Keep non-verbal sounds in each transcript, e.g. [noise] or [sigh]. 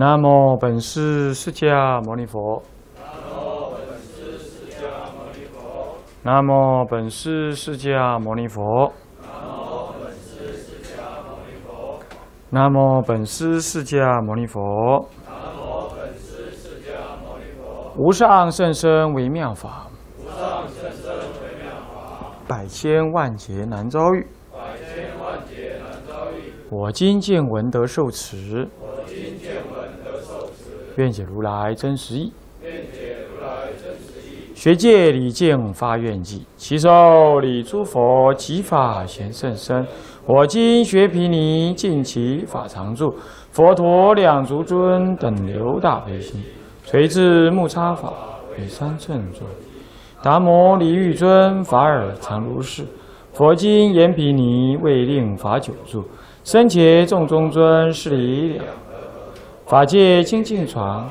南无本师释迦牟尼佛。南无本师释迦牟尼佛。南无本师释迦牟尼佛。无上甚深微妙法。无上甚深微妙法。百千万劫难遭遇百千万劫难遭遇。我今见闻得受持。愿解如来真实义。学界礼敬发愿记，其受礼诸佛及法贤圣身。我今学毗尼，尽其法常住。佛陀两足尊，等流大悲心。垂至木叉法，为三寸尊。达摩离欲尊，法尔常如是。佛今言毗尼，为令法久住。生且众中尊，是礼了。法界清净传。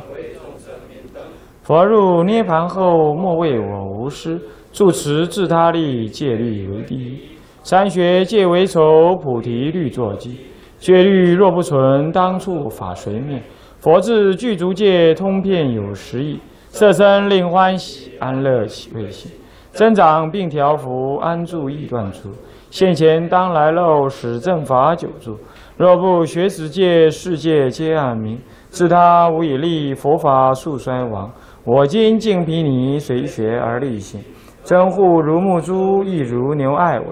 佛入涅盘后，莫为我无师。住持自他利，戒律为第一。三学戒为首，菩提律作基。戒律若不存，当处法随灭。佛智具足戒，通遍有十亿。色身令欢喜，安乐喜未喜？增长并调伏，安住亦断除。现前当来漏，使正法久住。若不学此戒，世界皆暗明。自他无以立，佛法速衰亡。我今净毗尼，随学而立行。真护如木珠，亦如牛爱尾。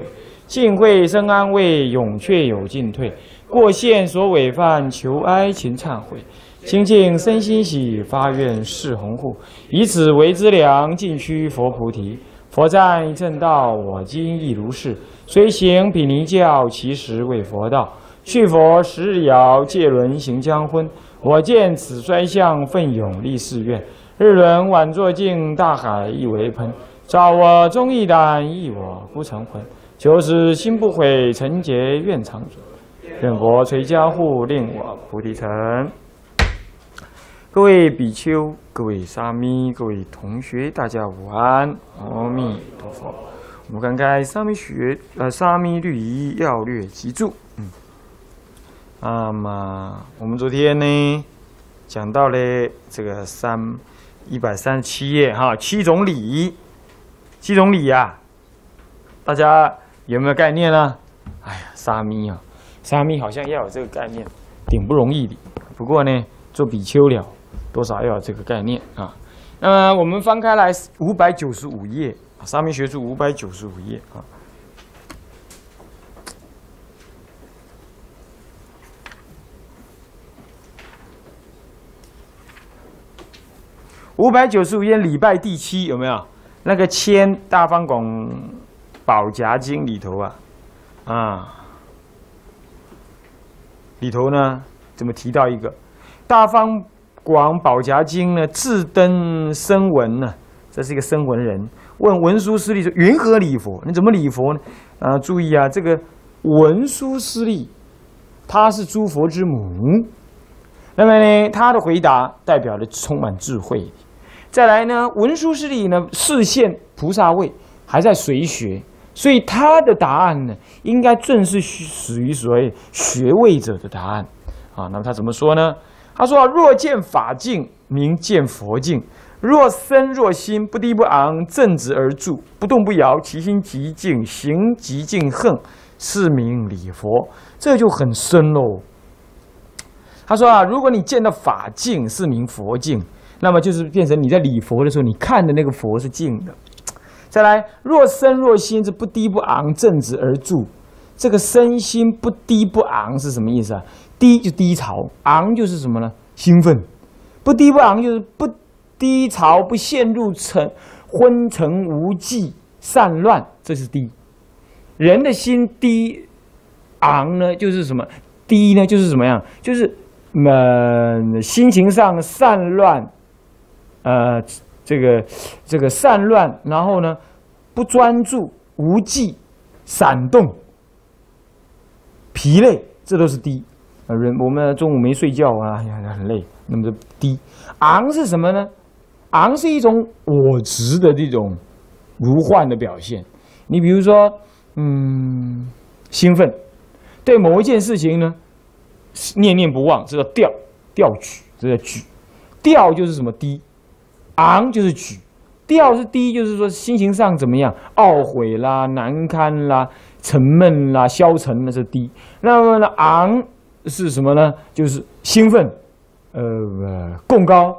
尽会生安慰，永却有进退。过现所违犯，求哀勤忏悔。清净身心喜，发愿誓弘护。以此为资粮，尽趋佛菩提。佛赞正道，我今亦如是。虽行毗尼教，其实为佛道。去佛十日遥，借轮行将昏。我见此衰相，奋勇立誓愿。日轮晚作镜，大海亦为喷。照我忠义胆，益我孤成魂。求死心不悔，成劫愿长存。愿佛垂加护，令我菩提成。各位比丘、各位沙弥、各位同学，大家午安，阿弥陀佛。我们看看沙弥学，呃，沙弥律仪要略记住。那么我们昨天呢，讲到了这个三。一百三十七页哈，七种礼，七种礼呀，大家有没有概念呢？哎呀，沙弥啊，沙弥好像要有这个概念，挺不容易的。不过呢，做比丘了，多少要有这个概念啊。那么我们翻开来五百九十五页，沙弥学出五百九十五页啊。五百九十五页礼拜第七有没有？那个《千大方广宝夹经》里头啊，啊，里头呢怎么提到一个《大方广宝夹经》呢？自登声闻呢，这是一个声闻人问文殊师利说：“云何礼佛？你怎么礼佛呢？”啊，注意啊，这个文殊师利，他是诸佛之母。那么呢，他的回答代表了充满智慧。再来呢，文殊师利呢，视现菩萨位，还在随学，所以他的答案呢，应该正是属于所谓学位者的答案啊。那么他怎么说呢？他说：“若见法境，名见佛境；若身若心，不低不昂，正直而住，不动不摇，其心极静，行极静恨，是名礼佛。”这就很深喽。他说啊，如果你见到法境，是名佛境。那么就是变成你在礼佛的时候，你看的那个佛是静的。再来，若身若心是不低不昂，正直而住。这个身心不低不昂是什么意思啊？低就低潮，昂就是什么呢？兴奋。不低不昂就是不低潮，不陷入沉昏沉无际、散乱，这是低。人的心低昂呢，就是什么？低呢，就是怎么样？就是呃，心情上散乱。呃，这个这个散乱，然后呢，不专注、无忌、闪动、疲累，这都是低。呃，人我们中午没睡觉啊，很累，那么就低。昂是什么呢？昂是一种我执的这种如幻的表现。你比如说，嗯，兴奋，对某一件事情呢，念念不忘，这叫调调取。这叫举。调就是什么低，昂就是举。调是低，就是说心情上怎么样，懊悔啦、难堪啦、沉闷啦、消沉，那是低。那么呢，昂是什么呢？就是兴奋，呃，呃共高，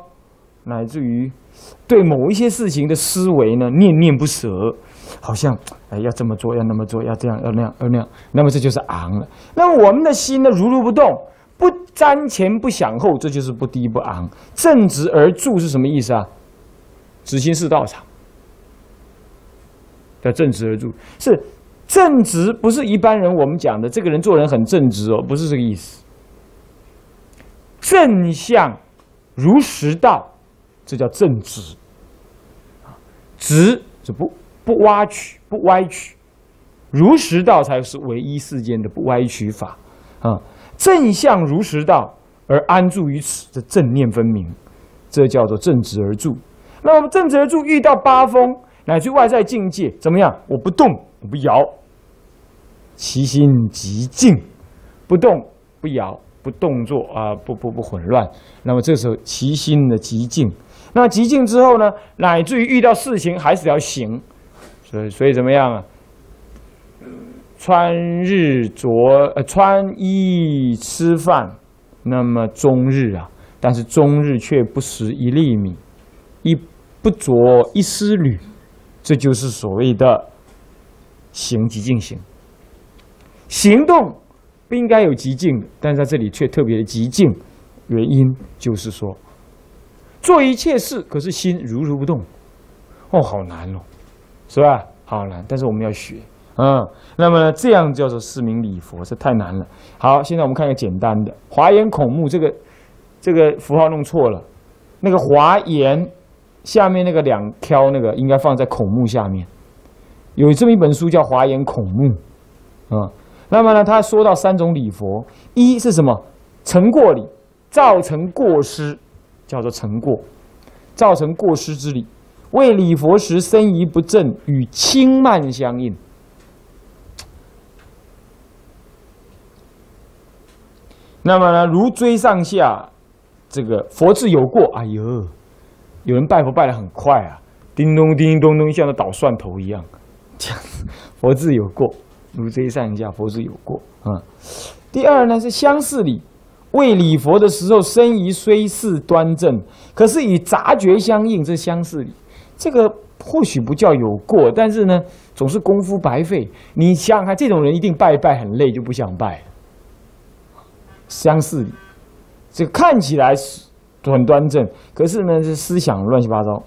乃至于对某一些事情的思维呢，念念不舍，好像哎要这么做，要那么做，要这样，要那样，要那样。那么这就是昂了。那我们的心呢，如如不动，不瞻前不想后，这就是不低不昂。正直而住是什么意思啊？直心是道场，叫正直而住，是正直，不是一般人我们讲的这个人做人很正直哦，不是这个意思。正向如实道，这叫正直。直是不不挖曲不歪曲，如实道才是唯一世间的不歪曲法啊。正向如实道而安住于此，这正念分明，这叫做正直而住。那我们正直而住，遇到八风乃至外在境界，怎么样？我不动，我不摇，其心极静，不动不摇，不动作啊，不不不混乱。那么这时候其心的极静，那极静之后呢，乃至于遇到事情还是要行。所以所以怎么样啊？穿日着呃穿衣吃饭，那么终日啊，但是终日却不食一粒米，一。不着一丝缕，这就是所谓的行极静行。行动不应该有极静，但在这里却特别的极静，原因就是说，做一切事，可是心如如不动。哦，好难哦，是吧？好难，但是我们要学，嗯。那么呢，这样叫做四明礼佛，这太难了。好，现在我们看个简单的华严孔目，这个这个符号弄错了，那个华严。下面那个两挑那个应该放在孔目下面，有这么一本书叫《华严孔目》，啊，那么呢，他说到三种礼佛，一是什么？成过礼，造成过失，叫做成过，造成过失之礼，为礼佛时身仪不正，与轻慢相应。那么呢，如追上下，这个佛字有过，哎呦。有人拜佛拜的很快啊，叮咚叮咚咚，像那捣蒜头一样，这样。佛字有过，如这一上下，佛字有过啊。第二呢是相似礼，为礼佛的时候，身仪虽是端正，可是与杂觉相应，这相似礼。这个或许不叫有过，但是呢，总是功夫白费。你想想看，这种人一定拜一拜很累，就不想拜。相似礼，这看起来是。很端正，可是呢，这思想乱七八糟。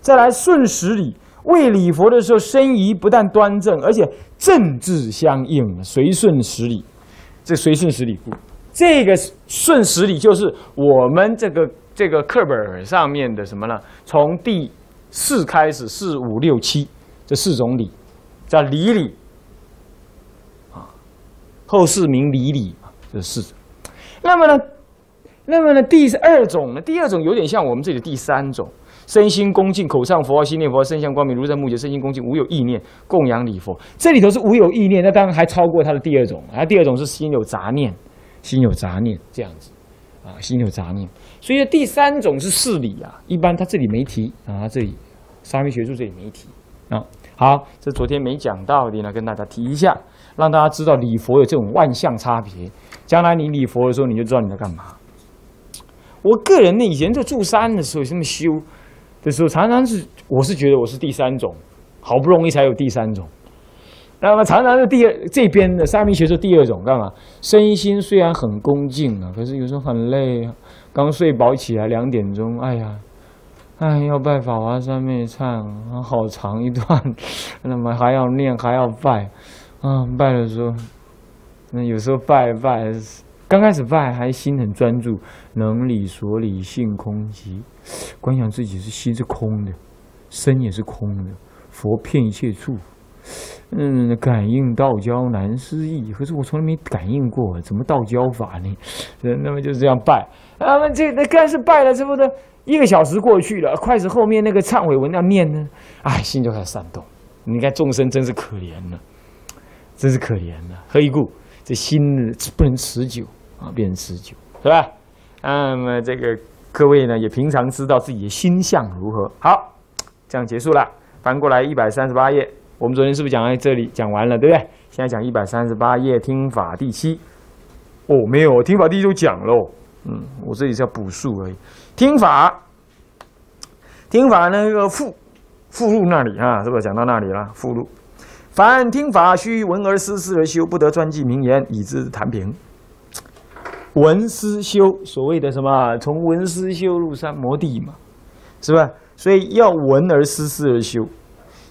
再来顺时礼，为礼佛的时候，身仪不但端正，而且正治相应，随顺时礼。这随顺时礼，这个顺时礼就是我们这个这个课本上面的什么呢？从第四开始，四五六七这四种礼，叫礼礼啊，后世名礼礼，这四。那么呢？那么呢，第二种呢？第二种有点像我们这里的第三种，身心恭敬，口上佛号，心念佛，身向光明，如在目前，身心恭敬，无有意念，供养礼佛。这里头是无有意念，那当然还超过他的第二种。他第二种是心有杂念，心有杂念这样子，啊，心有杂念。所以第三种是事理啊，一般他这里没提啊，这里沙弥学术这里没提啊。好，这昨天没讲到的呢，跟大家提一下，让大家知道礼佛有这种万象差别。将来你礼佛的时候，你就知道你在干嘛。我个人呢，以前在住山的时候，这么修的时候，常常是我是觉得我是第三种，好不容易才有第三种。那么常常是第二这边的三明学说第二种，干嘛？身心虽然很恭敬啊，可是有时候很累啊。刚睡饱起来两点钟，哎呀，[laughs] 哎要拜法华三昧忏，好长一段，[laughs] 那么还要念还要拜啊，拜的时候，那有时候拜拜。刚开始拜还心很专注，能理所理性空寂，观想自己是心是空的，身也是空的，佛遍一切处，嗯，感应道交难思议。可是我从来没感应过，怎么道交法呢？那么就这样拜。那么这那刚是拜了之后呢，一个小时过去了，筷子后面那个忏悔文要念呢，哎，心就开始煽动。你看众生真是可怜了，真是可怜了。何以故？这心不能持久。啊，变成持久，是吧？那么这个各位呢，也平常知道自己的心相如何。好，这样结束了。翻过来一百三十八页，我们昨天是不是讲在这里讲完了，对不对？现在讲一百三十八页听法第七。哦，没有，听法第七都讲喽。嗯，我这里是要补述而已。听法，听法那个附附录那里啊，是不是讲到那里了？附录，凡听法须闻而思，思而修，不得专记名言，以之谈平。闻思修，所谓的什么？从闻思修入三摩地嘛，是吧？所以要闻而思，思而修。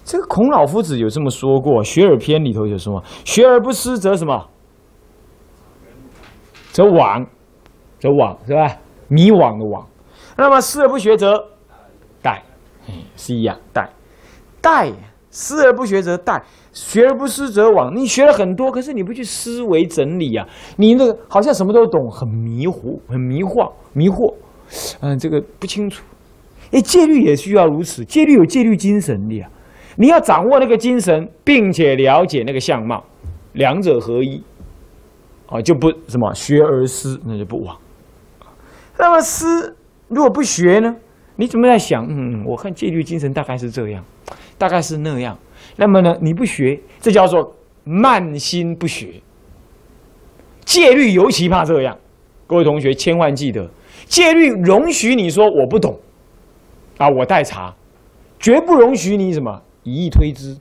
这个孔老夫子有这么说过，《学而篇》里头有什么？学而不思则什么？则罔，则罔是吧？迷惘的惘。那么思而不学则殆，是一样殆。殆，思而不学则殆，学而不思则罔。你学了很多，可是你不去思维整理啊，你那个好像什么都懂，很迷糊，很迷惑，迷惑。嗯，这个不清楚。哎，戒律也需要如此，戒律有戒律精神的呀。你要掌握那个精神，并且了解那个相貌，两者合一。啊，就不什么学而思，那就不忘。那么思如果不学呢？你怎么在想？嗯，我看戒律精神大概是这样，大概是那样。那么呢，你不学，这叫做慢心不学。戒律尤其怕这样，各位同学千万记得，戒律容许你说我不懂，啊，我代查，绝不容许你什么以意推之。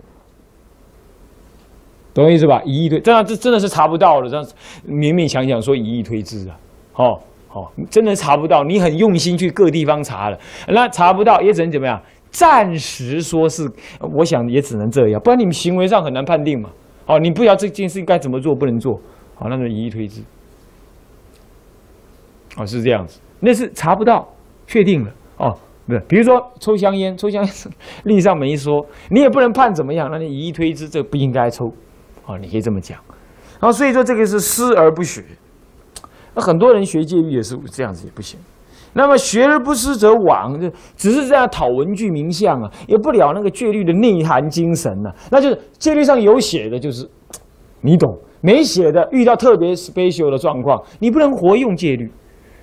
懂我意思吧？以意推，这样这真的是查不到的。这样勉勉强强说以意推之啊，好好，真的查不到。你很用心去各地方查了，那查不到也只能怎么样？暂时说是，我想也只能这样，不然你们行为上很难判定嘛。哦，你不知道这件事该怎么做，不能做，好，那就以一推之。哦，是这样子，那是查不到，确定了哦，不是，比如说抽香烟，[laughs] 抽香烟例上没说，你也不能判怎么样，那你以一推之，这不应该抽。哦，你可以这么讲，然后所以说这个是思而不学，那很多人学戒律也是这样子也不行。那么学而不思则罔，就只是这样讨文具名相啊，也不了那个戒律的内涵精神呢。那就是戒律上有写的，就是你懂；没写的，遇到特别 special 的状况，你不能活用戒律，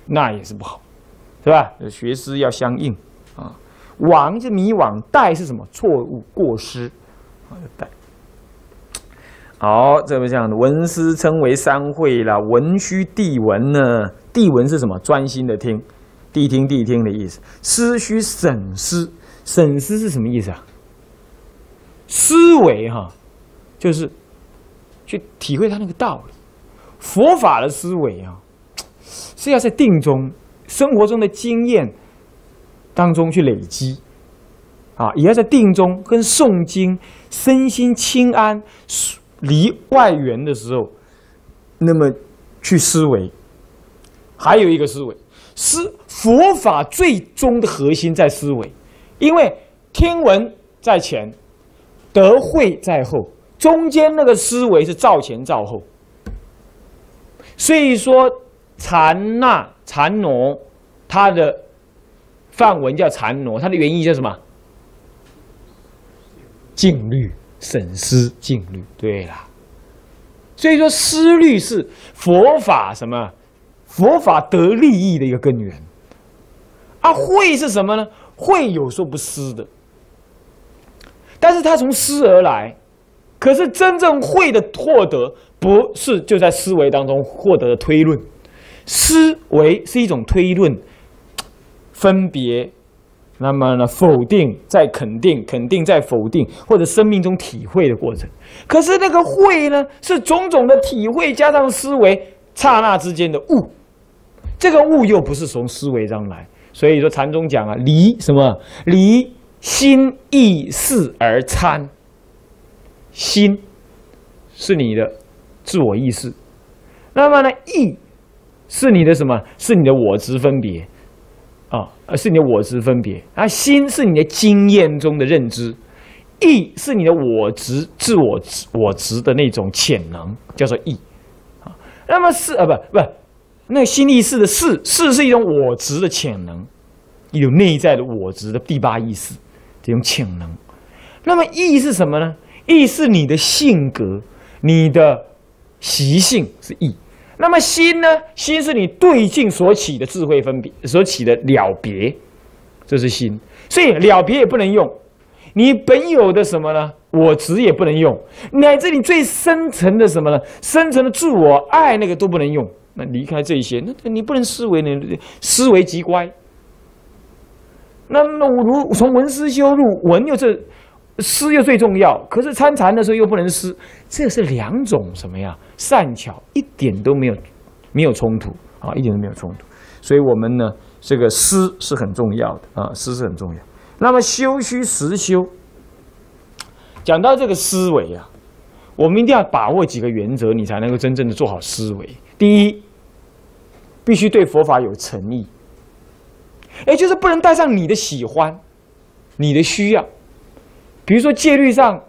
那也是不好，是吧？学思要相应啊。罔是迷惘，怠是什么？错误、过失啊，怠。好，这么讲的文思称为三会了。文须谛闻呢？谛闻是什么？专心的听，谛听谛听的意思。思须审思，审思是什么意思啊？思维哈，就是去体会他那个道理。佛法的思维啊，是要在定中、生活中的经验当中去累积啊，也要在定中跟诵经，身心清安。离外缘的时候，那么去思维，还有一个思维，思佛法最终的核心在思维，因为听闻在前，得慧在后，中间那个思维是照前照后。所以说禅那禅挪，它的梵文叫禅挪，它的原意叫什么？静虑。审思静虑，对啦。所以说思虑是佛法什么？佛法得利益的一个根源。啊，慧是什么呢？慧有说不思的，但是他从思而来。可是真正慧的获得，不是就在思维当中获得的推论。思维是一种推论，分别。那么呢？否定再肯定，肯定再否定，或者生命中体会的过程。可是那个会呢，是种种的体会加上思维，刹那之间的悟。这个悟又不是从思维上来。所以说禅宗讲啊，离什么？离心意识而参。心是你的自我意识，那么呢，意是你的什么？是你的我执分别。啊，而是你的我执分别啊，心是你的经验中的认知，意是你的我执、自我执、我执的那种潜能，叫做意啊。那么是啊，不不，那心意识的识，识是一种我执的潜能，有内在的我执的第八意识这种潜能。那么意是什么呢？意是你的性格、你的习性是意。那么心呢？心是你对境所起的智慧分别，所起的了别，这是心。所以了别也不能用，你本有的什么呢？我执也不能用，乃至你最深层的什么呢？深层的自我爱那个都不能用。那离开这些，那你不能思维呢？思维极乖。那那我如从文思修入文，又是思又最重要，可是参禅的时候又不能思，这是两种什么呀？善巧一点都没有，没有冲突啊，一点都没有冲突。所以，我们呢，这个思是很重要的啊，思是很重要。那么修需实修，讲到这个思维啊，我们一定要把握几个原则，你才能够真正的做好思维。第一，必须对佛法有诚意，也就是不能带上你的喜欢、你的需要，比如说戒律上。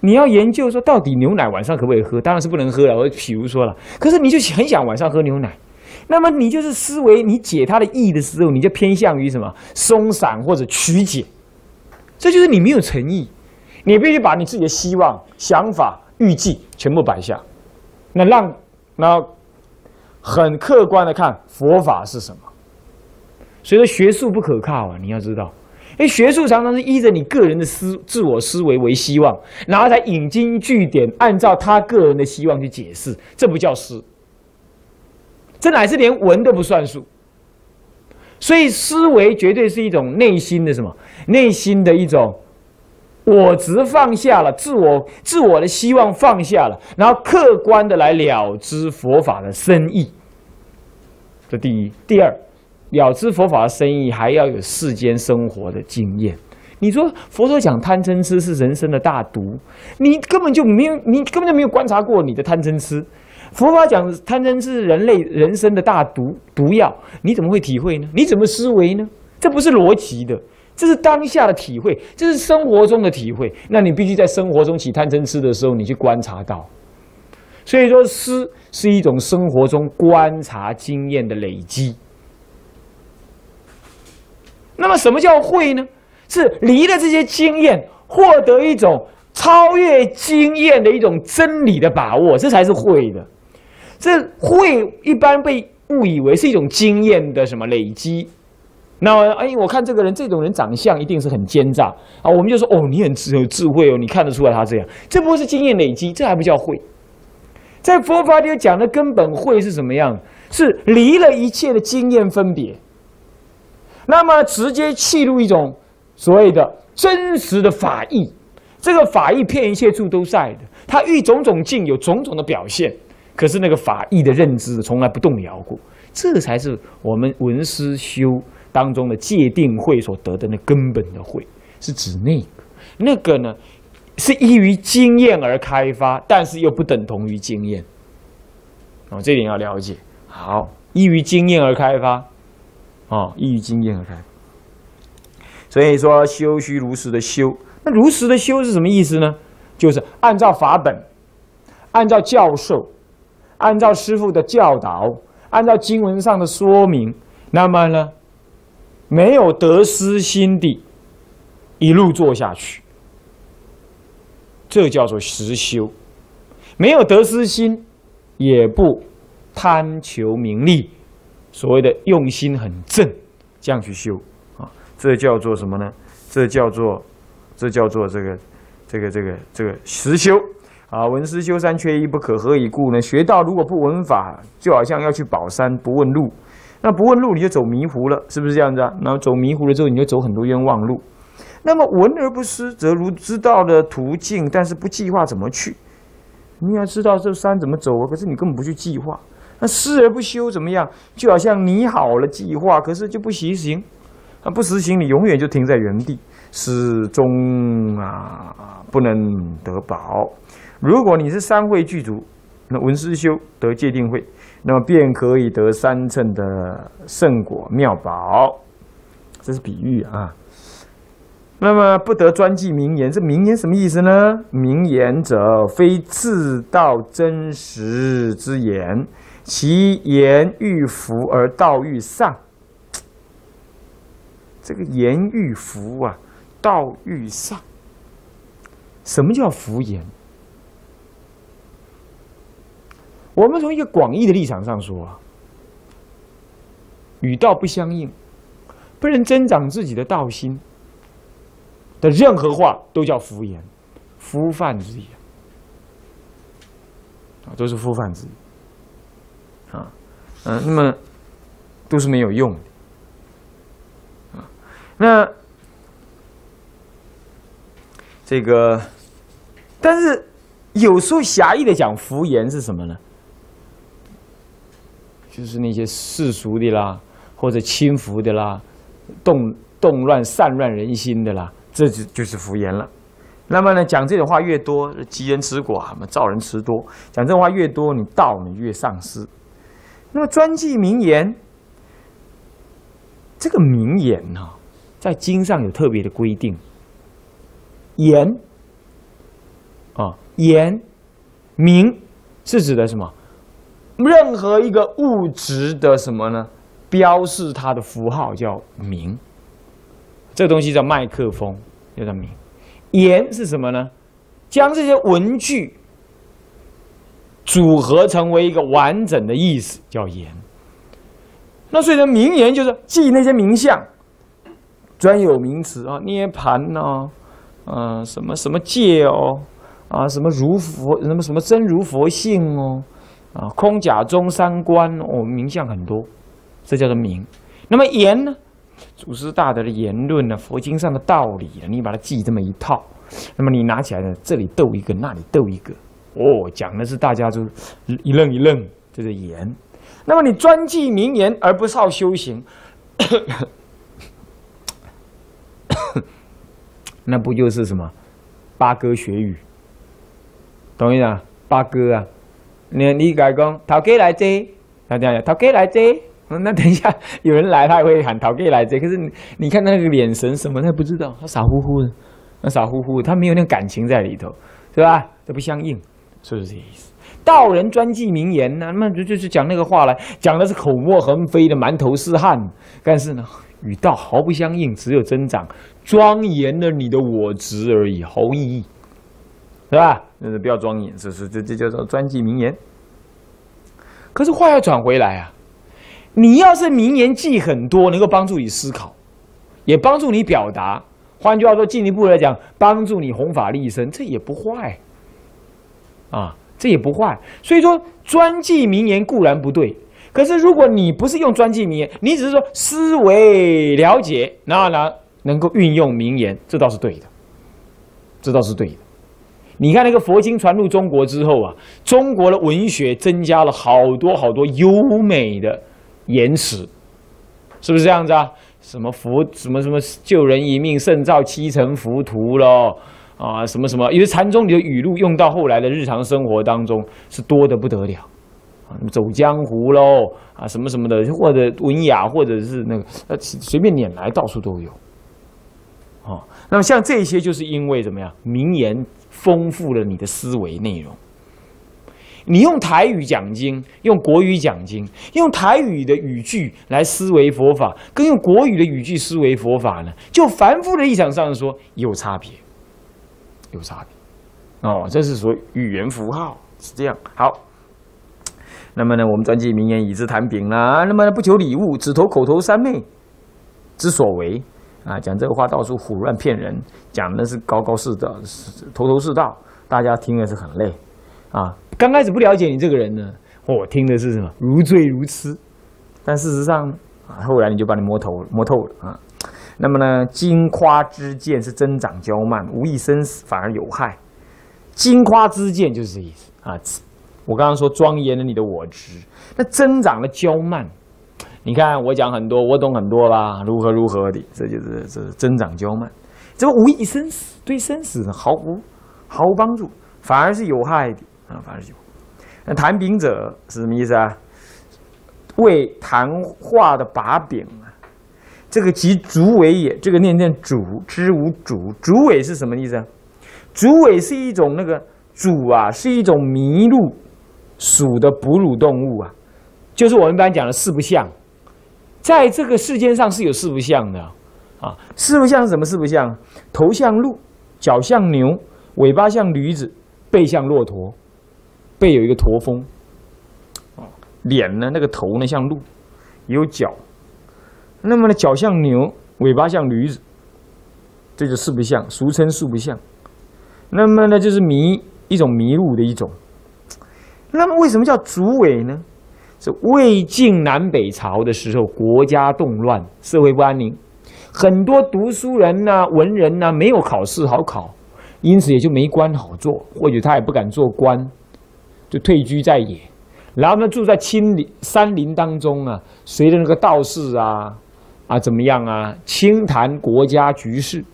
你要研究说，到底牛奶晚上可不可以喝？当然是不能喝了。我比如说了，可是你就很想晚上喝牛奶，那么你就是思维你解它的意的时候，你就偏向于什么松散或者曲解，这就是你没有诚意。你必须把你自己的希望、想法、预计全部摆下，那让那很客观的看佛法是什么。所以说学术不可靠啊，你要知道。因为学术常常是依着你个人的思自我思维为希望，然后才引经据典，按照他个人的希望去解释，这不叫诗，这乃是连文都不算数。所以思维绝对是一种内心的什么？内心的一种我执放下了，自我自我的希望放下了，然后客观的来了知佛法的深意。这第一，第二。了知佛法的深意，还要有世间生活的经验。你说佛陀讲贪嗔痴是人生的大毒，你根本就没有，你根本就没有观察过你的贪嗔痴。佛法讲贪嗔痴是人类人生的大毒毒药，你怎么会体会呢？你怎么思维呢？这不是逻辑的，这是当下的体会，这是生活中的体会。那你必须在生活中起贪嗔痴的时候，你去观察到。所以说，思是一种生活中观察经验的累积。那么什么叫会呢？是离了这些经验，获得一种超越经验的一种真理的把握，这才是会的。这会一般被误以为是一种经验的什么累积。那么，哎，我看这个人，这种人长相一定是很奸诈啊！我们就说，哦，你很智有智慧哦，你看得出来他这样，这不是经验累积，这还不叫会。在佛法里讲的根本会是什么样？是离了一切的经验分别。那么直接契入一种所谓的真实的法义，这个法义骗一切处都在的，它遇种种境有种种的表现，可是那个法义的认知从来不动摇过，这才是我们文思修当中的界定会所得的那根本的会，是指那个那个呢，是依于经验而开发，但是又不等同于经验，哦，这点要了解。好，依于经验而开发。哦，依于经验而开，所以说修须如实的修。那如实的修是什么意思呢？就是按照法本，按照教授，按照师傅的教导，按照经文上的说明，那么呢，没有得失心地一路做下去，这叫做实修。没有得失心，也不贪求名利。所谓的用心很正，这样去修啊，这叫做什么呢？这叫做，这叫做这个，这个这个这个实修啊。闻思修三缺一不可，何以故呢？学道如果不闻法，就好像要去宝山不问路，那不问路你就走迷糊了，是不是这样子啊？然后走迷糊了之后，你就走很多冤枉路。那么闻而不思，则如知道的途径，但是不计划怎么去。你要知道这山怎么走啊，可是你根本不去计划。那思而不修怎么样？就好像拟好了计划，可是就不实行。啊，不实行，你永远就停在原地，始终啊不能得宝。如果你是三会具足，那闻思修得戒定慧，那么便可以得三乘的圣果妙宝。这是比喻啊。那么不得专记名言，这名言什么意思呢？名言者，非自道真实之言。其言欲福而道欲上，这个言欲福啊，道欲上。什么叫福言？我们从一个广义的立场上说啊，与道不相应，不能增长自己的道心的任何话，都叫敷衍、敷泛之言啊，都是敷泛之言啊，嗯，那么都是没有用的啊。那这个，但是有时候狭义的讲敷衍是什么呢？就是那些世俗的啦，或者轻浮的啦，动动乱散乱人心的啦，这就就是敷衍了。那么呢，讲这种话越多，吉人吃寡嘛，造人吃多。讲这种话越多，你道你越丧失。那么专记名言，这个名言呢，在经上有特别的规定。言啊，言名是指的什么？任何一个物质的什么呢？标示它的符号叫名。这个东西叫麦克风，叫做名。言是什么呢？将这些文具组合成为一个完整的意思，叫言。那所以说名言就是记那些名相，专有名词啊，涅盘呐，嗯，什么什么界哦，啊，什么如佛，什么什么真如佛性哦。啊，空假中三观哦，名相很多，这叫做名。那么言呢？祖师大德的言论呢？佛经上的道理啊，你把它记这么一套，那么你拿起来呢，这里斗一个，那里斗一个，哦，讲的是大家就一愣一愣，这是言。那么你专记名言而不少修行，[coughs] 那不就是什么八哥学语？懂意思啊？八哥啊！你你改讲，陶哥来接，他这样陶哥来接。那等一下 [laughs] 有人来，他也会喊陶哥来接。可是你你看那个眼神什么，他不知道，他傻乎乎的，那傻乎乎，他没有那感情在里头，是吧？这不相应，是不是这意思？道人专记名言呢，那就就是讲那个话来，讲的是口沫横飞的，满头是汗。但是呢，与道毫不相应，只有增长庄严了你的我执而已，毫无意义。是吧？那是不要庄严，这是这这叫做专记名言。可是话要转回来啊，你要是名言记很多，能够帮助你思考，也帮助你表达。换句话说，进一步来讲，帮助你弘法利生，这也不坏啊，这也不坏。所以说，专记名言固然不对，可是如果你不是用专记名言，你只是说思维了解，那呢能够运用名言，这倒是对的，这倒是对的。你看那个佛经传入中国之后啊，中国的文学增加了好多好多优美的言辞，是不是这样子啊？什么佛什么什么救人一命胜造七层浮屠咯，啊，什么什么，因为禅宗里的语录用到后来的日常生活当中是多的不得了啊，走江湖喽啊，什么什么的，或者文雅，或者是那个呃随便拈来，到处都有。哦，那么像这些，就是因为怎么样，名言。丰富了你的思维内容。你用台语讲经，用国语讲经，用台语的语句来思维佛法，跟用国语的语句思维佛法呢，就凡夫的立场上说有差别，有差别。哦，这是说语言符号是这样。好，那么呢，我们专辑名言以之谈饼啦。那么不求礼物，只投口头三昧之所为。啊，讲这个话到处胡乱骗人，讲的是高高是道，头头是道，大家听的是很累，啊，刚开始不了解你这个人呢，我听的是什么如醉如痴，但事实上啊，后来你就把你摸透摸透了啊。那么呢，金夸之见是增长骄慢，无益生死，反而有害。金夸之见就是这意思啊。我刚刚说庄严了你的我执，那增长了骄慢。你看我讲很多，我懂很多啦，如何如何的，这就是这增长骄慢，这无益生死，对生死毫无毫无帮助，反而是有害的啊，反而是有。那谈柄者是什么意思啊？为谈话的把柄啊，这个即竹尾也，这个念念竹之无竹，竹尾是什么意思啊？竹尾是一种那个竹啊，是一种麋鹿属的哺乳动物啊，就是我们一般讲的四不像。在这个世间上是有四不像的，啊，四不像是什么四不像？头像鹿，脚像牛，尾巴像驴子，背像骆驼，背有一个驼峰，脸呢，那个头呢像鹿，有角，那么呢脚像牛，尾巴像驴子，这就四不像，俗称四不像。那么呢就是迷一种迷路的一种。那么为什么叫竹尾呢？是魏晋南北朝的时候，国家动乱，社会不安宁，很多读书人呐、文人呐没有考试好考，因此也就没官好做，或许他也不敢做官，就退居在野。然后呢，住在青林山林当中啊，随着那个道士啊啊怎么样啊，轻谈国家局势，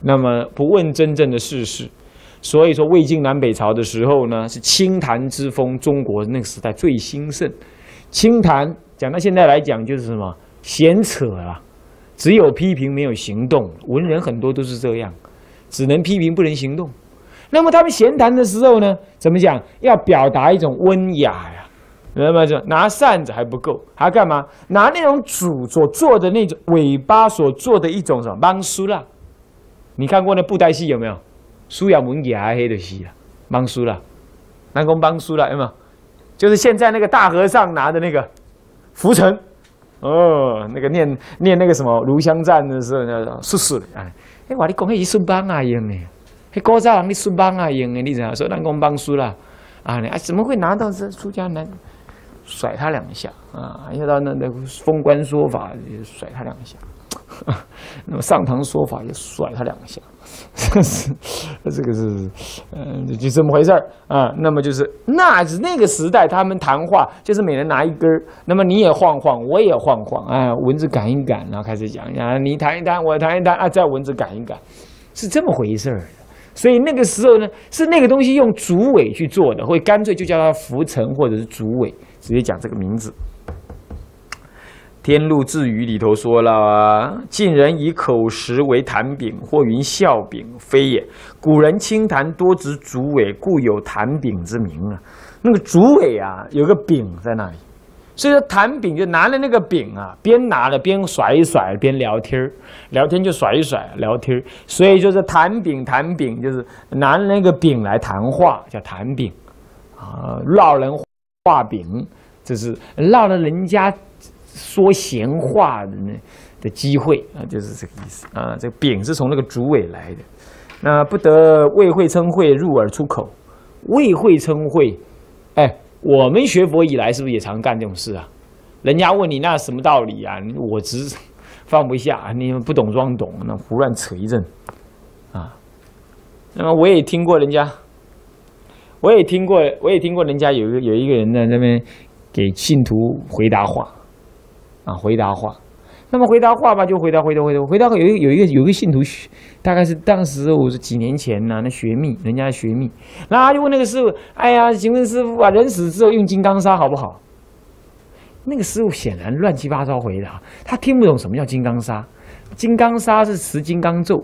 那么不问真正的世事。所以说，魏晋南北朝的时候呢，是清谈之风，中国那个时代最兴盛。清谈讲到现在来讲，就是什么闲扯啦，只有批评没有行动。文人很多都是这样，只能批评不能行动。那么他们闲谈的时候呢，怎么讲？要表达一种温雅呀。那么就拿扇子还不够，还干嘛？拿那种主所做的那种尾巴所做的一种什么芒苏啦？你看过那布袋戏有没有？苏雅文牙黑的戏啊，帮输了，南宫帮输了，有没有？就是现在那个大和尚拿的那个浮尘，哦，那个念念那个什么《炉香赞》的时候，那个是是的，哎，哎，我你讲那是孙邦啊用的，那古早人你孙邦啊用的，你怎样说南宫帮输啦？啊，你啊怎么会拿到这出家男甩他两下啊？要到那那封官说法甩他两下。啊 [laughs] 那么上堂说法也甩他两下，这 [laughs] 是这个是，嗯，就这么回事儿啊。那么就是那是那个时代，他们谈话就是每人拿一根儿，那么你也晃晃，我也晃晃，啊，蚊子赶一赶，然后开始讲啊，你弹一弹，我弹一弹，啊，再蚊子赶一赶，是这么回事儿。所以那个时候呢，是那个东西用竹尾去做的，会干脆就叫它浮尘或者是竹尾，直接讲这个名字。《天路志语》里头说了啊：“晋人以口实为谈柄，或云笑柄，非也。古人轻谈多执竹尾，故有谈柄之名啊。那个竹尾啊，有个柄在那里，所以说谈柄就拿了那个柄啊，边拿着边甩一甩，边聊天儿，聊天就甩一甩，聊天儿。所以就是谈柄，谈柄就是拿那个柄来谈话，叫谈柄啊。绕人话柄，这是绕了人家。”说闲话的呢的机会啊，就是这个意思啊。这个柄是从那个竹尾来的。那不得未会称会，入耳出口。未会称会，哎，我们学佛以来是不是也常干这种事啊？人家问你那什么道理啊？我直放不下，你们不懂装懂，那胡乱扯一阵啊。那么我也听过人家，我也听过，我也听过人家有有一个人在那边给信徒回答话。啊，回答话，那么回答话吧，就回答回答回答回答。有一有一个有一个信徒，大概是当时我是几年前呢，那学密，人家学密，然后就问那个师傅：“哎呀，请问师傅啊，人死之后用金刚砂好不好？”那个师傅显然乱七八糟回答，他听不懂什么叫金刚砂。金刚砂是持金刚咒，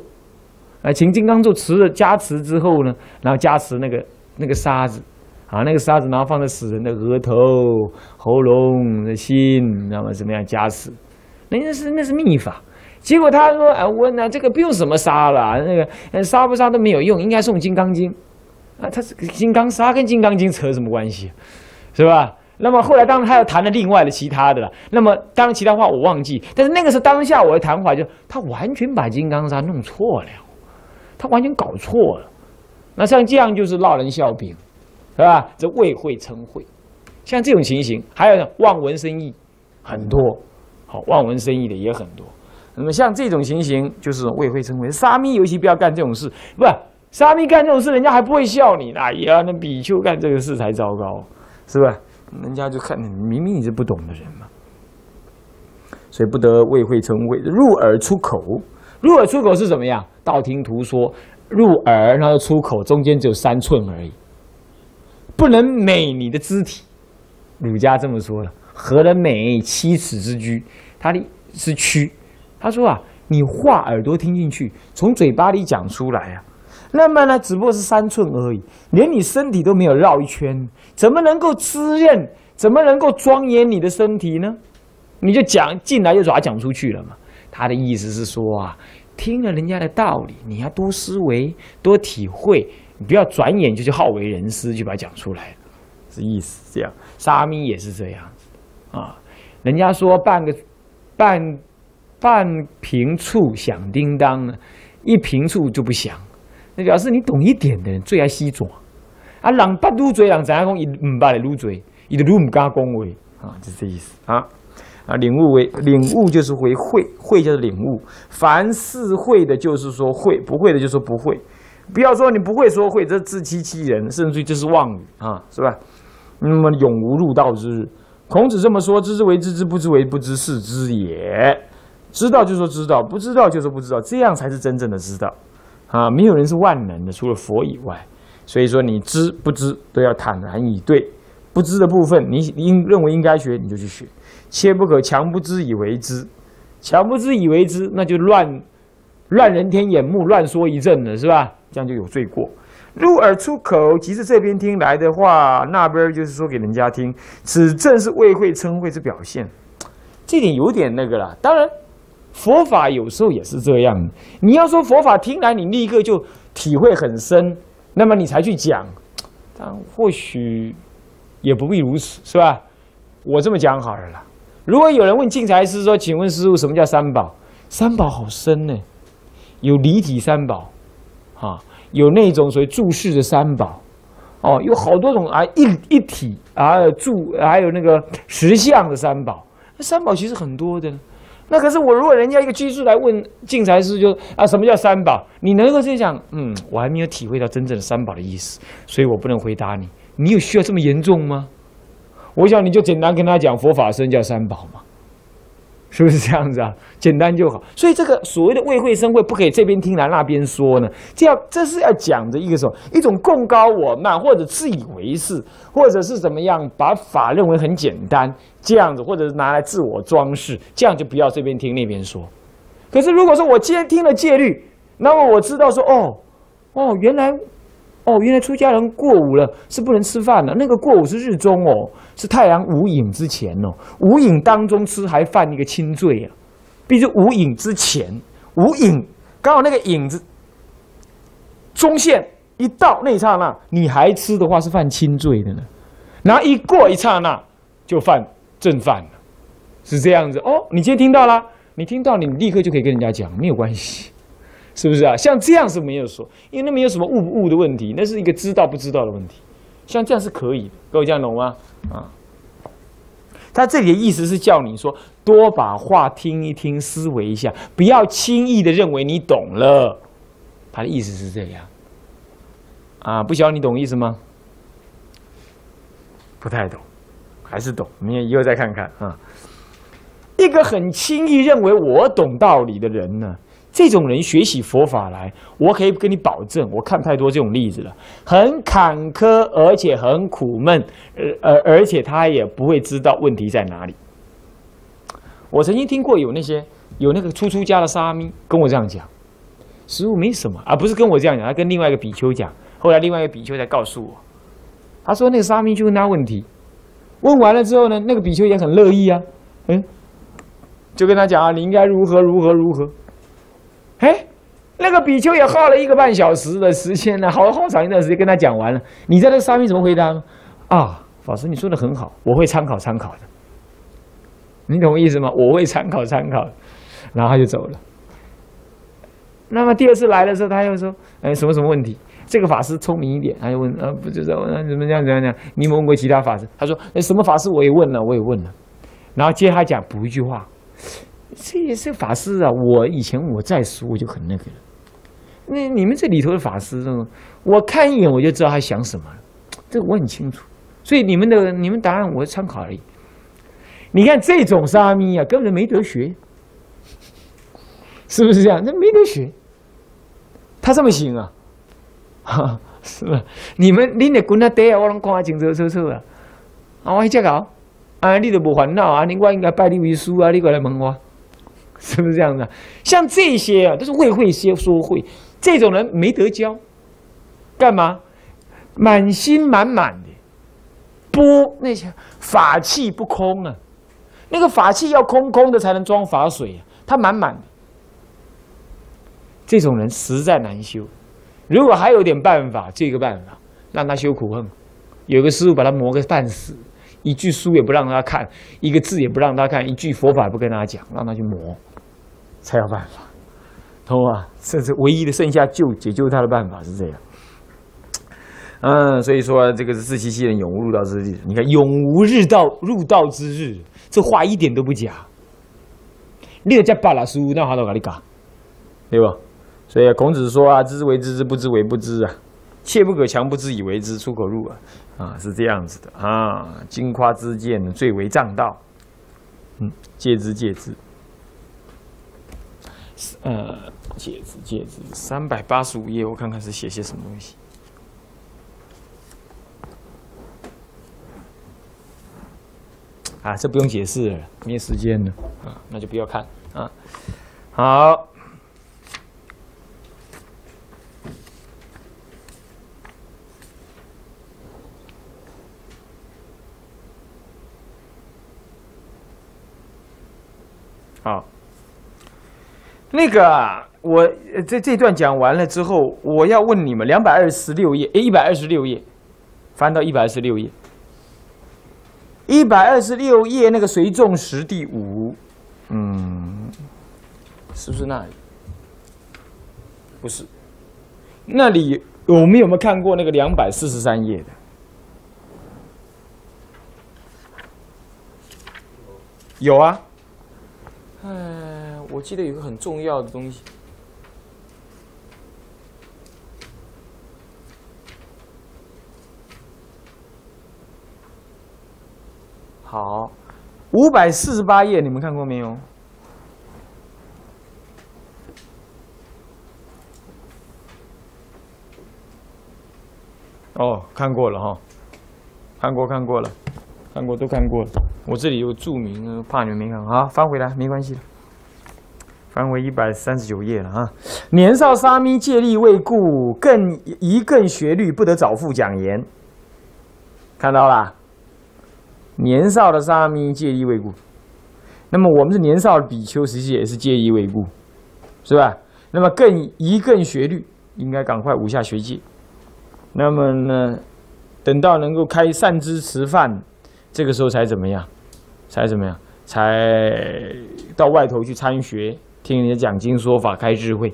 啊，请金刚咒持了加持之后呢，然后加持那个那个沙子。啊，那个沙子然后放在死人的额头、喉咙、的心，那么怎么样加死？那那是那是秘法。结果他说：“哎，问呢，这个不用什么沙了，那个沙不沙都没有用，应该送《金刚经》啊。他是金刚砂跟《金刚经》扯什么关系？是吧？那么后来当然他又谈了另外的其他的了。那么当然其他话我忘记，但是那个是当下我的谈话，就他完全把金刚砂弄错了，他完全搞错了。那像这样就是闹人笑柄。”是吧？这未会称会，像这种情形，还有呢，望文生义，很多，好，望文生义的也很多。那么像这种情形，就是未会称会。沙弥尤其不要干这种事，不，沙弥干这种事，人家还不会笑你呢哎呀，那比丘干这个事才糟糕，是吧？人家就看你，明明你是不懂的人嘛。所以不得未会称会，入耳出口，入耳出口是怎么样？道听途说，入耳然后出口，中间只有三寸而已。不能美你的肢体，儒家这么说了。何能美七尺之躯？他的是躯。他说啊，你话耳朵听进去，从嘴巴里讲出来啊，那么呢，只不过是三寸而已，连你身体都没有绕一圈，怎么能够滋润？怎么能够庄严你的身体呢？你就讲进来就把它讲出去了嘛。他的意思是说啊，听了人家的道理，你要多思维，多体会。你不要转眼就去好为人师，就把它讲出来，是意思这样。沙弥也是这样，啊。人家说半个半半瓶醋响叮当呢，一瓶醋就不响。那表示你懂一点的人最爱吸爪啊。人不撸嘴，人怎样讲？伊唔捌来撸嘴，伊就撸唔敢恭维啊，就这意思啊。啊，领悟为领悟就是为会，会就是领悟。凡是会的，就是说会；不会的，就说不会。不要说你不会说会，这自欺欺人，甚至于这是妄语啊，是吧？那么永无入道之日。孔子这么说：“知之为知之，不知为不知，是知也。知道就说知道，不知道就说不知道，这样才是真正的知道啊！没有人是万能的，除了佛以外。所以说，你知不知都要坦然以对。不知的部分，你应认为应该学，你就去学。切不可强不知以为知，强不知以为知，那就乱乱人天眼目，乱说一阵了，是吧？这样就有罪过。入耳出口，即是这边听来的话，那边就是说给人家听，此正是未会称会之表现。这点有点那个了。当然，佛法有时候也是这样。你要说佛法听来，你立刻就体会很深，那么你才去讲，但或许也不必如此，是吧？我这么讲好了啦。如果有人问净财师说：“请问师傅，什么叫三宝？”三宝好深呢，有离体三宝，啊，有那种所谓注释的三宝，哦，有好多种啊，一一体啊，注还有那个实相的三宝。那三宝其实很多的。那可是我如果人家一个居士来问净财师，就啊，什么叫三宝？你能够这样讲？嗯，我还没有体会到真正的三宝的意思，所以我不能回答你。你有需要这么严重吗？我想你就简单跟他讲佛法僧叫三宝嘛，是不是这样子啊？[laughs] 简单就好。所以这个所谓的未会生会不可以这边听来那边说呢？这样这是要讲的一个什么？一种共高我慢，或者自以为是，或者是怎么样把法认为很简单这样子，或者是拿来自我装饰，这样就不要这边听那边说。可是如果说我今天听了戒律，那么我知道说哦哦原来。哦，原来出家人过午了是不能吃饭的。那个过午是日中哦，是太阳无影之前哦。无影当中吃还犯一个轻罪啊。比如无影之前，无影刚好那个影子中线一到那一刹那，你还吃的话是犯轻罪的呢。然后一过一刹那就犯正犯了，是这样子哦。你今天听到了，你听到你立刻就可以跟人家讲，没有关系。是不是啊？像这样是没有说，因为那没有什么悟不悟的问题，那是一个知道不知道的问题。像这样是可以，各位这样懂吗？啊，他这里的意思是叫你说多把话听一听，思维一下，不要轻易的认为你懂了。他的意思是这样啊，不晓得你懂意思吗？不太懂，还是懂？明天以后再看看啊。一个很轻易认为我懂道理的人呢？这种人学习佛法来，我可以跟你保证，我看太多这种例子了，很坎坷，而且很苦闷，呃呃，而且他也不会知道问题在哪里。我曾经听过有那些有那个出出家的沙弥跟我这样讲，师傅没什么，而不是跟我这样讲，他跟另外一个比丘讲，后来另外一个比丘才告诉我，他说那个沙弥就问他问题，问完了之后呢，那个比丘也很乐意啊，嗯，就跟他讲啊，你应该如何如何如何。哎，那个比丘也耗了一个半小时的时间呢，好好长一段时间跟他讲完了。你在那上面怎么回答？啊，法师，你说的很好，我会参考参考的。你懂我意思吗？我会参考参考。然后他就走了。那么第二次来的时候，他又说：“哎，什么什么问题？”这个法师聪明一点，他就问：“呃，不知道，怎么样怎样讲？你有问过其他法师？”他说：“哎，什么法师我也问了，我也问了。”然后接他讲补一句话。这也是法师啊！我以前我在书我就很那个了。那你们这里头的法师，我看一眼我就知道他想什么了，这个我很清楚。所以你们的你们答案我参考而已。你看这种沙弥啊，根本没得学，是不是这样？那没得学，他这么行啊？哈，[laughs] 是吧？你们拎的滚他爹啊，我拢看清清楚楚啊！啊，我一接搞啊，你都无烦恼啊！你我应该拜你为师啊！你过来问我。[laughs] 是不是这样的？像这些啊，都是未会先说会，这种人没得教，干嘛？满心满满的，波那些法器不空啊，那个法器要空空的才能装法水啊，他满满的，这种人实在难修。如果还有点办法，这个办法让他修苦恨，有个师傅把他磨个半死，一句书也不让他看，一个字也不让他看，一句佛法也不跟他讲，让他去磨，才有办法，懂吗？这是唯一的剩下救解救他的办法是这样。嗯，所以说这个是自欺欺人，永无入道之日。你看，永无日道入道之日，这话一点都不假。你要加巴拉书，那好多跟你讲，对吧？所以孔子说啊，知之为知之，不知为不知啊。切不可强不知以为知，出口入啊，啊是这样子的啊。金夸之见最为正道，嗯，戒之戒之，呃，戒指戒指，三百八十五页，我看看是写些什么东西。啊，这不用解释了，没时间了啊，那就不要看啊。好。好，那个我这这段讲完了之后，我要问你们两百二十六页，哎，一百二十六页，翻到一百二十六页，一百二十六页那个随众十第五，嗯，是不是那里？不是，那里我们有没有看过那个两百四十三页的？有啊。哎，我记得有个很重要的东西。好，五百四十八页，你们看过没有？哦，看过了哈，看过看过了，看过都看过了。我这里有注明，怕你们没看啊，翻回来没关系翻为一百三十九页了啊。年少沙弥戒力未固，更一更学律，不得早复讲言。看到了，年少的沙弥戒力未固。那么我们是年少的比丘，实际也是戒力未固，是吧？那么更一更学律，应该赶快五下学戒。那么呢，等到能够开善知识饭，这个时候才怎么样？才怎么样？才到外头去参学，听人家讲经说法，开智慧，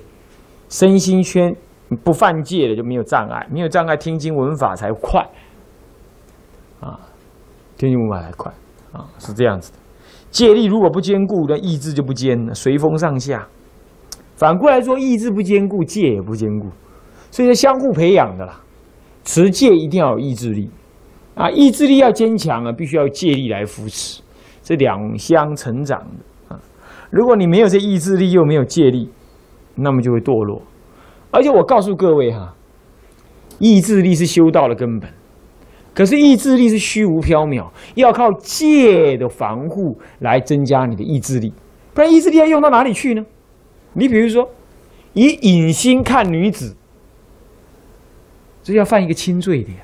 身心圈不犯戒的就没有障碍，没有障碍，听经闻法才快啊！听经闻法才快啊，是这样子的。戒力如果不坚固，那意志就不坚了，随风上下。反过来说，意志不坚固，戒也不坚固，所以说相互培养的啦。持戒一定要有意志力啊，意志力要坚强啊，必须要戒力来扶持。这两相成长的！如果你没有这意志力，又没有戒力，那么就会堕落。而且我告诉各位哈，意志力是修道的根本。可是意志力是虚无缥缈，要靠戒的防护来增加你的意志力，不然意志力要用到哪里去呢？你比如说，以隐心看女子，这要犯一个轻罪的呀。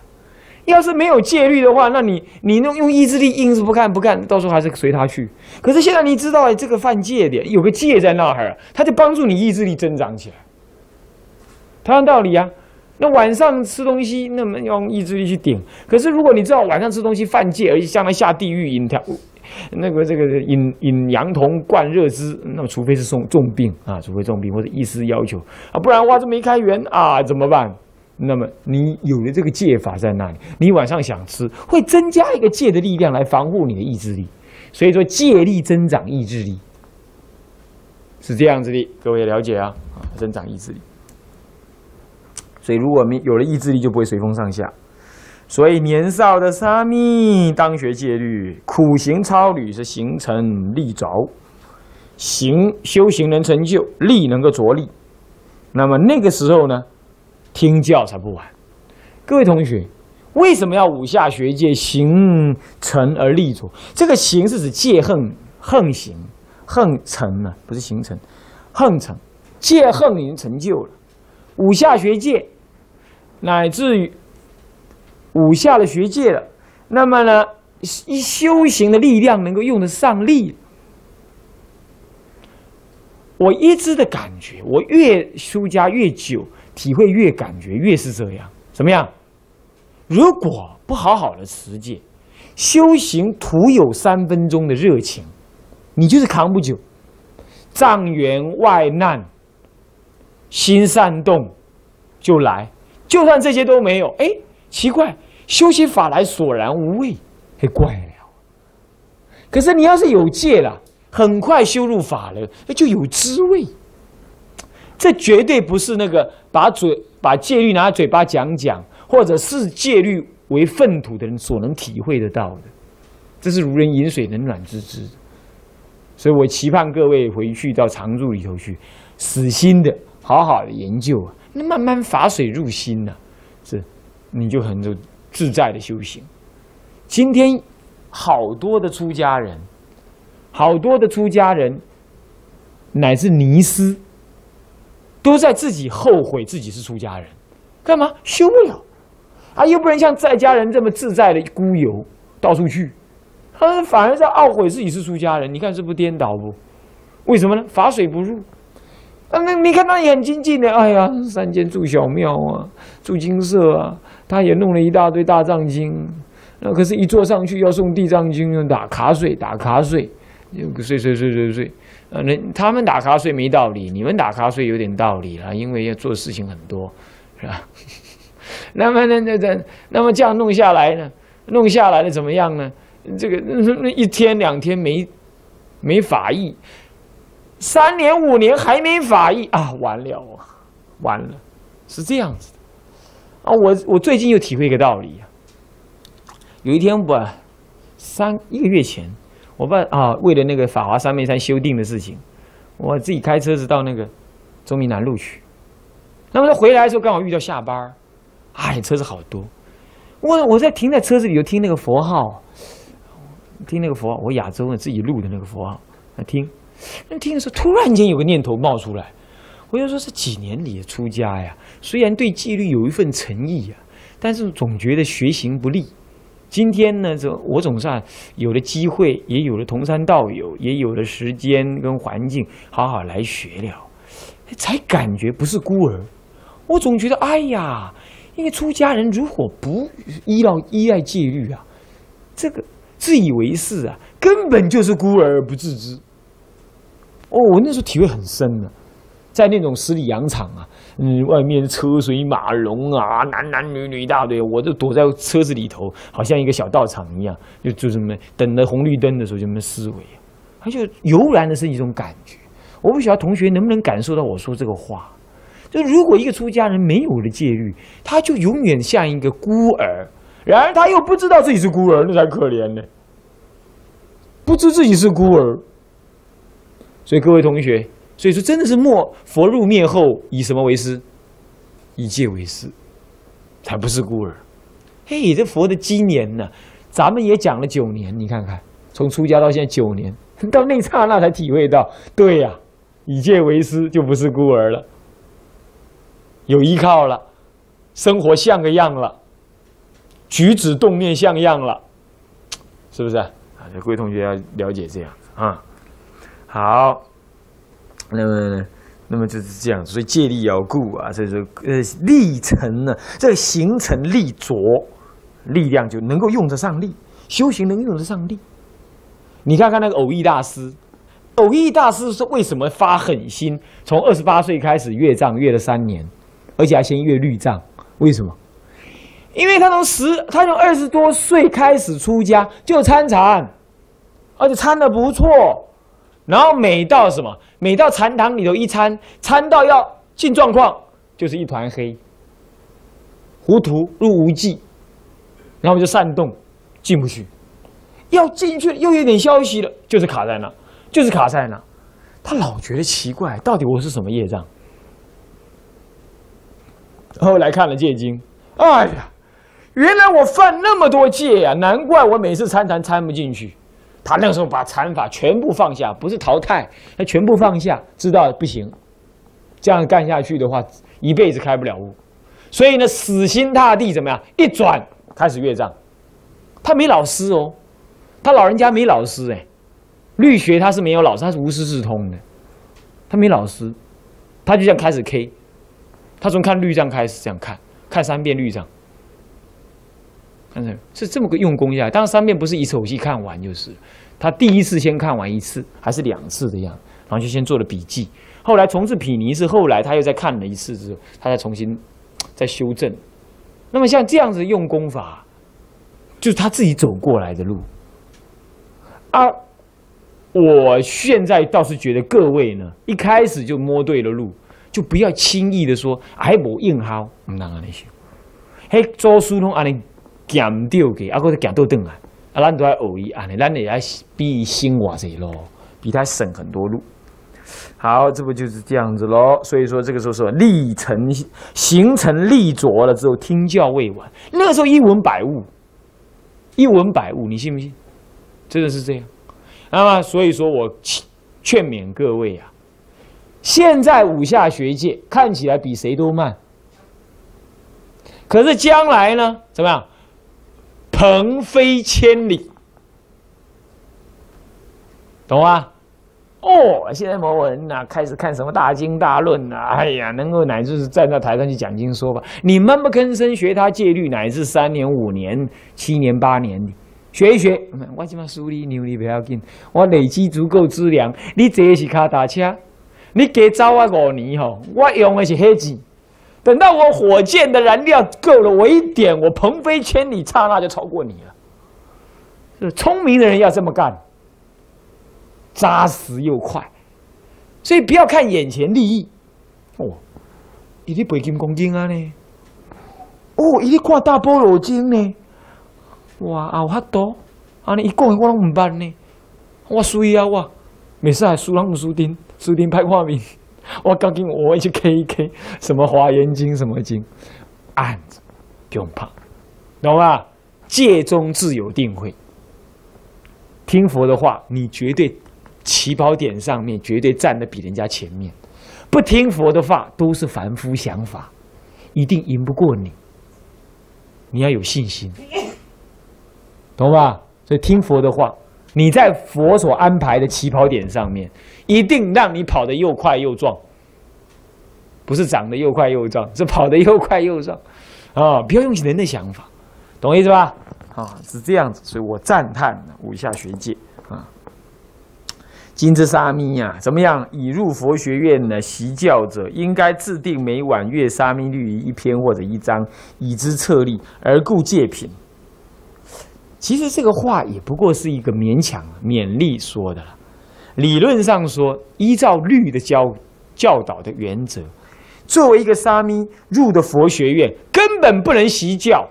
要是没有戒律的话，那你你用用意志力硬是不看不看到时候还是随他去。可是现在你知道这个犯戒的有个戒在那儿，他就帮助你意志力增长起来。同样道理啊，那晚上吃东西，那么用意志力去顶。可是如果你知道晚上吃东西犯戒，而且将来下地狱引条，那个这个引引羊童灌热汁，那么除非是重重病啊，除非重病或者医师要求啊，不然的话这没开源啊，怎么办？那么你有了这个戒法在那里，你晚上想吃，会增加一个戒的力量来防护你的意志力。所以说戒力增长意志力是这样子的，各位了解啊？增长意志力。所以如果没有了意志力，就不会随风上下。所以年少的沙弥当学戒律，苦行超履是形成力着，行修行能成就力能够着力。那么那个时候呢？听教才不晚，各位同学，为什么要五下学界行成而立足？这个行是指戒恨恨行恨成呢，不是形成恨成戒恨已经成就了。五下学界，乃至于五下的学界了，那么呢，一修行的力量能够用得上力。我一直的感觉，我越出家越久。体会越感觉越是这样，怎么样？如果不好好的持戒，修行徒有三分钟的热情，你就是扛不久。障缘外难，心善动就来。就算这些都没有，哎，奇怪，修习法来索然无味，嘿，怪了。可是你要是有戒了，很快修入法了，那就有滋味。这绝对不是那个把嘴把戒律拿嘴巴讲讲，或者视戒律为粪土的人所能体会得到的。这是如人饮水，冷暖自知。所以我期盼各位回去到常住里头去，死心的好好的研究啊，那慢慢法水入心呐，是你就很就自在的修行。今天好多的出家人，好多的出家人，乃至尼师，都在自己后悔自己是出家人，干嘛修不了啊？又不能像在家人这么自在的孤游到处去。他反而在懊悔自己是出家人，你看是不颠倒不？为什么呢？法水不入。啊，那你看他也很精进的，哎呀，山间住小庙啊，住精舍啊，他也弄了一大堆大藏经。那可是，一坐上去要送地藏经，打卡睡，打卡睡，睡睡睡睡睡。呃，那他们打卡睡没道理，你们打卡睡有点道理了，因为要做事情很多，是吧？[laughs] 那么，那那那，那么这样弄下来呢？弄下来了怎么样呢？这个那一天两天没没法益，三年五年还没法益啊，完了啊，完了，是这样子的啊。我我最近又体会一个道理啊。有一天我三一个月前，我爸啊为了那个法华三昧山修订的事情，我自己开车子到那个中民南路去。那么他回来的时候刚好遇到下班儿哎，车子好多。我我在停在车子里头听那个佛号。听那个佛，我亚洲的自己录的那个佛号，那听，那听的时候，突然间有个念头冒出来，我就说这几年里出家呀，虽然对纪律有一份诚意呀，但是总觉得学行不利。今天呢，这我总算有了机会，也有了同山道友，也有了时间跟环境，好好来学了，才感觉不是孤儿。我总觉得，哎呀，因为出家人如果不依赖依赖戒律啊，这个。自以为是啊，根本就是孤儿而不自知。哦，我那时候体会很深的，在那种十里洋场啊，嗯，外面车水马龙啊，男男女女一大堆，我就躲在车子里头，好像一个小道场一样，就就这么等着红绿灯的时候就这么思维，他就油然的是一种感觉。我不晓得同学能不能感受到我说这个话，就如果一个出家人没有了戒律，他就永远像一个孤儿。然而他又不知道自己是孤儿，那才可怜呢。不知自己是孤儿，所以各位同学，所以说真的是末佛入灭后以什么为师？以戒为师，才不是孤儿。嘿，这佛的今年呢，咱们也讲了九年，你看看，从出家到现在九年，[laughs] 到那刹那才体会到，对呀，以戒为师就不是孤儿了，有依靠了，生活像个样了。举止动念像样了，是不是啊？这各位同学要了解这样啊。好，那么那么就是这样，所以借力要固啊。所以说，呃，力成呢，这个形成力着，力量就能够用得上力，修行能用得上力。你看看那个偶益大师，偶益大师是为什么发狠心，从二十八岁开始阅藏，阅了三年，而且还先阅律藏，为什么？因为他从十，他从二十多岁开始出家就参禅，而且参的不错。然后每到什么，每到禅堂里头一参，参到要进状况，就是一团黑，糊涂入无际，然后就散动，进不去。要进去又有点消息了，就是卡在那，就是卡在那。他老觉得奇怪，到底我是什么业障？后来看了戒经，哎呀！原来我犯那么多戒呀，难怪我每次参禅参不进去。他那时候把禅法全部放下，不是淘汰，他全部放下，知道不行，这样干下去的话，一辈子开不了悟。所以呢，死心塌地怎么样？一转开始阅藏，他没老师哦，他老人家没老师哎，律学他是没有老师，他是无师自通的，他没老师，他就这样开始 K，他从看律藏开始这样看，看三遍律藏。看是是这么个用功下来。当然三遍不是一口气看完，就是他第一次先看完一次，还是两次的样，然后就先做了笔记。后来重置毗尼是后来他又再看了一次之后，他再重新再修正。那么像这样子用功法，就是他自己走过来的路啊。我现在倒是觉得各位呢，一开始就摸对了路，就不要轻易的说哎，无硬好，唔能安尼想。嘿，做书拢安尼减掉给，啊，或者减倒转来，咱都要学伊安尼，咱也要比伊先活些咯，比他省很多路。好，这不就是这样子喽？所以说这个时候说立成形成立着了之后，听教未完，那个时候一文百物，一文百物，你信不信？真的是这样。那么，所以说我劝勉各位啊，现在武下学界看起来比谁都慢，可是将来呢，怎么样？鹏飞千里，懂吗？哦，现在某人呐开始看什么大经大论呐，哎呀，能够乃至是站在台上去讲经说法，你闷不吭声学他戒律，乃至三年、五年、七年、八年的。学一学，我起码梳理牛你不要紧，我累积足够资粮。你坐的是卡达车，你给走我五年吼，我用的是黑钱。等到我火箭的燃料够了，我一点，我鹏飞千里，刹那就超过你了。是聪明的人要这么干，扎实又快。所以不要看眼前利益。哦，伊咧背金公斤啊呢？哦，伊咧看大菠萝经呢？哇，有遐多，安尼一讲我拢毋捌呢。我输啊，我，每次还输人毋输丁，输丁拍画面。我赶紧我去 K 一 K，什么华严经什么经，按着，不用怕，懂吧？戒中自有定慧。听佛的话，你绝对起跑点上面绝对站得比人家前面。不听佛的话，都是凡夫想法，一定赢不过你。你要有信心。懂吧？所以听佛的话，你在佛所安排的起跑点上面，一定让你跑得又快又壮。不是长得又快又壮，是跑得又快又壮。啊，不要用人的想法，懂意思吧？啊，是这样子，所以我赞叹武下学界啊。金之沙弥呀，怎么样？已入佛学院的？习教者应该制定每晚阅沙弥律仪一篇或者一章，以之策立，而故戒品。其实这个话也不过是一个勉强勉励说的了。理论上说，依照律的教教导的原则，作为一个沙弥入的佛学院，根本不能习教，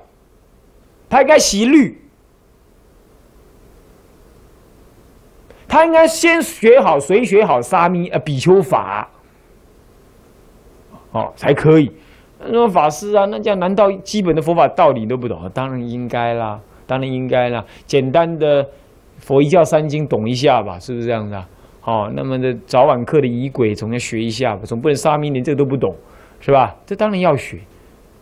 他应该习律。他应该先学好谁学好沙弥呃比丘法，哦才可以。那法师啊，那这样难道基本的佛法道理都不懂？当然应该啦。当然应该啦，简单的佛一教三经懂一下吧，是不是这样的？哦，那么的早晚课的仪轨总要学一下，总不能沙弥连这个都不懂，是吧？这当然要学，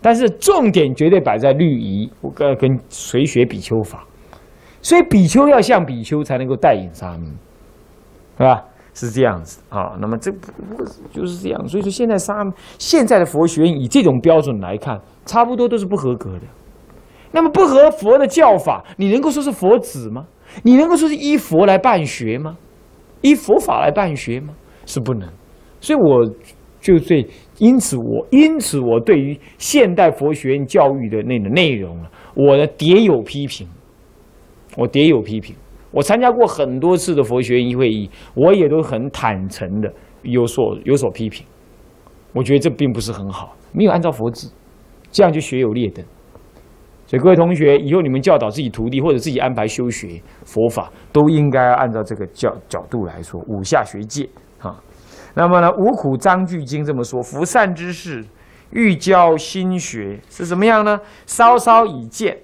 但是重点绝对摆在律仪，我跟跟谁学比丘法，所以比丘要像比丘才能够带引沙弥，是吧？是这样子啊。那么这不就是这样？所以说现在沙现在的佛学院以这种标准来看，差不多都是不合格的。那么不合佛的教法，你能够说是佛子吗？你能够说是依佛来办学吗？依佛法来办学吗？是不能。所以我就对，因此我因此我对于现代佛学院教育的那个内容啊，我的迭有批评。我迭有批评。我参加过很多次的佛学院会议，我也都很坦诚的有所有所批评。我觉得这并不是很好，没有按照佛制，这样就学有劣等。所以各位同学，以后你们教导自己徒弟或者自己安排修学佛法，都应该按照这个角角度来说，五下学界啊。那么呢，《五苦章句经》这么说：福善之事，欲教心学是怎么样呢？稍稍以见，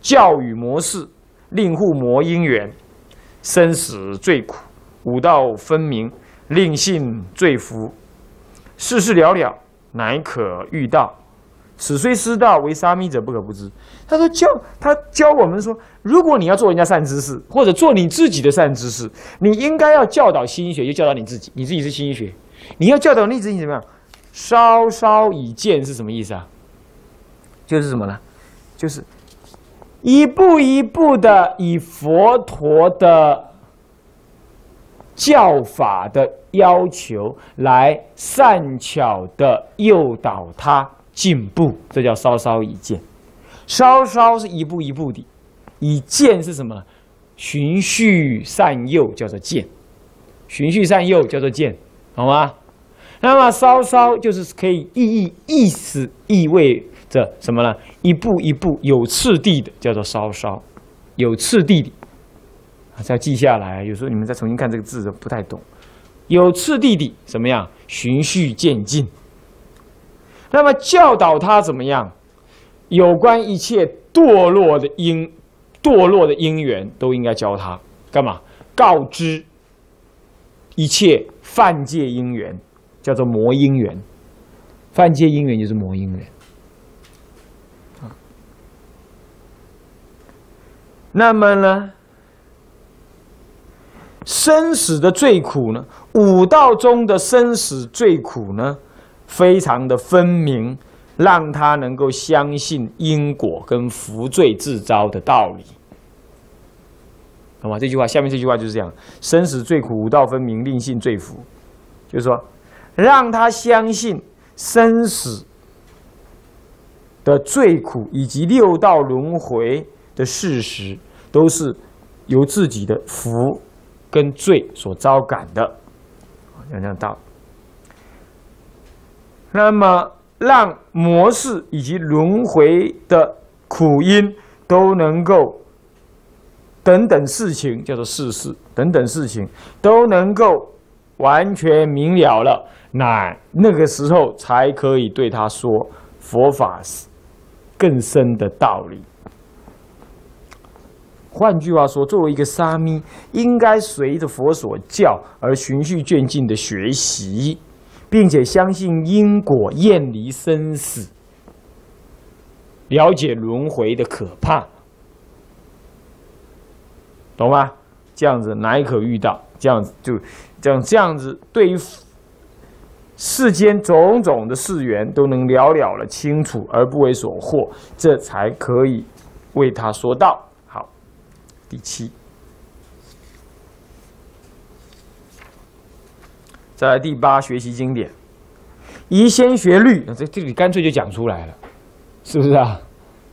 教育模式，令护魔因缘，生死最苦，五道分明，令性最福，世事了了，乃可遇到。此虽师道，为沙弥者不可不知。他说教他教我们说，如果你要做人家善知识，或者做你自己的善知识，你应该要教导心学，就教导你自己。你自己是心学，你要教导你自己怎么样？稍稍以见是什么意思啊？就是什么呢？就是一步一步的以佛陀的教法的要求来善巧的诱导他进步，这叫稍稍以渐。稍稍是一步一步的，以渐是什么？循序善诱叫做渐，循序善诱叫做渐，好吗？那么稍稍就是可以意义意思意味着什么呢？一步一步有次第的叫做稍稍，有次第的啊，要记下来。有时候你们再重新看这个字就不太懂，有次第的怎么样？循序渐进。那么教导他怎么样？有关一切堕落的因，堕落的因缘都应该教他干嘛？告知一切犯戒因缘。叫做魔因缘，犯戒因缘就是魔因缘。那么呢，生死的最苦呢？五道中的生死最苦呢，非常的分明，让他能够相信因果跟福罪自招的道理。好吗？这句话下面这句话就是这样：生死最苦，五道分明，令信最福。就是说。让他相信生死的最苦，以及六道轮回的事实，都是由自己的福跟罪所招感的，讲讲道理。那么，让模式以及轮回的苦因都能够等等事情，叫做世事等等事情都能够完全明了了。那那个时候才可以对他说佛法更深的道理。换句话说，作为一个沙弥，应该随着佛所教而循序渐进的学习，并且相信因果、厌离生死，了解轮回的可怕，懂吗？这样子乃可遇到，这样子就这样这样子对于。世间种种的事缘都能了了了清楚而不为所惑，这才可以为他说道。好，第七，再来第八，学习经典，宜先学律。这这里干脆就讲出来了，是不是啊？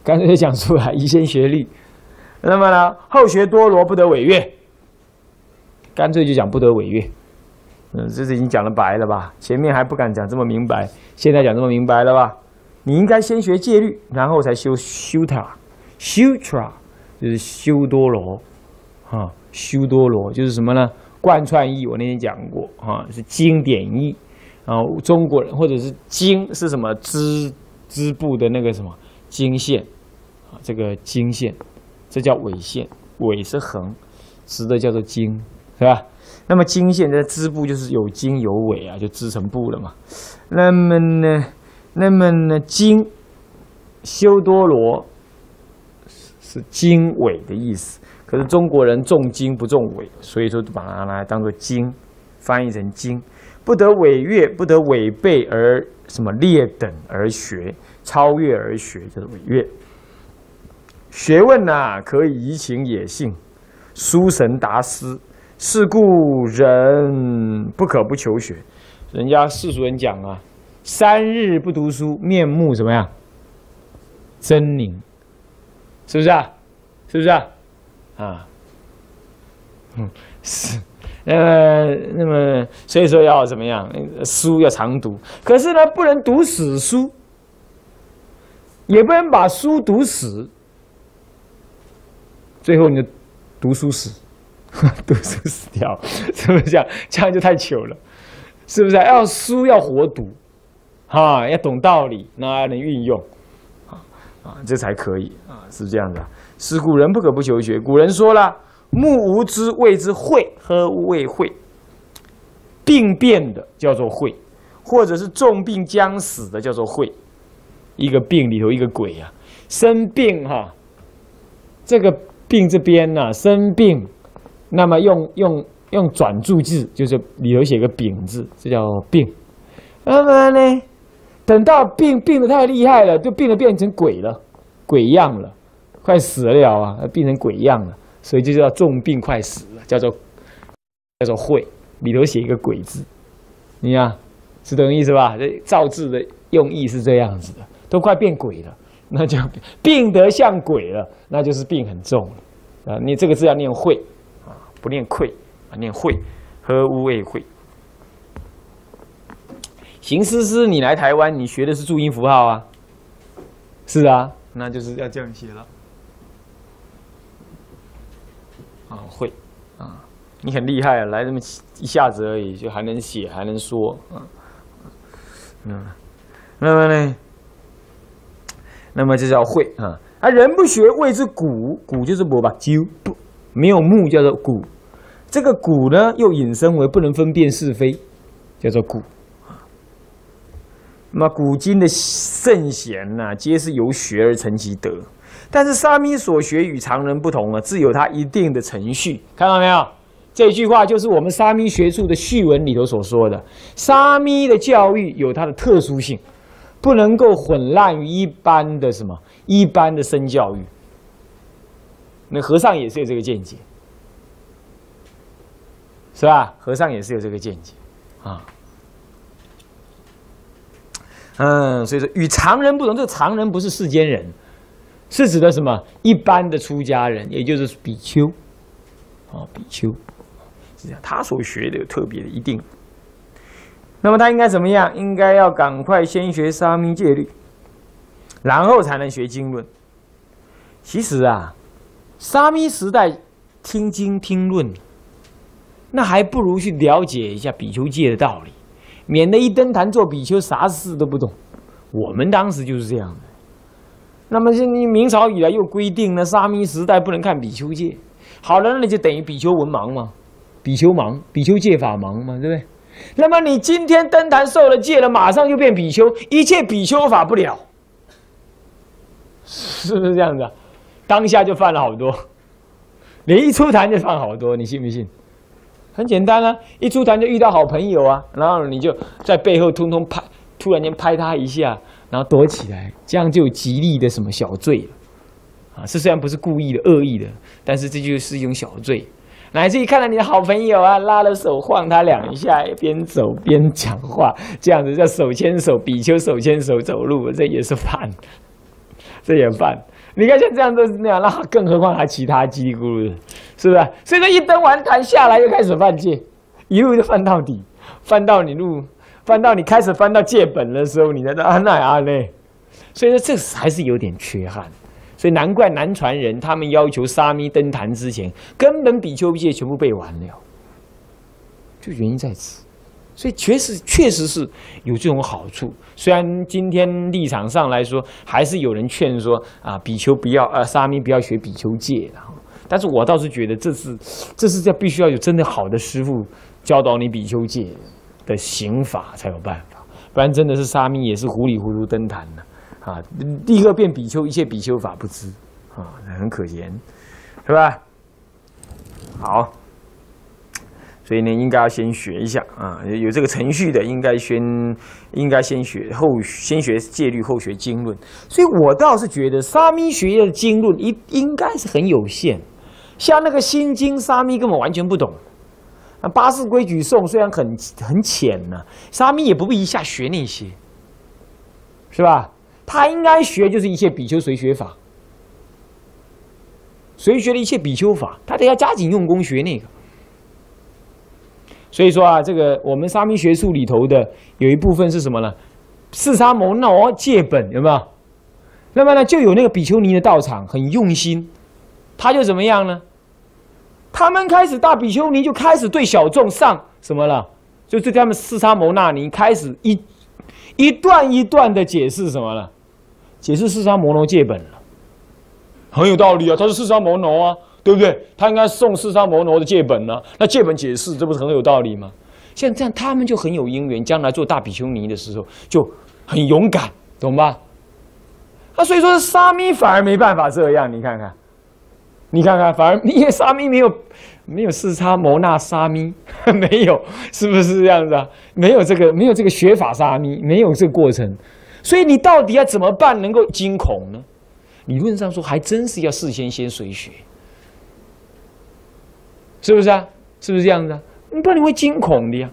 干脆就讲出来，宜先学律。那么呢，后学多罗，不得违约。干脆就讲不得违约。嗯，这是已经讲了白了吧？前面还不敢讲这么明白，现在讲这么明白了吧？你应该先学戒律，然后才修修塔，修塔就是修多罗，啊，修多罗就是什么呢？贯穿义，我那天讲过，啊，是经典义，啊，中国人或者是经是什么织织布的那个什么经线，啊，这个经线，这叫纬线，纬是横，织的叫做经，是吧？那么经线的织布就是有经有纬啊，就织成布了嘛。那么呢，那么呢，经修多罗是经纬的意思。可是中国人重经不重纬，所以说把它拿来当做经，翻译成经，不得违越，不得违背而什么劣等而学，超越而学就是违越。学问呐，可以移情野性，书神达师。是故人不可不求学，人家世俗人讲啊，三日不读书，面目怎么样？狰狞，是不是啊？是不是啊？啊，嗯，是，呃，那么所以说要怎么样？书要常读，可是呢，不能读死书，也不能把书读死，最后你就读书死。[laughs] 读书死掉，[laughs] 是不是这样？这样就太糗了，是不是？要书要活读，哈，要懂道理，那能运用，啊啊，这才可以啊，是这样的。是古人不可不求学。古人说了：“目无知谓之慧，何谓慧？病变的叫做慧，或者是重病将死的叫做慧。一个病里头一个鬼啊，生病哈，这个病这边呢生病。”那么用用用转注字，就是里头写个丙字，这叫病。那么呢，等到病病的太厉害了，就病的变成鬼了，鬼样了，快死了啊，病成鬼样了，所以就叫重病快死了，叫做叫做会里头写一个鬼字，你看是这个意思吧？这造字的用意是这样子的，都快变鬼了，那就 [laughs] 病得像鬼了，那就是病很重啊。你这个字要念会啊，不念愧啊，念会，和无畏会。邢思思，你来台湾，你学的是注音符号啊？是啊，那就是要这样写了。啊，会啊，你很厉害啊，来这么一下子而已，就还能写，还能说啊。嗯，那么呢？那么就叫会啊。啊，人不学，谓之古。古就是我吧？就不没有目，叫做古。这个古呢，又引申为不能分辨是非，叫做古。那么古今的圣贤呐，皆是由学而成其德。但是沙弥所学与常人不同啊，自有他一定的程序。看到没有？这句话就是我们沙弥学术的序文里头所说的。沙弥的教育有它的特殊性，不能够混乱于一般的什么一般的身教育。那和尚也是有这个见解，是吧？和尚也是有这个见解啊。嗯，所以说与常人不同，这个常人不是世间人，是指的什么？一般的出家人，也就是比丘，啊，比丘是这样。他所学的有特别的一定。那么他应该怎么样？应该要赶快先学沙弥戒律，然后才能学经论。其实啊，沙弥时代听经听论，那还不如去了解一下比丘戒的道理。免得一登坛做比丘，啥事都不懂。我们当时就是这样的。那么，现你明朝以来又规定了，沙弥时代不能看比丘戒。好了，那就等于比丘文盲嘛，比丘盲，比丘戒法盲嘛，对不对？那么你今天登坛受了戒了，马上就变比丘，一切比丘法不了，是不是这样子？当下就犯了好多，你一出坛就犯好多，你信不信？很简单啊，一出坛就遇到好朋友啊，然后你就在背后通通拍，突然间拍他一下，然后躲起来，这样就有吉利的什么小罪了啊？这虽然不是故意的、恶意的，但是这就是一种小罪。乃至于看到你的好朋友啊，拉了手晃他两下，边走边讲话，这样子叫手牵手，比丘手牵手走路，这也是犯，这也犯。你看像这样都是那样，那更何况还其他叽里咕噜的，是不是？所以说一登完坛下来又开始犯戒，一路就犯到底，犯到你路，翻到你开始翻到戒本的时候，你在那安奈阿内。所以说这还是有点缺憾，所以难怪南传人他们要求沙弥登坛之前，根本比丘戒全部背完了，就原因在此。所以确实确实是有这种好处。虽然今天立场上来说，还是有人劝说啊，比丘不要呃沙弥不要学比丘戒的。但是我倒是觉得这是这是要必须要有真的好的师傅教导你比丘戒的刑法才有办法，不然真的是沙弥也是糊里糊涂登坛的啊，立刻变比丘，一切比丘法不知啊，很可怜，是吧？好。所以呢，应该要先学一下啊，有这个程序的，应该先应该先学后先学戒律，后学经论。所以我倒是觉得沙弥学的经论应应该是很有限，像那个心经，沙弥根本完全不懂。那，八识规矩颂虽然很很浅呢，沙弥也不必一下学那些，是吧？他应该学就是一切比丘随学法，随学的一切比丘法，他得要加紧用功学那个。所以说啊，这个我们沙弥学术里头的有一部分是什么呢？四沙摩那戒本有没有？那么呢，就有那个比丘尼的道场很用心，他就怎么样呢？他们开始大比丘尼就开始对小众上什么了？就对他们四沙摩那尼开始一一段一段的解释什么了？解释四沙摩罗戒本了，很有道理啊，他是四沙摩罗啊。对不对？他应该送四沙摩罗的戒本呢？那戒本解释，这不是很有道理吗？像这样，他们就很有因缘，将来做大比丘尼的时候就很勇敢，懂吧？啊，所以说沙弥反而没办法这样，你看看，你看看，反而 [laughs] 因为沙弥没有没有四沙摩那沙弥，[laughs] 没有，是不是这样子啊？没有这个没有这个学法沙弥，没有这个过程，所以你到底要怎么办能够惊恐呢？理论上说还真是要事先先随学，是不是啊？是不是这样子啊？不然你会惊恐的呀。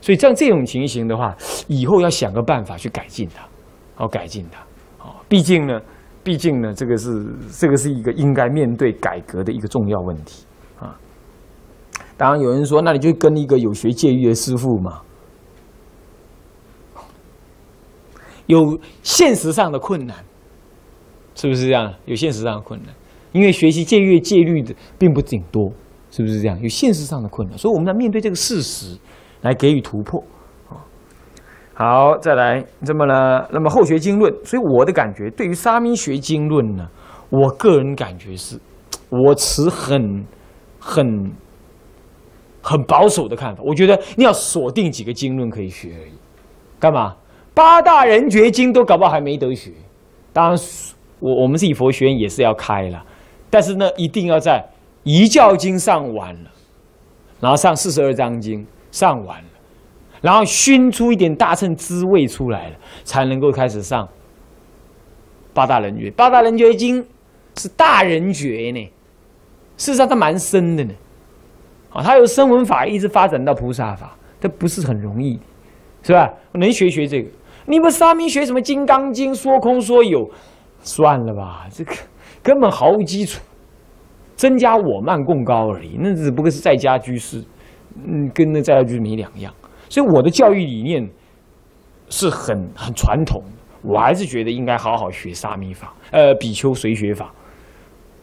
所以像这种情形的话，以后要想个办法去改进它，好改进它。好，毕竟呢，毕竟呢，这个是这个是一个应该面对改革的一个重要问题啊。当然有人说，那你就跟一个有学戒律的师傅嘛。有现实上的困难，是不是这样？有现实上的困难，因为学习戒律戒律的并不顶多，是不是这样？有现实上的困难，所以我们要面对这个事实。来给予突破，好，再来，那么呢？那么后学经论，所以我的感觉，对于沙弥学经论呢，我个人感觉是，我持很、很、很保守的看法。我觉得你要锁定几个经论可以学而已，干嘛？八大人觉经都搞不好还没得学。当然，我我们自己佛学院也是要开了，但是呢，一定要在一教经上完了，然后上四十二章经。上完了，然后熏出一点大乘滋味出来了，才能够开始上八大人觉。八大人觉经是大人觉呢，事实上它蛮深的呢。啊，它由声闻法一直发展到菩萨法，这不是很容易，是吧？能学学这个，你们沙弥学什么金刚经说空说有，算了吧，这个根本毫无基础，增加我慢共高而已，那只不过是在家居士。嗯，跟那在家就没两样，所以我的教育理念是很很传统，我还是觉得应该好好学沙弥法，呃，比丘随学法。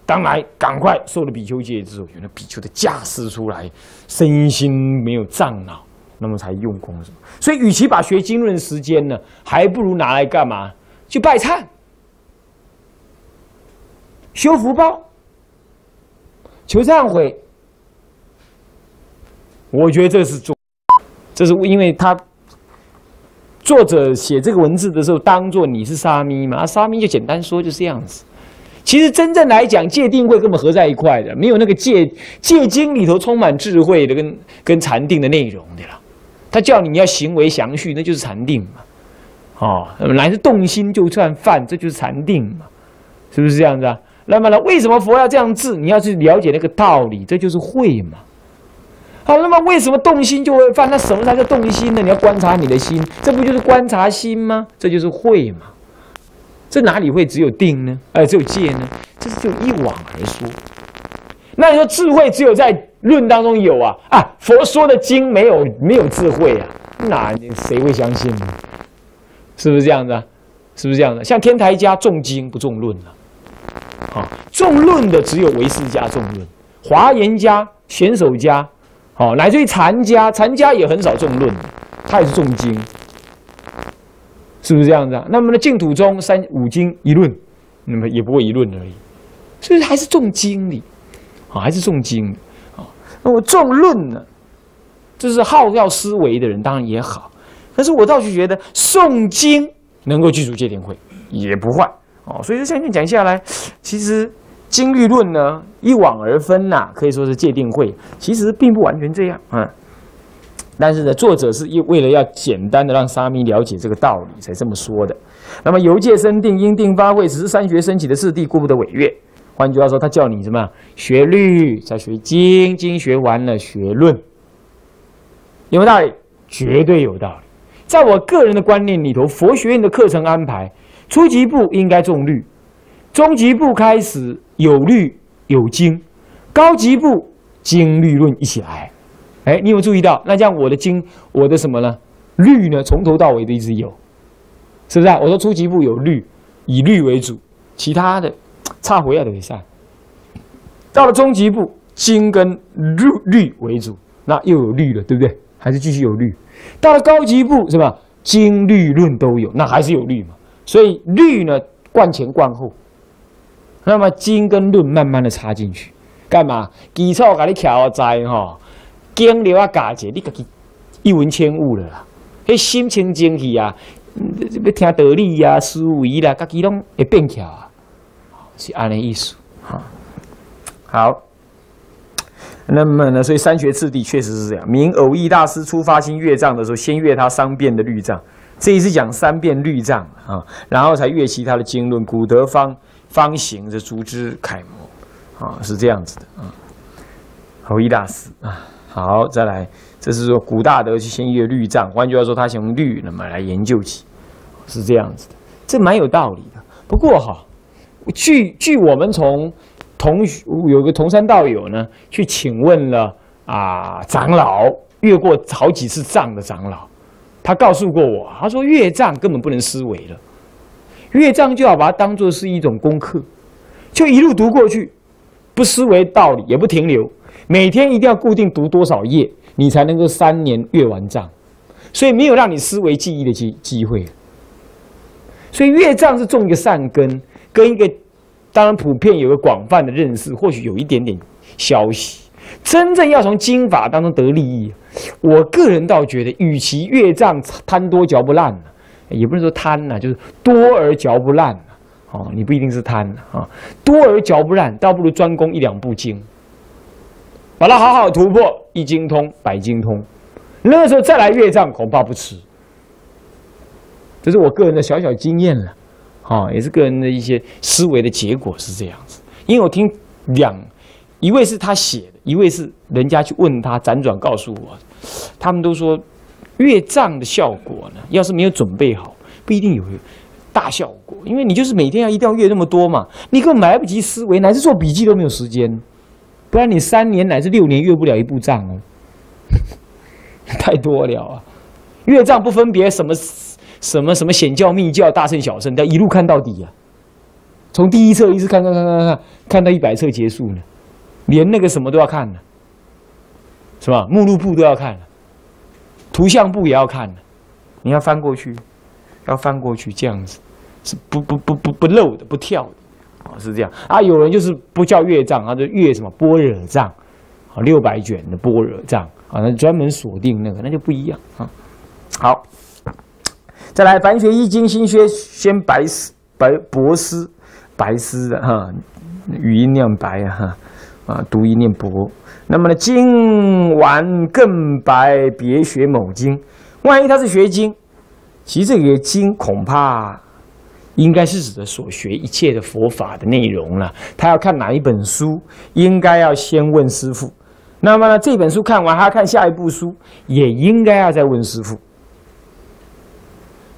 当然，赶快受了比丘戒之后，有了比丘的架势出来，身心没有障恼，那么才用功什么。所以，与其把学经论时间呢，还不如拿来干嘛？去拜忏、修福报、求忏悔。我觉得这是做，这是因为他作者写这个文字的时候，当做你是沙弥嘛，沙弥就简单说就是这样子。其实真正来讲，戒定慧根本合在一块的，没有那个戒戒经里头充满智慧的跟跟禅定的内容的啦。他叫你要行为详序，那就是禅定嘛。哦，来是动心就算犯，这就是禅定嘛，是不是这样子啊？那么呢，为什么佛要这样治？你要去了解那个道理，这就是慧嘛。好，那么为什么动心就会犯？那什么才叫动心呢？你要观察你的心，这不就是观察心吗？这就是慧嘛。这哪里会只有定呢？哎，只有戒呢？这是就一往而说。那你说智慧只有在论当中有啊？啊，佛说的经没有没有智慧啊？那谁会相信呢？是不是这样子？是不是这样的？像天台家重经不重论啊？啊，重论的只有唯识家重论，华严家、显手家。好，乃至于禅家，禅家也很少重论，他也是重经，是不是这样子啊？那么呢，净土中三五经一论，那么也不过一论而已，所以还是重经的，啊，还是重经的，啊，那我重论呢，就是好要思维的人当然也好，可是我倒是觉得诵经能够记住戒定慧也不坏，哦，所以这相信讲下来，其实。经律论呢，一往而分呐，可以说是界定会，其实并不完全这样啊。但是呢，作者是一为了要简单的让沙弥了解这个道理，才这么说的。那么由戒生定，因定发慧，只是三学升起的次第，顾不得违越。换句话说，他叫你什么？学律再学经，经学完了学论，有没有道理？绝对有道理。在我个人的观念里头，佛学院的课程安排，初级部应该重律。中级部开始有律有经，高级部经律论一起来。哎，你有注意到？那这样我的经，我的什么呢？律呢？从头到尾都一直有，是不是啊？我说初级部有律，以律为主，其他的差回要的给散。到了中级部，经跟律律为主，那又有律了，对不对？还是继续有律。到了高级部，是吧？经律论都有，那还是有律嘛？所以律呢，贯前贯后。那么经跟论慢慢的插进去，干嘛？基础给你调在吼，经流啊加解，你自己一文千物了啦。迄心清精气啊，要听道理呀、思维啦，自己拢会变巧啊，是安尼意思。哈，好。那么呢，所以三学次第确实是这样。明偶义大师出发心阅藏的时候，先阅他三遍的律藏，这一次讲三遍律藏啊，然后才阅其他的经论。古德方。方形的足之楷模，啊，是这样子的啊。弘一大师啊，好，再来，这是说古大德去先阅律藏，换句话说，他先用律那么来研究起，是这样子的，这蛮有道理的。不过哈，据据我们从同有个同山道友呢，去请问了啊长老，越过好几次藏的长老，他告诉过我，他说阅藏根本不能思维了，阅藏就要把它当做是一种功课，就一路读过去，不思维道理，也不停留。每天一定要固定读多少页，你才能够三年阅完账，所以没有让你思维记忆的机机会。所以阅账是种一个善根，跟一个当然普遍有个广泛的认识，或许有一点点消息。真正要从经法当中得利益，我个人倒觉得，与其阅账贪多嚼不烂也不是说贪呐，就是多而嚼不烂哦，你不一定是贪啊，多而嚼不烂，倒不如专攻一两部经。把它好好突破，一精通百精通，那个时候再来阅账恐怕不迟。这是我个人的小小经验了，啊，也是个人的一些思维的结果是这样子。因为我听两一位是他写的，一位是人家去问他辗转告诉我，他们都说阅账的效果呢，要是没有准备好，不一定有大效果。因为你就是每天要一定要阅那么多嘛，你根本来不及思维，乃至做笔记都没有时间。不然你三年乃至六年阅不了一部账哦，[laughs] 太多了啊！阅账不分别什么什么什么显教密教大圣小圣，要一路看到底啊！从第一册一直看看看看看，看到一百册结束呢，连那个什么都要看呢，是吧？目录簿都要看了图像簿也要看你要翻过去，要翻过去，这样子是不不不不不漏的，不跳的。啊是这样啊，有人就是不叫月藏，他就月什么般若藏，啊，六百卷的般若藏啊，那专门锁定那个，那就不一样啊。好，再来凡学易经新学先白丝白博丝白丝的哈，语音念白啊哈啊，读一念博。那么呢，经完更白，别学某经。万一他是学经，其实这个经恐怕。应该是指的所学一切的佛法的内容了。他要看哪一本书，应该要先问师傅。那么呢，这本书看完，他看下一部书，也应该要再问师傅。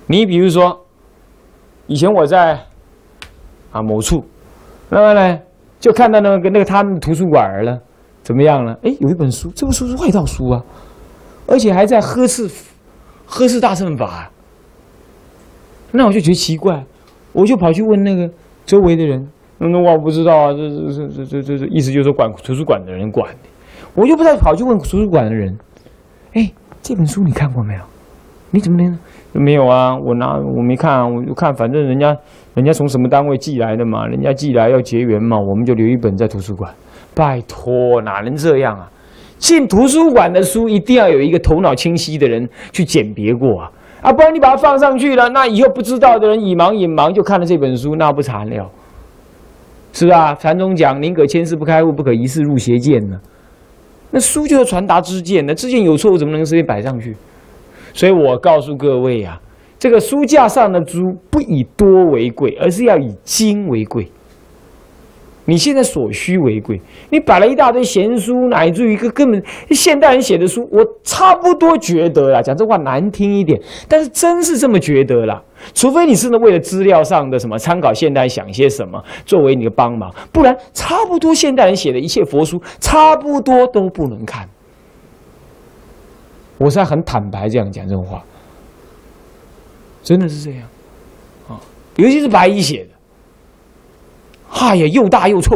你比如说，以前我在啊某处，那么呢，就看到那个那个他们图书馆了，怎么样了？哎，有一本书，这本书是外道书啊，而且还在呵斥呵斥大乘法。那我就觉得奇怪。我就跑去问那个周围的人，那我不知道啊，这这这这这这意思就是管图书馆的人管的，我就不再跑去问图书馆的人，哎，这本书你看过没有？你怎么能没有啊？我拿我没看啊，我就看，反正人家人家从什么单位寄来的嘛，人家寄来要结缘嘛，我们就留一本在图书馆。拜托，哪能这样啊？进图书馆的书一定要有一个头脑清晰的人去鉴别过啊。啊，不然你把它放上去了，那以后不知道的人以盲隐盲就看了这本书，那不惨了？是吧？禅宗讲宁可千世不开悟，不可一世入邪见呢。那书就是传达知见的，知见有错误怎么能随便摆上去？所以我告诉各位啊，这个书架上的书不以多为贵，而是要以精为贵。你现在所需为贵，你摆了一大堆闲书，乃至于一个根本现代人写的书，我差不多觉得啦，讲这话难听一点，但是真是这么觉得啦。除非你是为了资料上的什么参考，现代想些什么作为你的帮忙，不然差不多现代人写的一切佛书，差不多都不能看。我是很坦白这样讲这种话，真的是这样。啊，尤其是白衣写的。哎呀，又大又臭，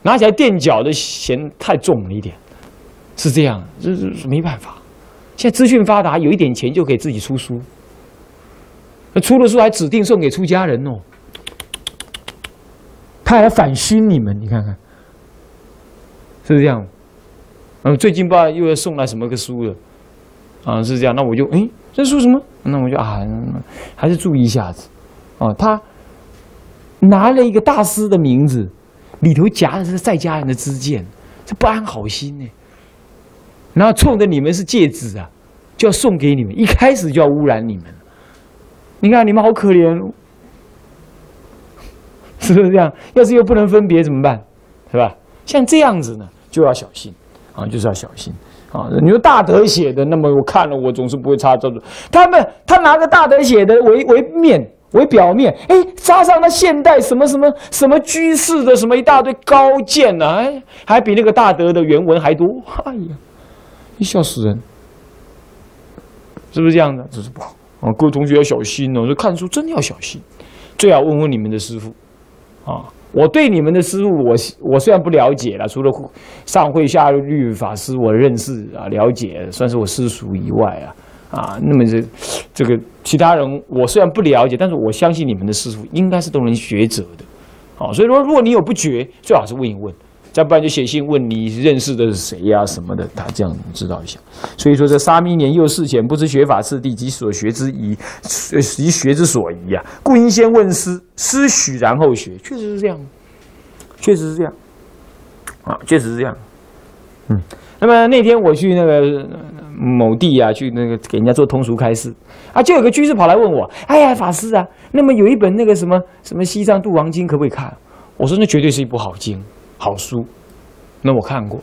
拿起来垫脚的嫌太重了一点，是这样，这这没办法。现在资讯发达，有一点钱就可以自己出书，那出了书还指定送给出家人哦，他还反熏你们，你看看，是不是这样？嗯，最近不知道又要送来什么个书了，啊，是这样，那我就哎，这书什么？那我就啊，还是注意一下子，哦，他。拿了一个大师的名字，里头夹的是在家人的知见，这不安好心呢。然后冲着你们是戒指啊，就要送给你们，一开始就要污染你们。你看你们好可怜，是不是这样？要是又不能分别怎么办？是吧？像这样子呢，就要小心啊，就是要小心啊。你说大德写的，那么我看了，我总是不会插这个。他们他拿个大德写的为为面为表面，哎，加上那现代什么什么什么居士的什么一大堆高见呢，哎，还比那个大德的原文还多。哎呀，你笑死人，是不是这样的？这是不好啊，各位同学要小心哦。这看书真的要小心，最好问问你们的师傅啊。我对你们的师傅，我我虽然不了解了，除了上会下律法师我认识啊，了解算是我师叔以外啊，啊，那么这这个其他人我虽然不了解，但是我相信你们的师傅应该是都能学者的，好，所以说如果你有不觉，最好是问一问。再不然就写信问你认识的是谁呀什么的，他这样知道一下。所以说这沙弥年幼事浅，不知学法次第及所学之宜，及学之所宜呀。故应先问师，师许然后学，确实是这样，确实是这样，啊，确实是这样。嗯，那么那天我去那个某地啊，去那个给人家做通俗开示啊，就有个居士跑来问我，哎呀，法师啊，那么有一本那个什么什么《西藏度王经》可不可以看？我说那绝对是一部好经。好书，那我看过，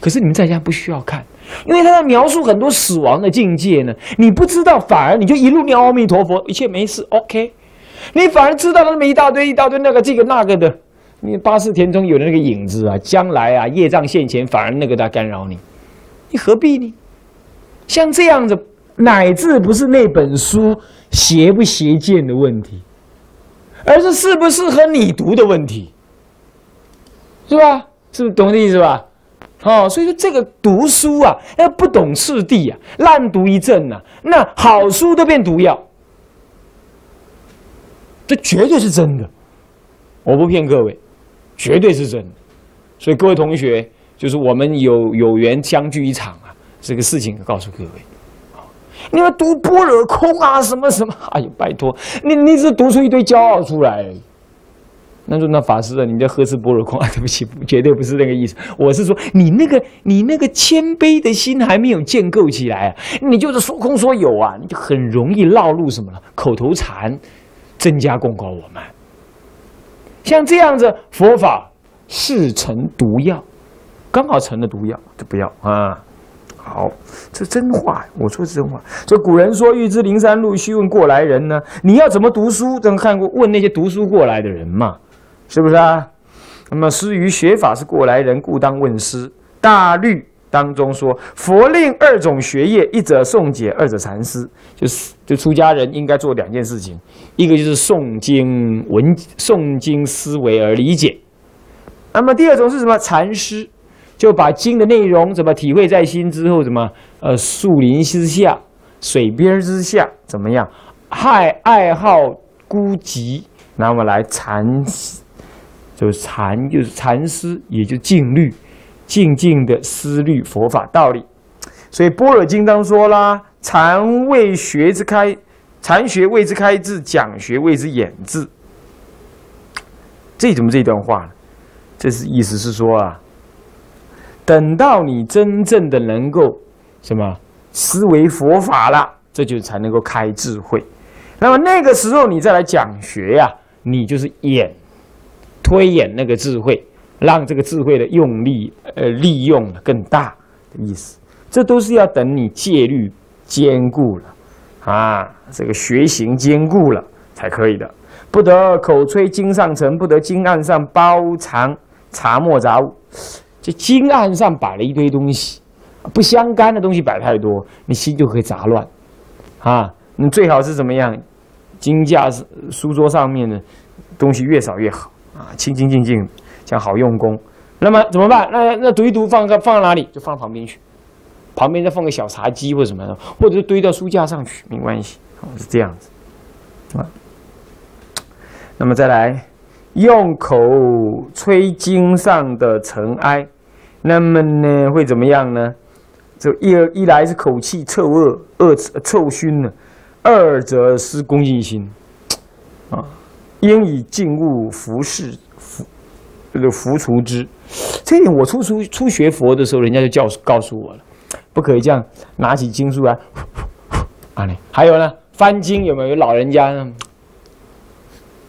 可是你们在家不需要看，因为他在描述很多死亡的境界呢。你不知道，反而你就一路念阿弥陀佛，一切没事，OK。你反而知道了那么一大堆一大堆那个这个那个的，你八世田中有的那个影子啊，将来啊业障现前，反而那个在干扰你，你何必呢？像这样子，乃至不是那本书邪不邪见的问题，而是适不适合你读的问题。是吧？是不是懂这意思吧？哦，所以说这个读书啊，要不懂次第啊，烂读一阵呐，那好书都变毒药，这绝对是真的，我不骗各位，绝对是真的。所以各位同学，就是我们有有缘相聚一场啊，这个事情告诉各位，你们读般若空啊，什么什么，哎呦，拜托，你你只读出一堆骄傲出来。那说那法师啊，你在呵斥般若空啊？[laughs] 对不起，绝对不是那个意思。我是说，你那个你那个谦卑的心还没有建构起来啊，你就是说空说有啊，你就很容易落入什么了？口头禅，增加功高我慢。像这样子，佛法是成毒药，刚好成了毒药，就不要啊。好，这真话，我说真话。这古人说：“欲知灵山路，须问过来人。”呢，你要怎么读书？等看过问那些读书过来的人嘛。是不是啊？那么师于学法是过来人，故当问师。大律当中说，佛令二种学业，一者诵解，二者禅师。就是就出家人应该做两件事情，一个就是诵经文，诵经思维而理解。那么第二种是什么？禅师就把经的内容怎么体会在心之后，怎么呃树林之下、水边之下怎么样？爱爱好孤寂，那么来禅。就禅，就是禅师，也就静虑，静静的思虑佛法道理。所以《般若经》当说啦：“禅为学之开，禅学为之开智，讲学为之演智。”这怎么这段话呢？这是意思是说啊，等到你真正的能够什么思维佛法了，这就才能够开智慧。那么那个时候你再来讲学呀，你就是演。推演那个智慧，让这个智慧的用力呃利用更大的意思，这都是要等你戒律坚固了啊，这个学行坚固了才可以的。不得口吹经上层，不得经案上包藏茶墨杂物。这经案上摆了一堆东西，不相干的东西摆太多，你心就会杂乱啊。你最好是怎么样？经架书桌上面的东西越少越好。啊，清清静静，讲好用功。那么怎么办？那那读一读，放个放在哪里？就放旁边去，旁边再放个小茶几或什么的，或者是堆到书架上去，没关系。是这样子啊。那么再来，用口吹经上的尘埃，那么呢会怎么样呢？这一一来是口气臭恶，二臭熏呢，二则失恭敬心。应以静物服侍，服这个服除之。这点我初初初学佛的时候，人家就教告诉我了，不可以这样拿起经书来。[coughs] 啊，你还有呢？翻经有没有？老人家呢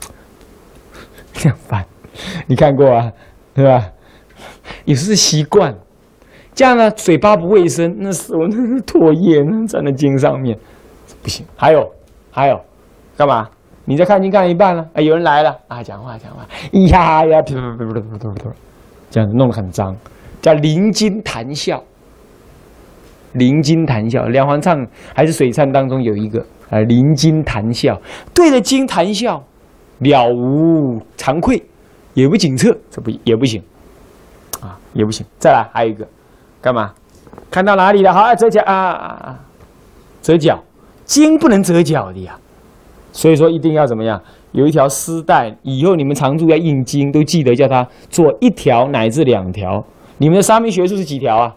[coughs] 这样翻，你看过啊，对吧？也是习惯，这样呢，嘴巴不卫生，那手那是唾液呢在那经上面，不行。还有，还有，干嘛？你在看经看一半了，哎，有人来了啊，讲话讲话，呀呀，噗噗噗噗噗噗噗，[laughs] 这样子弄得很脏，叫临经谈笑。临经谈笑，梁皇唱还是水忏当中有一个啊，临经谈笑，对着经谈笑，了无惭愧，也不警策，这不也不行。啊，也不行。再来，还有一个，干嘛？看到哪里了？好，折角啊啊啊！折角，经不能折角的呀。所以说，一定要怎么样？有一条丝带，以后你们常住要印经，都记得叫他做一条乃至两条。你们的沙弥学术是几条啊？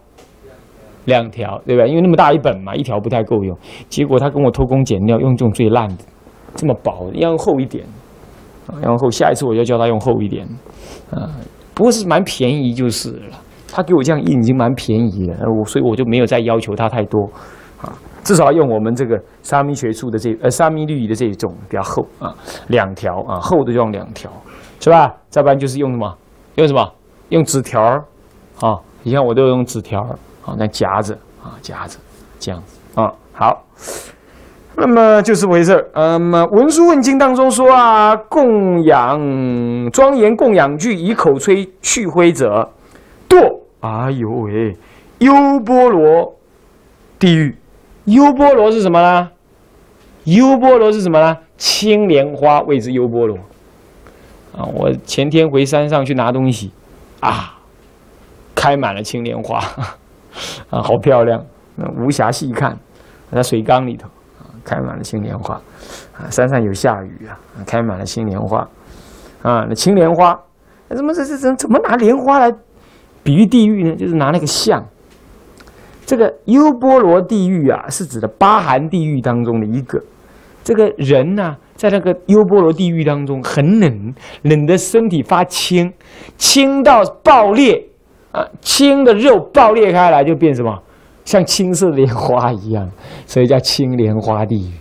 两条，对吧？因为那么大一本嘛，一条不太够用。结果他跟我偷工减料，用这种最烂的，这么薄，要用厚一点。然后下一次我就叫他用厚一点，啊。不过是蛮便宜就是了，他给我这样印已经蛮便宜了，我所以我就没有再要求他太多，至少用我们这个沙弥学术的这呃沙弥律仪的这一种比较厚啊，两条啊厚的就用两条，是吧？再不然就是用什么？用什么？用纸条儿，啊，你看我都用纸条儿啊，那夹着啊夹着这样子啊好。那么就是回事儿。嗯，《文殊问经》当中说啊，供养庄严供养具以口吹去灰者，堕哎呦喂，优波罗地狱。优波罗是什么呢？优波罗是什么呢？青莲花谓之优波罗。啊，我前天回山上去拿东西，啊，开满了青莲花，[laughs] 啊，好漂亮，那无暇细看，在水缸里头。开满了青莲花，啊，山上有下雨啊，开满了青莲花，啊，那青莲花，怎么这这怎怎么拿莲花来比喻地狱呢？就是拿那个像，这个优波罗地狱啊，是指的八寒地狱当中的一个。这个人呢，在那个优波罗地狱当中很冷，冷的身体发青，青到爆裂啊，青的肉爆裂开来就变什么？像青色莲花一样，所以叫青莲花地狱，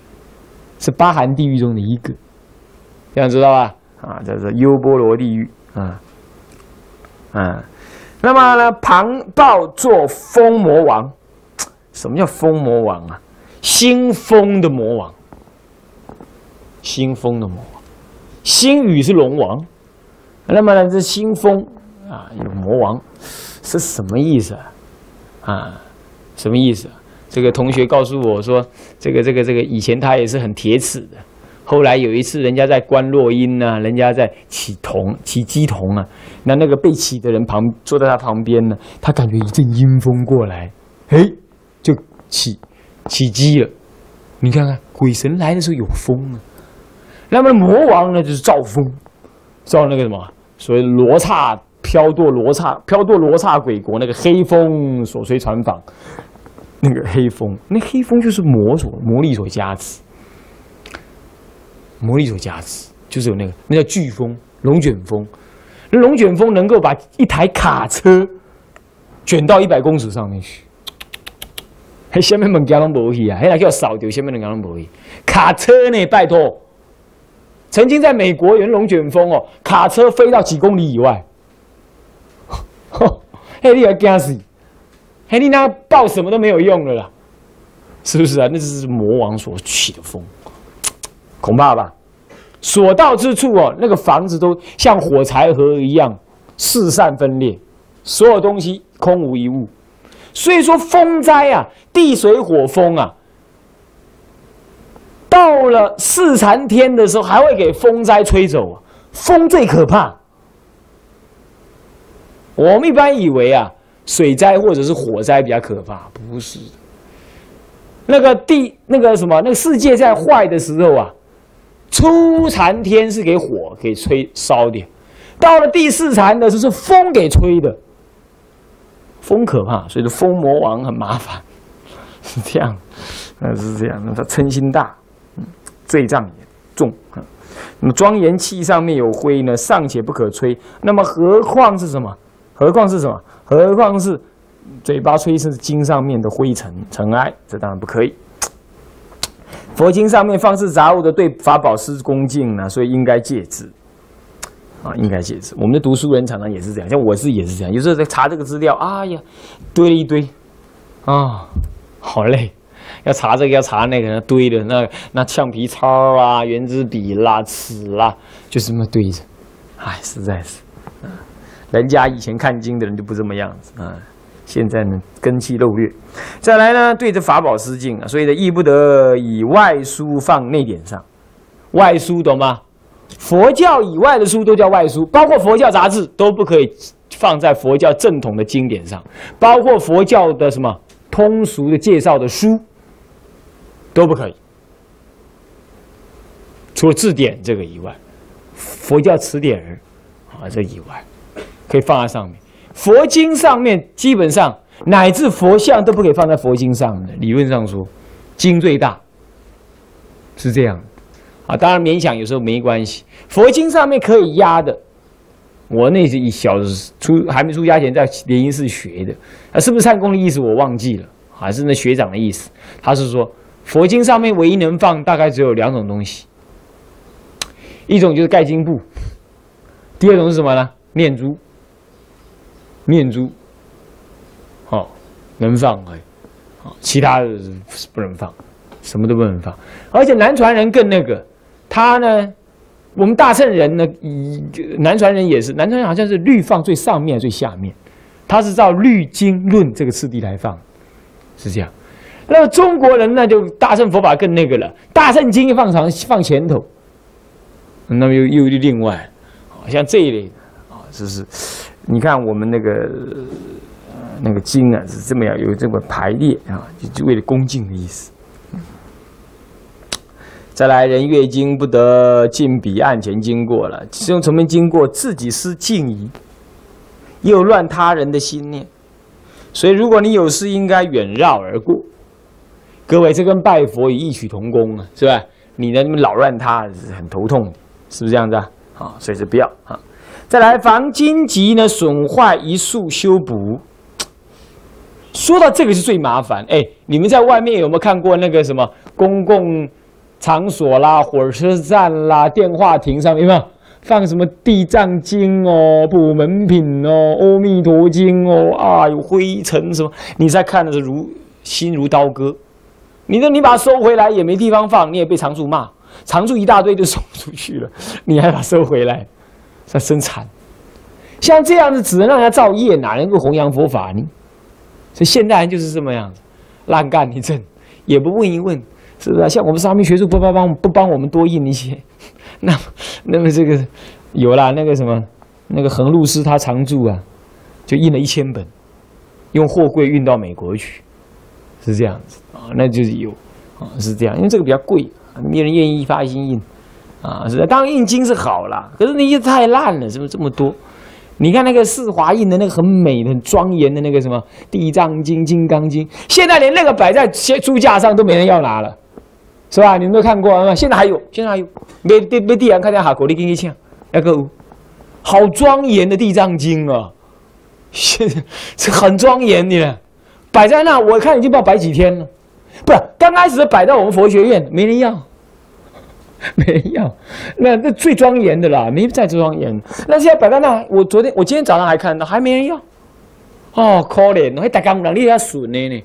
是八寒地狱中的一个，这样知道吧？啊，叫做优波罗地狱啊，啊，那么呢，旁道作风魔王，什么叫风魔王啊？新风的魔王，新风的魔王，星宇是龙王，那么呢，这新风啊，有魔王，是什么意思啊？啊？什么意思？这个同学告诉我说，这个这个这个以前他也是很铁齿的，后来有一次人家在观落音呢，人家在起铜起鸡铜啊，那那个被起的人旁坐在他旁边呢，他感觉一阵阴风过来，哎，就起起鸡了。你看看鬼神来的时候有风啊，那么魔王呢就是造风，造那个什么，所谓罗刹飘堕罗刹飘堕罗刹鬼国那个黑风所吹传访。那个黑风，那黑风就是魔所魔力所加持，魔力所加持，就是有那个，那叫飓风、龙卷风。龙卷风能够把一台卡车卷到一百公尺上面去。还下面门加拢无去啊？还来叫扫掉下面的加拢无去。卡车呢？拜托，曾经在美国有龙卷风哦，卡车飞到几公里以外，嘿，你还惊死！黑丽娜报什么都没有用了啦，是不是啊？那是魔王所起的风，恐怕吧。所到之处哦，那个房子都像火柴盒一样四散分裂，所有东西空无一物。所以说风灾啊，地水火风啊，到了四禅天的时候，还会给风灾吹走啊。风最可怕。我们一般以为啊。水灾或者是火灾比较可怕，不是？那个地那个什么，那个世界在坏的时候啊，初禅天是给火给吹烧的，到了第四禅的时候是风给吹的，风可怕，所以说风魔王很麻烦，[laughs] 是这样，那是这样，那他嗔心大，罪障也重啊。那么庄严气上面有灰呢，尚且不可吹，那么何况是什么？何况是什么？何况是嘴巴吹是经上面的灰尘尘埃，这当然不可以。佛经上面放置杂物的，对法宝施恭敬呢，所以应该戒之。啊，应该解释。我们的读书人常常也是这样，像我自己也是这样，有时候在查这个资料，哎呀，堆了一堆，啊，好累，要查这个要查那个，堆的那那橡皮擦啊、圆珠笔啦、尺啦，就这么堆着，哎，实在是，人家以前看经的人就不这么样子啊，现在呢根气漏略。再来呢，对着法宝施敬啊，所以呢，亦不得以外书放内典上，外书懂吗？佛教以外的书都叫外书，包括佛教杂志都不可以放在佛教正统的经典上，包括佛教的什么通俗的介绍的书都不可以，除了字典这个以外，佛教词典儿啊这以外可以放在上面。佛经上面基本上乃至佛像都不可以放在佛经上的，理论上说，经最大是这样。啊，当然勉强有时候没关系。佛经上面可以压的，我那是一小出还没出家前在莲音寺学的，啊，是不是禅功的意思我忘记了，还是那学长的意思？他是说佛经上面唯一能放大概只有两种东西，一种就是盖经布，第二种是什么呢？念珠，念珠，好，能放哎，好，其他的是不能放，什么都不能放，而且南传人更那个。他呢？我们大乘人呢？南传人也是，南传人好像是律放最上面、最下面，他是照律经论这个次第来放，是这样。那么中国人呢，就大乘佛法更那个了，大乘经放长放前头，那么又又另外，像这一类啊，就是你看我们那个那个经啊，是这么样有这么排列啊，就为了恭敬的意思。再来，人月经不得近彼案前经过了，使用从边经过，自己失敬仪，又乱他人的心念，所以如果你有事，应该远绕而过。各位，这跟拜佛也异曲同工啊，是吧？你呢，扰乱他很头痛，是不是这样子啊？好，所以是不要啊。再来，防荆棘呢，损坏一束修补。说到这个是最麻烦，哎，你们在外面有没有看过那个什么公共？场所啦，火车站啦，电话亭上面有没有放什么《地藏经》哦，补门品哦，《阿弥陀经》哦啊，有灰尘什么？你在看的是如心如刀割。你说你把它收回来也没地方放，你也被常住骂，常住一大堆就送出去了，你还把它收回来，在生产。像这样子只能让人家造业，哪能够弘扬佛法呢？所以现代人就是这么样子，烂干一阵，也不问一问。是不是啊像我们沙弥学术不帮帮不帮我们多印一些？[laughs] 那那么这个有啦，那个什么那个横路师他常住啊，就印了一千本，用货柜运到美国去，是这样子啊，那就是有啊，是这样，因为这个比较贵，没人愿意发心印啊。是当然印经是好啦，可是那些太烂了，是不是这么多？你看那个四华印的那个很美、很庄严的那个什么《地藏经》《金刚经》，现在连那个摆在书架上都没人要拿了。是吧？你们都看过啊？现在还有，现在还有。没地没地人看见哈，国力给你抢那个，好庄严的地藏经啊！[laughs] 现是很庄严的，摆在那，我看已经不知道摆几天了。不是，刚开始摆到我们佛学院，没人要，[laughs] 没人要。那那最庄严的啦，没再庄严。那现在摆在那，我昨天我今天早上还看到，还没人要。哦，可怜，还大家人你也顺的呢，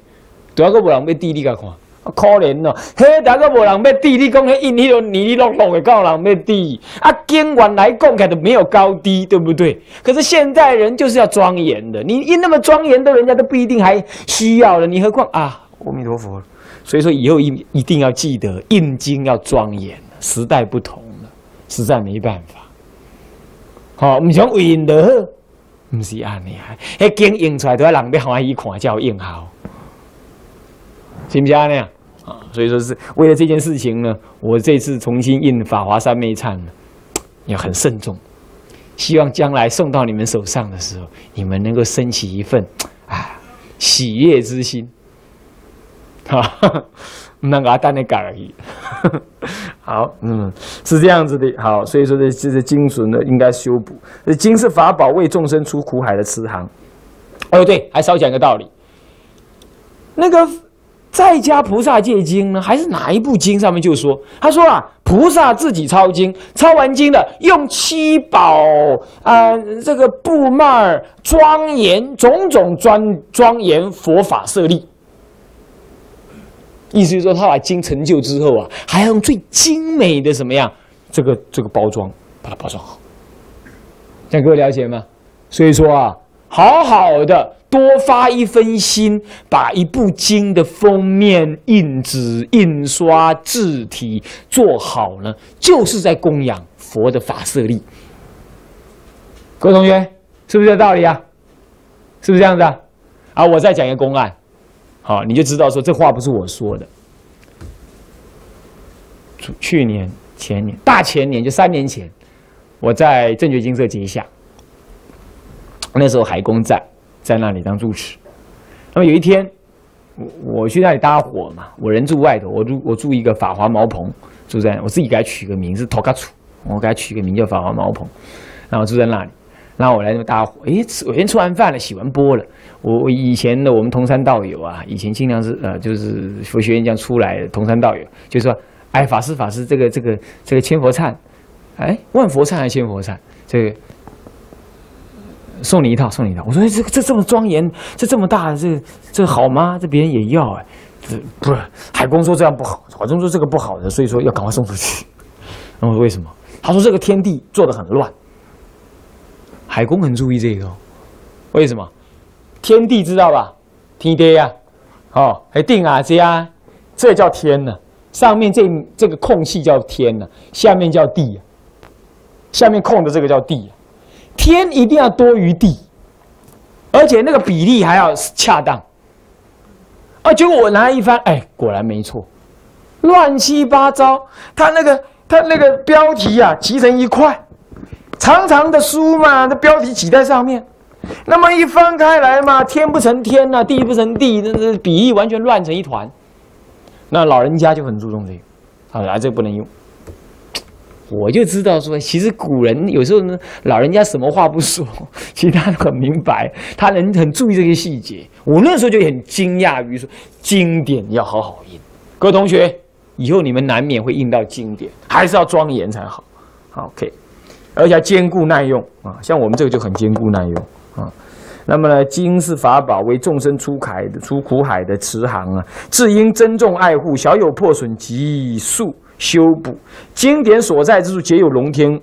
多少个无人要地你甲看。可怜哦，迄大个无人要低，你讲迄印迄个泥泥落落的，够人要低。啊，经原来讲起来都没有高低，对不对？可是现在人就是要庄严的，你印那么庄严的，人家都不一定还需要了，你何况啊？阿弥陀佛。所以说以后一一定要记得印经要庄严，时代不同了，实在没办法。好，唔想印的，唔是安尼啊？迄经印出来都要人要欢喜看，才有印好。行不行那样啊？所以说是为了这件事情呢，我这次重新印《法华三昧忏》呢，要很慎重。希望将来送到你们手上的时候，你们能够升起一份啊喜悦之心。哈，那个单的改而已。[laughs] 好，嗯，是这样子的。好，所以说这这些经书呢，应该修补。这经是法宝，为众生出苦海的慈航。哦，对，还少讲一个道理。那个。在家菩萨戒经呢，还是哪一部经上面就说？他说啊，菩萨自己抄经，抄完经的，用七宝啊，这个布幔庄严种种庄庄严佛法舍利。意思是说，他把经成就之后啊，还要用最精美的什么样这个这个包装，把它包装好。这各位了解吗？所以说啊，好好的。多发一分心，把一部经的封面、印纸、印刷、字体做好呢，就是在供养佛的法舍利。各位同学，是不是这道理啊？是不是这样子啊？啊，我再讲一个公案，好，你就知道说这话不是我说的。去年、前年、大前年，就三年前，我在正觉金色结下，那时候海公在。在那里当住持，那么有一天，我我去那里搭伙嘛，我人住外头，我住我住一个法华茅棚，住在我自己给他取个名字托卡楚，我给他取个名叫法华茅棚，然后住在那里，然后我来那搭伙，哎，我先吃完饭了，洗完钵了，我我以前的我们同山道友啊，以前经常是呃就是佛学院这样出来的同山道友，就说，哎，法师法师，这个这个这个千佛忏，哎，万佛忏还是千佛忏，这个。送你一套，送你一套。我说：“这这这么庄严，这这么大，这这好吗？这别人也要哎，这不是海公说这样不好，海公说这个不好的，所以说要赶快送出去。那 [laughs] 我说为什么？他说这个天地做的很乱，海公很注意这个。为什么？天地知道吧？天地呀，哦，还定啊这啊，这叫天呢。上面这这个空隙叫天呢，下面叫地，下面空的这个叫地。”天一定要多于地，而且那个比例还要恰当。啊，结果我拿一翻，哎，果然没错，乱七八糟。他那个他那个标题啊，挤成一块，长长的书嘛，那标题挤在上面。那么一翻开来嘛，天不成天呐，地不成地，那那比例完全乱成一团。那老人家就很注重这个，啊，这个不能用。我就知道说，其实古人有时候呢，老人家什么话不说，[laughs] 其实他很明白，他能很注意这些细节。我那时候就很惊讶于说，经典要好好印。各位同学，以后你们难免会印到经典，还是要庄严才好。好 OK，而且坚固耐用啊，像我们这个就很坚固耐用啊。那么呢，经是法宝，为众生出海的出苦海的慈航啊，自应珍重爱护，小有破损即速。修补经典所在之处，皆有龙天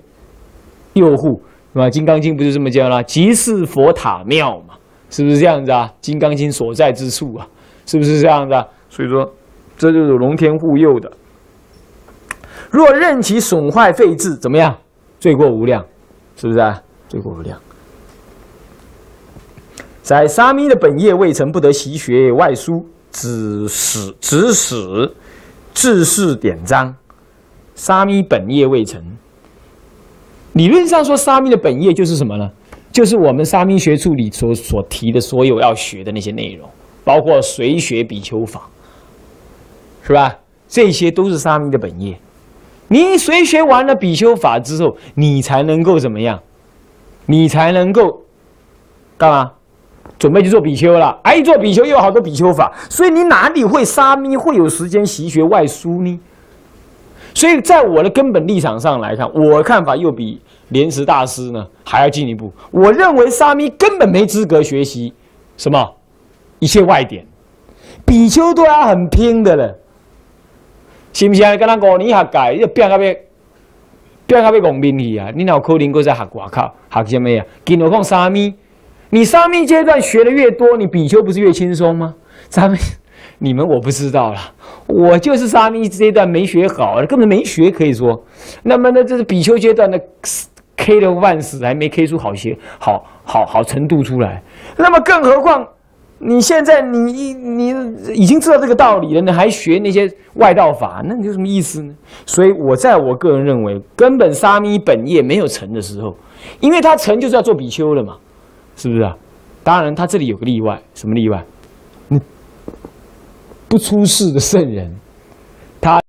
佑护，是吧？《金刚经》不就这么讲了？即是佛塔庙嘛，是不是这样子啊？《金刚经》所在之处啊，是不是这样子啊？所以说，这就是龙天护佑的。若任其损坏废置，怎么样？罪过无量，是不是啊？罪过无量。在沙弥的本业未成，不得习学外书，只使只使自是典章。沙弥本业未成，理论上说，沙弥的本业就是什么呢？就是我们沙弥学处里所所提的所有要学的那些内容，包括随学比丘法，是吧？这些都是沙弥的本业。你随学完了比丘法之后，你才能够怎么样？你才能够干嘛？准备去做比丘了。哎，做比丘又有好多比丘法，所以你哪里会沙弥会有时间习学外书呢？所以在我的根本立场上来看，我的看法又比莲池大师呢还要进一步。我认为沙弥根本没资格学习什么一切外典，比丘都要很拼的了，是不是？跟他五年学改，要变到要变到要讲名去啊！你脑壳能够在学挂靠学什么呀？更何况沙弥，你沙弥阶段学的越多，你比丘不是越轻松吗？咱们。你们我不知道了，我就是沙弥这段没学好，根本没学可以说。那么呢，这是比丘阶段的 K 的万死，还没 K 出好些好好好程度出来。那么更何况你现在你你已经知道这个道理了，你还学那些外道法，那你有什么意思呢？所以我在我个人认为，根本沙弥本业没有成的时候，因为他成就是要做比丘了嘛，是不是啊？当然他这里有个例外，什么例外？不出世的圣人，他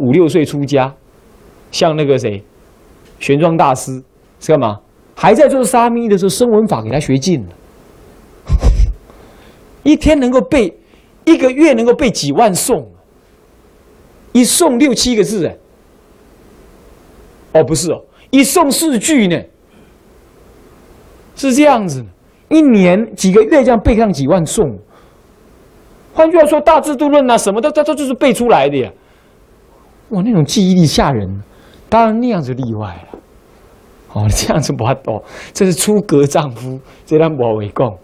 五六岁出家，像那个谁，玄奘大师是干嘛？还在做沙弥的时候，声闻法给他学尽了，[laughs] 一天能够背一个月能够背几万颂，一颂六七个字哎。哦，不是哦，一颂四句呢，是这样子，一年几个月这样背上几万颂。换句话说，《大制度论》啊，什么都它都就是背出来的呀。哇，那种记忆力吓人。当然那样子例外了。哦，这样子不多，这是出格丈夫，这让我为供。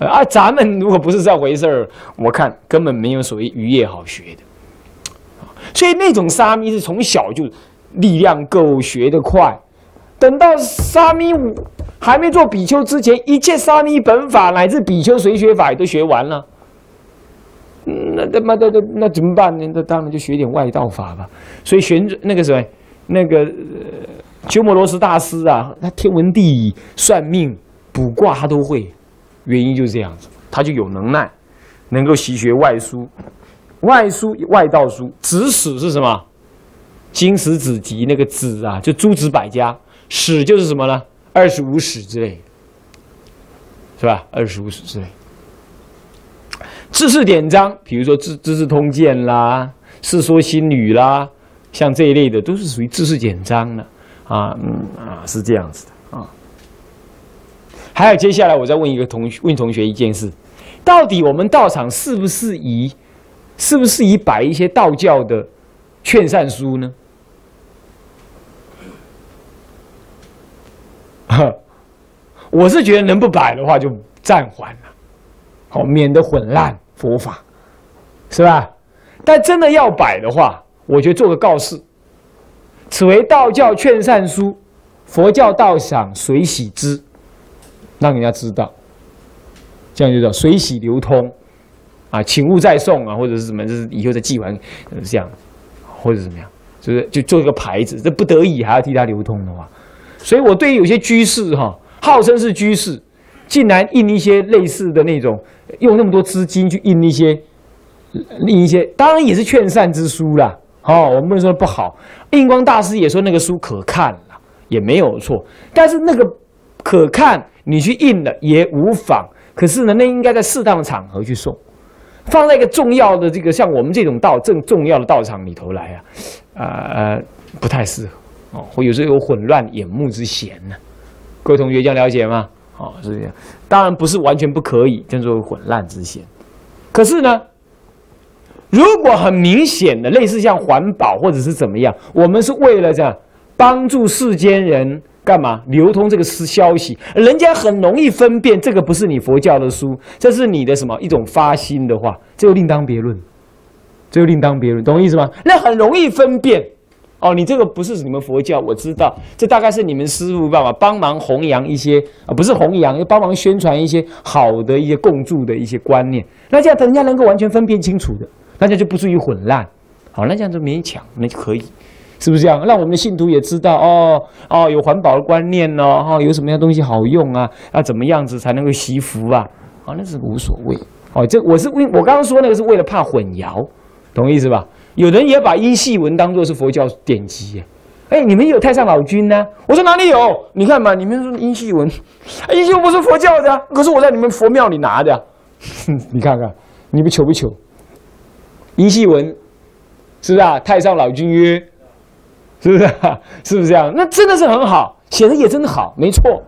啊，咱们如果不是这回事儿，我看根本没有所谓渔业好学的。所以那种沙弥是从小就力量够，学得快。等到沙弥还没做比丘之前，一切沙弥本法乃至比丘随学法也都学完了。那他妈的，那那怎么办呢？那当然就学点外道法吧。所以玄那个什么，那个呃鸠摩罗什大师啊，他天文地理、算命、卜卦他都会，原因就是这样子，他就有能耐，能够习学外书、外书、外道书。子史是什么？经史子集那个子啊，就诸子百家。史就是什么呢？二十五史之类，是吧？二十五史之类。知识典章，比如说《知知识通鉴》啦，《世说新语》啦，像这一类的，都是属于知识典章的啊，嗯啊，是这样子的啊。还有接下来，我再问一个同学，问同学一件事：到底我们道场是不是以，是不是以摆一些道教的劝善书呢？[laughs] 我是觉得能不摆的话，就暂缓了。好，免得混乱佛法，是吧？但真的要摆的话，我觉得做个告示：此为道教劝善书，佛教道场水洗之，让人家知道。这样就叫水洗流通啊，请勿再送啊，或者是什么，就是以后再寄完，这样，或者怎么样，就是就做一个牌子。这不得已还要替他流通的话，所以我对于有些居士哈，号称是居士。竟然印一些类似的那种，用那么多资金去印一些，印一些，当然也是劝善之书啦。哦，我们不能说不好。印光大师也说那个书可看了，也没有错。但是那个可看，你去印了也无妨。可是呢，那应该在适当的场合去送，放在一个重要的这个像我们这种道正重要的道场里头来啊，呃，不太适合哦，会有时候有混乱眼目之嫌呢。各位同学这样了解吗？哦，是这样，当然不是完全不可以，叫做混乱之嫌。可是呢，如果很明显的类似像环保或者是怎么样，我们是为了这样帮助世间人干嘛流通这个消息，人家很容易分辨这个不是你佛教的书，这是你的什么一种发心的话，这就另当别论，这就另当别论，懂我意思吗？那很容易分辨。哦，你这个不是你们佛教，我知道，这大概是你们师父爸爸帮忙弘扬一些啊，不是弘扬，要帮忙宣传一些好的一些共住的一些观念。那这样人家能够完全分辨清楚的，那这就不至于混乱。好，那这样就勉强，那就可以，是不是这样？让我们的信徒也知道哦哦，有环保的观念哦，哈，有什么样东西好用啊？要怎么样子才能够习福啊？啊，那是无所谓。哦，这我是为我刚刚说那个是为了怕混淆，懂我意思吧？有人也把音系文当做是佛教典籍，哎，你们有太上老君呢？我说哪里有？你看嘛，你们说音系文，音系文不是佛教的，可是我在你们佛庙里拿的，[laughs] 你看看，你们求不求？音系文，是不是啊？太上老君曰，是不是啊？是不是这样？那真的是很好，写的也真的好，没错。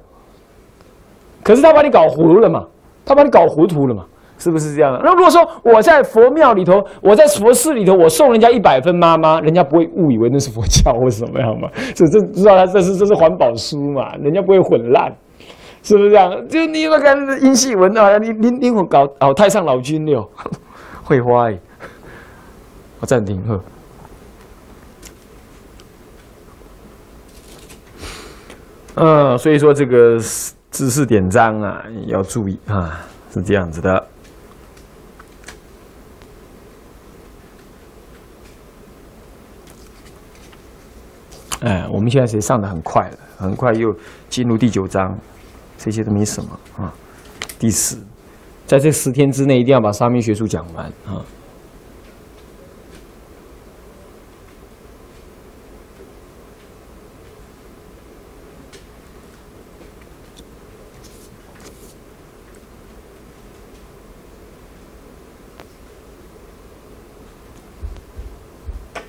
可是他把你搞糊涂了嘛？他把你搞糊涂了嘛？是不是这样的？那如果说我在佛庙里头，我在佛寺里头，我送人家一百分妈妈，人家不会误以为那是佛教或什么样嘛？[laughs] 这这知道他这是这是环保书嘛？人家不会混乱，是不是这样？就你那个音系文啊，你你你我搞哦，太上老君了，[laughs] 会花。我暂停呵。嗯，所以说这个知识典章啊，要注意啊，是这样子的。哎，我们现在谁上的很快了，很快又进入第九章，这些都没什么啊。第四，在这十天之内一定要把沙弥学术讲完啊。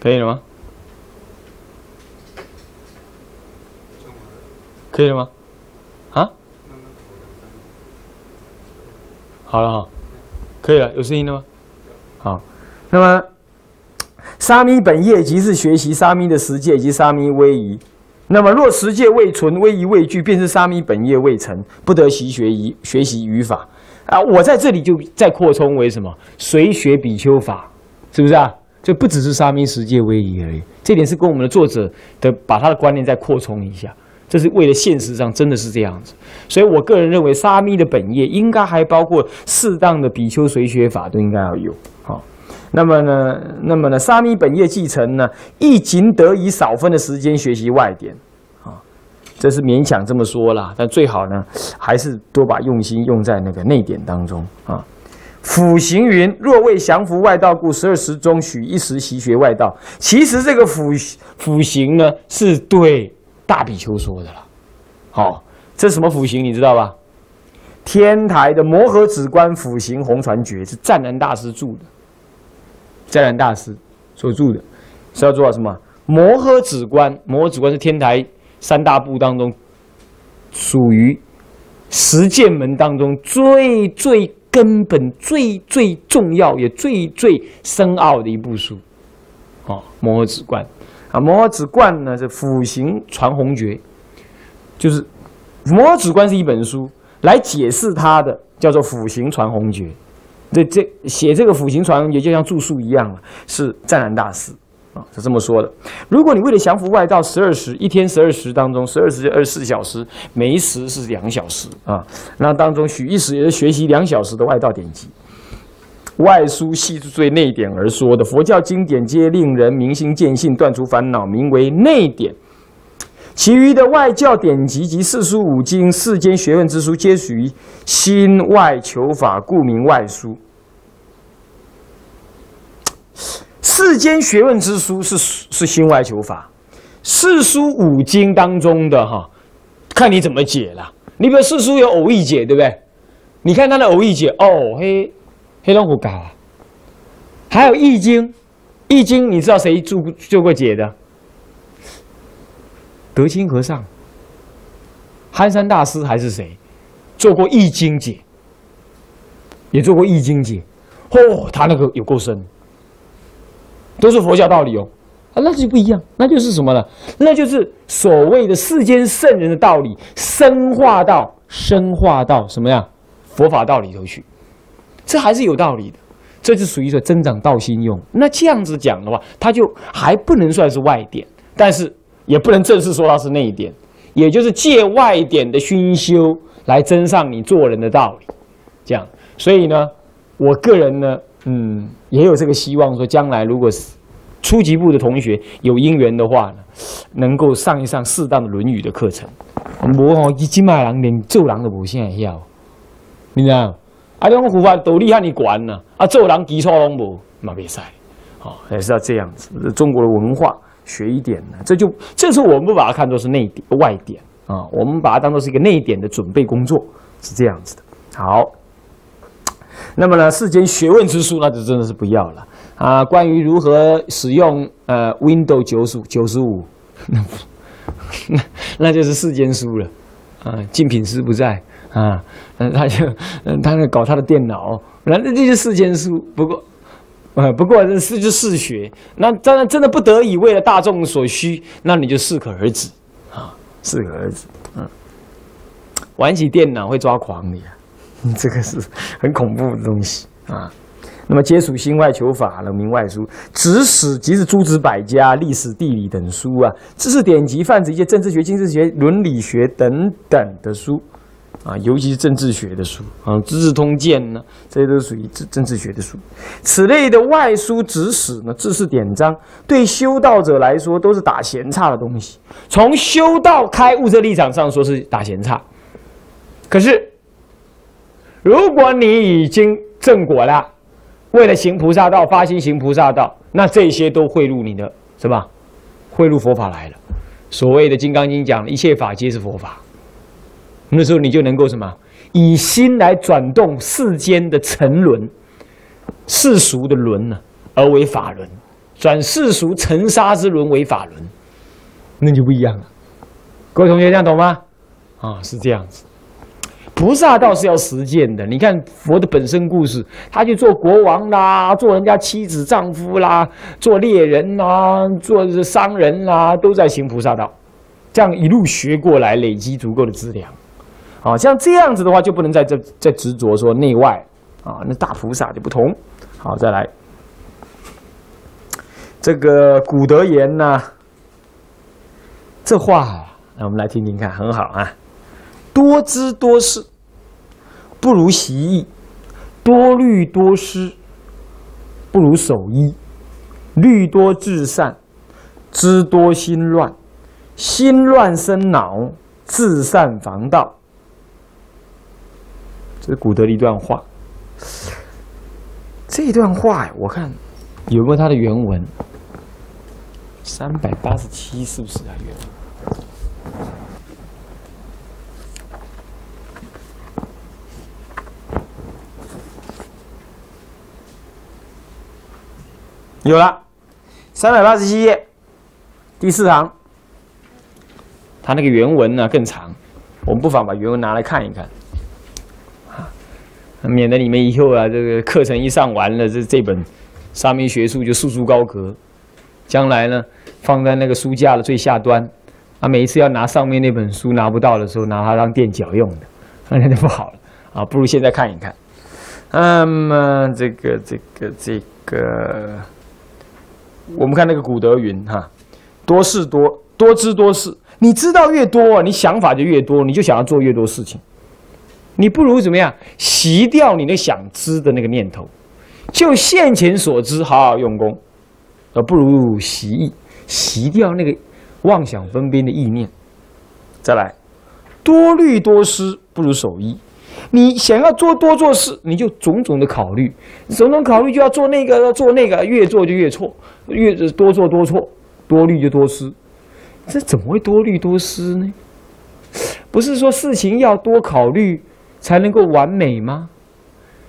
可以了吗？可以了吗？啊？好了哈，可以了，有声音了吗？好，那么沙弥本业即是学习沙弥的十戒及沙弥威仪。那么若十戒未存，威仪未具，便是沙弥本业未成，不得习学仪学习语法啊！我在这里就再扩充为什么？随学比丘法，是不是啊？就不只是沙弥十戒威仪而已。这点是跟我们的作者的把他的观念再扩充一下。这是为了现实上真的是这样子，所以我个人认为沙弥的本业应该还包括适当的比丘随学法都应该要有。那么呢，那么呢，沙弥本业继承呢，亦仅得以少分的时间学习外典。啊，这是勉强这么说啦，但最好呢，还是多把用心用在那个内典当中啊。辅行云：若为降服外道故，十二时中许一时习学外道。其实这个辅辅行呢，是对。大比丘说的了，好，这是什么辅行你知道吧？天台的摩诃止观辅行红传诀是湛然大师著的，湛然大师所著的，是要做到什么？摩诃止观，摩诃止观是天台三大部当中属于实践门当中最最根本、最最重要也最最深奥的一部书，哦，摩诃止观。啊，摩诃止观呢是辅行传弘诀，就是摩诃止观是一本书，来解释它的叫做辅行传弘诀。这这写这个辅行传弘诀就像著述一样了是湛然大师啊，是这么说的。如果你为了降服外道，十二时一天十二时当中，十二时二十四小时，每一时是两小时啊，那当中许一时也是学习两小时的外道典籍。外书系是最内典而说的，佛教经典皆令人明心见性、断除烦恼，名为内典。其余的外教典籍及四书五经、世间学问之书，皆属于心外求法，故名外书。世间学问之书是是心外求法，四书五经当中的哈，看你怎么解了。你比如四书有偶义解，对不对？你看他的偶义解，哦嘿。黑龙湖搞啊，还有《易经》，《易经》你知道谁做做过解的？德清和尚、憨山大师还是谁做过《易经》解？也做过《易经》解，嚯，他那个有够深，都是佛教道理哦。啊，那就不一样，那就是什么呢？那就是所谓的世间圣人的道理，深化到深化到什么呀？佛法道里头去。这还是有道理的，这就属于说增长道心用。那这样子讲的话，它就还不能算是外点，但是也不能正式说它是内点，也就是借外点的熏修来增上你做人的道理。这样，所以呢，我个人呢，嗯，也有这个希望，说将来如果是初级部的同学有因缘的话呢，能够上一上适当的《论语》的课程。无哦，一金马人连做人都无啥晓，你知道？啊，这种佛法道理和你管呢？啊，做人基础拢无，嘛别使，哦，也是要这样子。中国的文化学一点呢，这就这是我们不把它看作是内点外点啊，我们把它当做是一个内点的准备工作，是这样子的。好，那么呢，世间学问之书，那就真的是不要了啊。关于如何使用呃 Windows 九十九十五，那那 [laughs] 那就是世间书了啊。竞品师不在。啊，嗯，他就，嗯，他在搞他的电脑，那那这些世间书，不过，呃，不过这是就试学，那当然真的不得已，为了大众所需，那你就适可而止，啊，适可而止，嗯，玩起电脑会抓狂的呀，[laughs] 这个是很恐怖的东西啊。那么皆属心外求法了，名外书，指史即是诸子百家、历史地理等书啊，知识典籍泛指一些政治学、经济学、伦理学等等的书。啊，尤其是政治学的书啊，《资治通鉴》呢，这些都属于政政治学的书。此类的外书指史呢，知识典章，对修道者来说都是打闲岔的东西。从修道开悟这立场上说，是打闲岔。可是，如果你已经正果了，为了行菩萨道，发心行菩萨道，那这些都汇入你的，是吧？汇入佛法来了。所谓的《金刚经》讲，一切法皆是佛法。那时候你就能够什么，以心来转动世间的沉沦、世俗的轮呢，而为法轮，转世俗尘沙之轮为法轮，那就不一样了。各位同学这样懂吗？啊，是这样子。菩萨道是要实践的。你看佛的本身故事，他去做国王啦，做人家妻子丈夫啦，做猎人啦，做商人啦，都在行菩萨道。这样一路学过来，累积足够的资粮。啊，像这样子的话，就不能在这在执着说内外啊。那大菩萨就不同。好，再来这个古德言呢，这话，那我们来听听看，很好啊。多知多事。不如习义，多虑多失；不如守一，虑多智善，知多心乱，心乱生恼，自善防道。这是古德的一段话。这段话呀，我看有没有它的原文？三百八十七是不是啊？原文？有了，三百八十七页，第四行，它那个原文呢更长，我们不妨把原文拿来看一看，啊，免得你们以后啊这个课程一上完了，这这本《沙弥学术》就束之高阁，将来呢放在那个书架的最下端，啊，每一次要拿上面那本书拿不到的时候，拿它当垫脚用的，那就不好了啊，不如现在看一看，那么这个这个这个。我们看那个古德云哈，多事多多知多事，你知道越多，你想法就越多，你就想要做越多事情。你不如怎么样，洗掉你那想知的那个念头，就现前所知好好用功，而不如习意，洗掉那个妄想分边的意念。再来，多虑多思，不如守一。你想要做多做事，你就种种的考虑，种种考虑就要做那个做那个，越做就越错，越多做多错，多虑就多思，这怎么会多虑多思呢？不是说事情要多考虑才能够完美吗？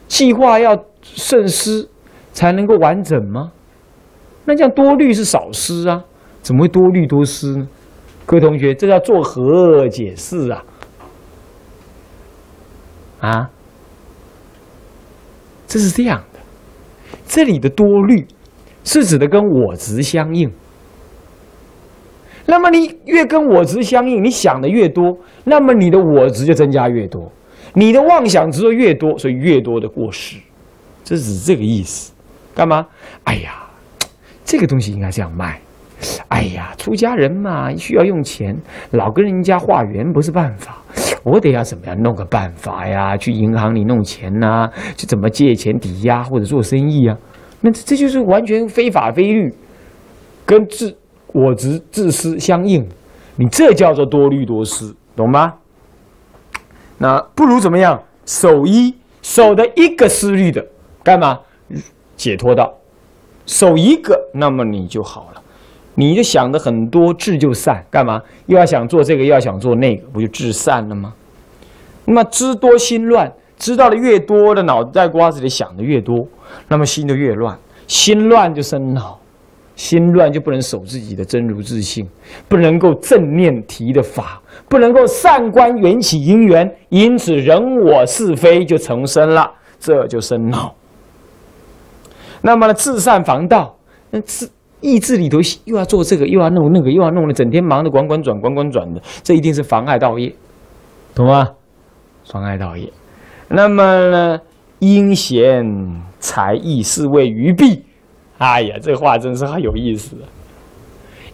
计划要慎思才能够完整吗？那这样多虑是少思啊，怎么会多虑多思呢？各位同学，这叫做何解释啊？啊，这是这样的，这里的多虑是指的跟我执相应。那么你越跟我执相应，你想的越多，那么你的我执就增加越多，你的妄想执越多，所以越多的过失，这是这个意思。干嘛？哎呀，这个东西应该这样卖。哎呀，出家人嘛，需要用钱，老跟人家化缘不是办法。我得要怎么样弄个办法呀？去银行里弄钱呐？去怎么借钱抵押或者做生意啊？那这就是完全非法非律，跟自我执自私相应。你这叫做多虑多思，懂吗？那不如怎么样？守一守的一个思虑的，干嘛？解脱到守一个，那么你就好了。你就想的很多，智就散，干嘛？又要想做这个，又要想做那个，不就智散了吗？那么知多心乱，知道的越多的脑袋瓜子里想的越多，那么心就越乱，心乱就生恼，心乱就不能守自己的真如自性，不能够正念提的法，不能够善观缘起因缘，因此人我是非就成生了，这就生恼。那么呢，自善防道，那自。意志里头又要做这个，又要弄那个，又要弄的，整天忙得管管转，管管转的，这一定是妨碍道业，懂吗？妨碍道业。那么呢，阴险才艺是为愚弊。哎呀，这话真是很有意思。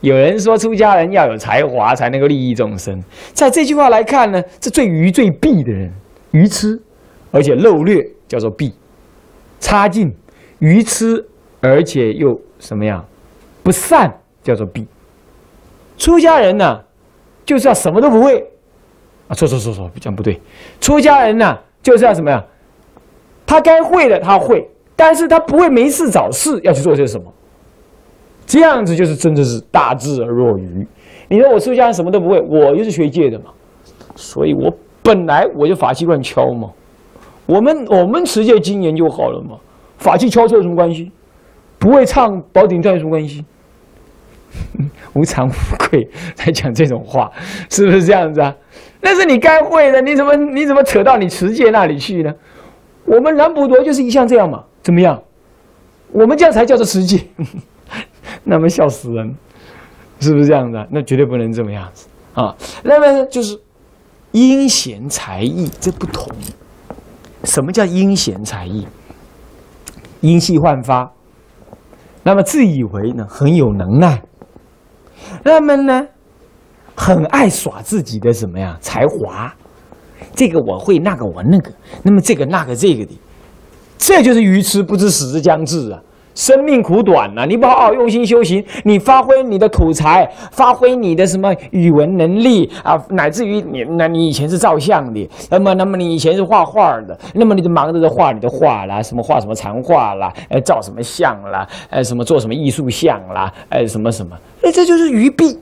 有人说出家人要有才华才能够利益众生，在这句话来看呢，这最愚最弊的人，愚痴，而且漏略，叫做弊，差劲，愚痴，而且又什么样？不善叫做弊，出家人呢，就是要什么都不会啊！错错错错，讲不对。出家人呢，就是要什么呀？他该会的他会，但是他不会没事找事要去做些什么。这样子就是真的是大智而若愚。你说我出家人什么都不会，我又是学戒的嘛，所以我本来我就法器乱敲嘛。我们我们持戒精严就好了嘛，法器敲错有什么关系？不会唱《宝鼎断书关系》，[laughs] 无惭无愧来讲这种话，是不是这样子啊？那是你该会的，你怎么你怎么扯到你持戒那里去呢？我们南普陀就是一向这样嘛，怎么样？我们这样才叫做实际，[laughs] 那么笑死人，是不是这样的？那绝对不能这么样子啊！那么就是阴贤才艺这不同。什么叫阴贤才艺？阴气焕发，那么自以为呢很有能耐，那么呢很爱耍自己的什么呀才华？这个我会，那个我那个，那么这个那个这个的，这就是愚痴不知死之将至啊！生命苦短呐，你不好好用心修行，你发挥你的口才，发挥你的什么语文能力啊，乃至于你，那你以前是照相的，那么，那么你以前是画画的，那么你就忙着在画你的画啦，什么画什么长画啦，哎，照什么相啦，哎，什么做什么艺术像啦，哎，什么什么，哎，这就是愚弊。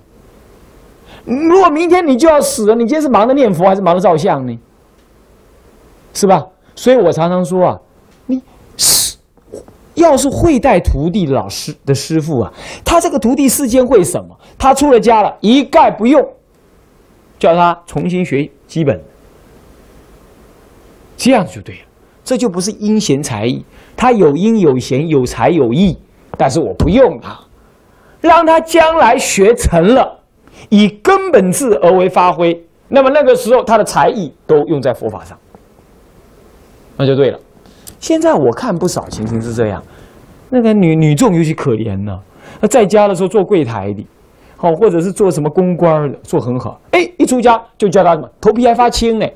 如果明天你就要死了，你今天是忙着念佛还是忙着照相呢？是吧？所以我常常说啊。你要是会带徒弟的老师的师傅啊，他这个徒弟世间会什么？他出了家了，一概不用，叫他重新学基本，这样就对了。这就不是阴贤才艺，他有阴有贤，有才有艺，但是我不用他，让他将来学成了，以根本智而为发挥，那么那个时候他的才艺都用在佛法上，那就对了。现在我看不少情形是这样，那个女女众尤其可怜呢。那在家的时候做柜台的，好或者是做什么公关的，做很好。哎，一出家就叫他什么头皮还发青呢，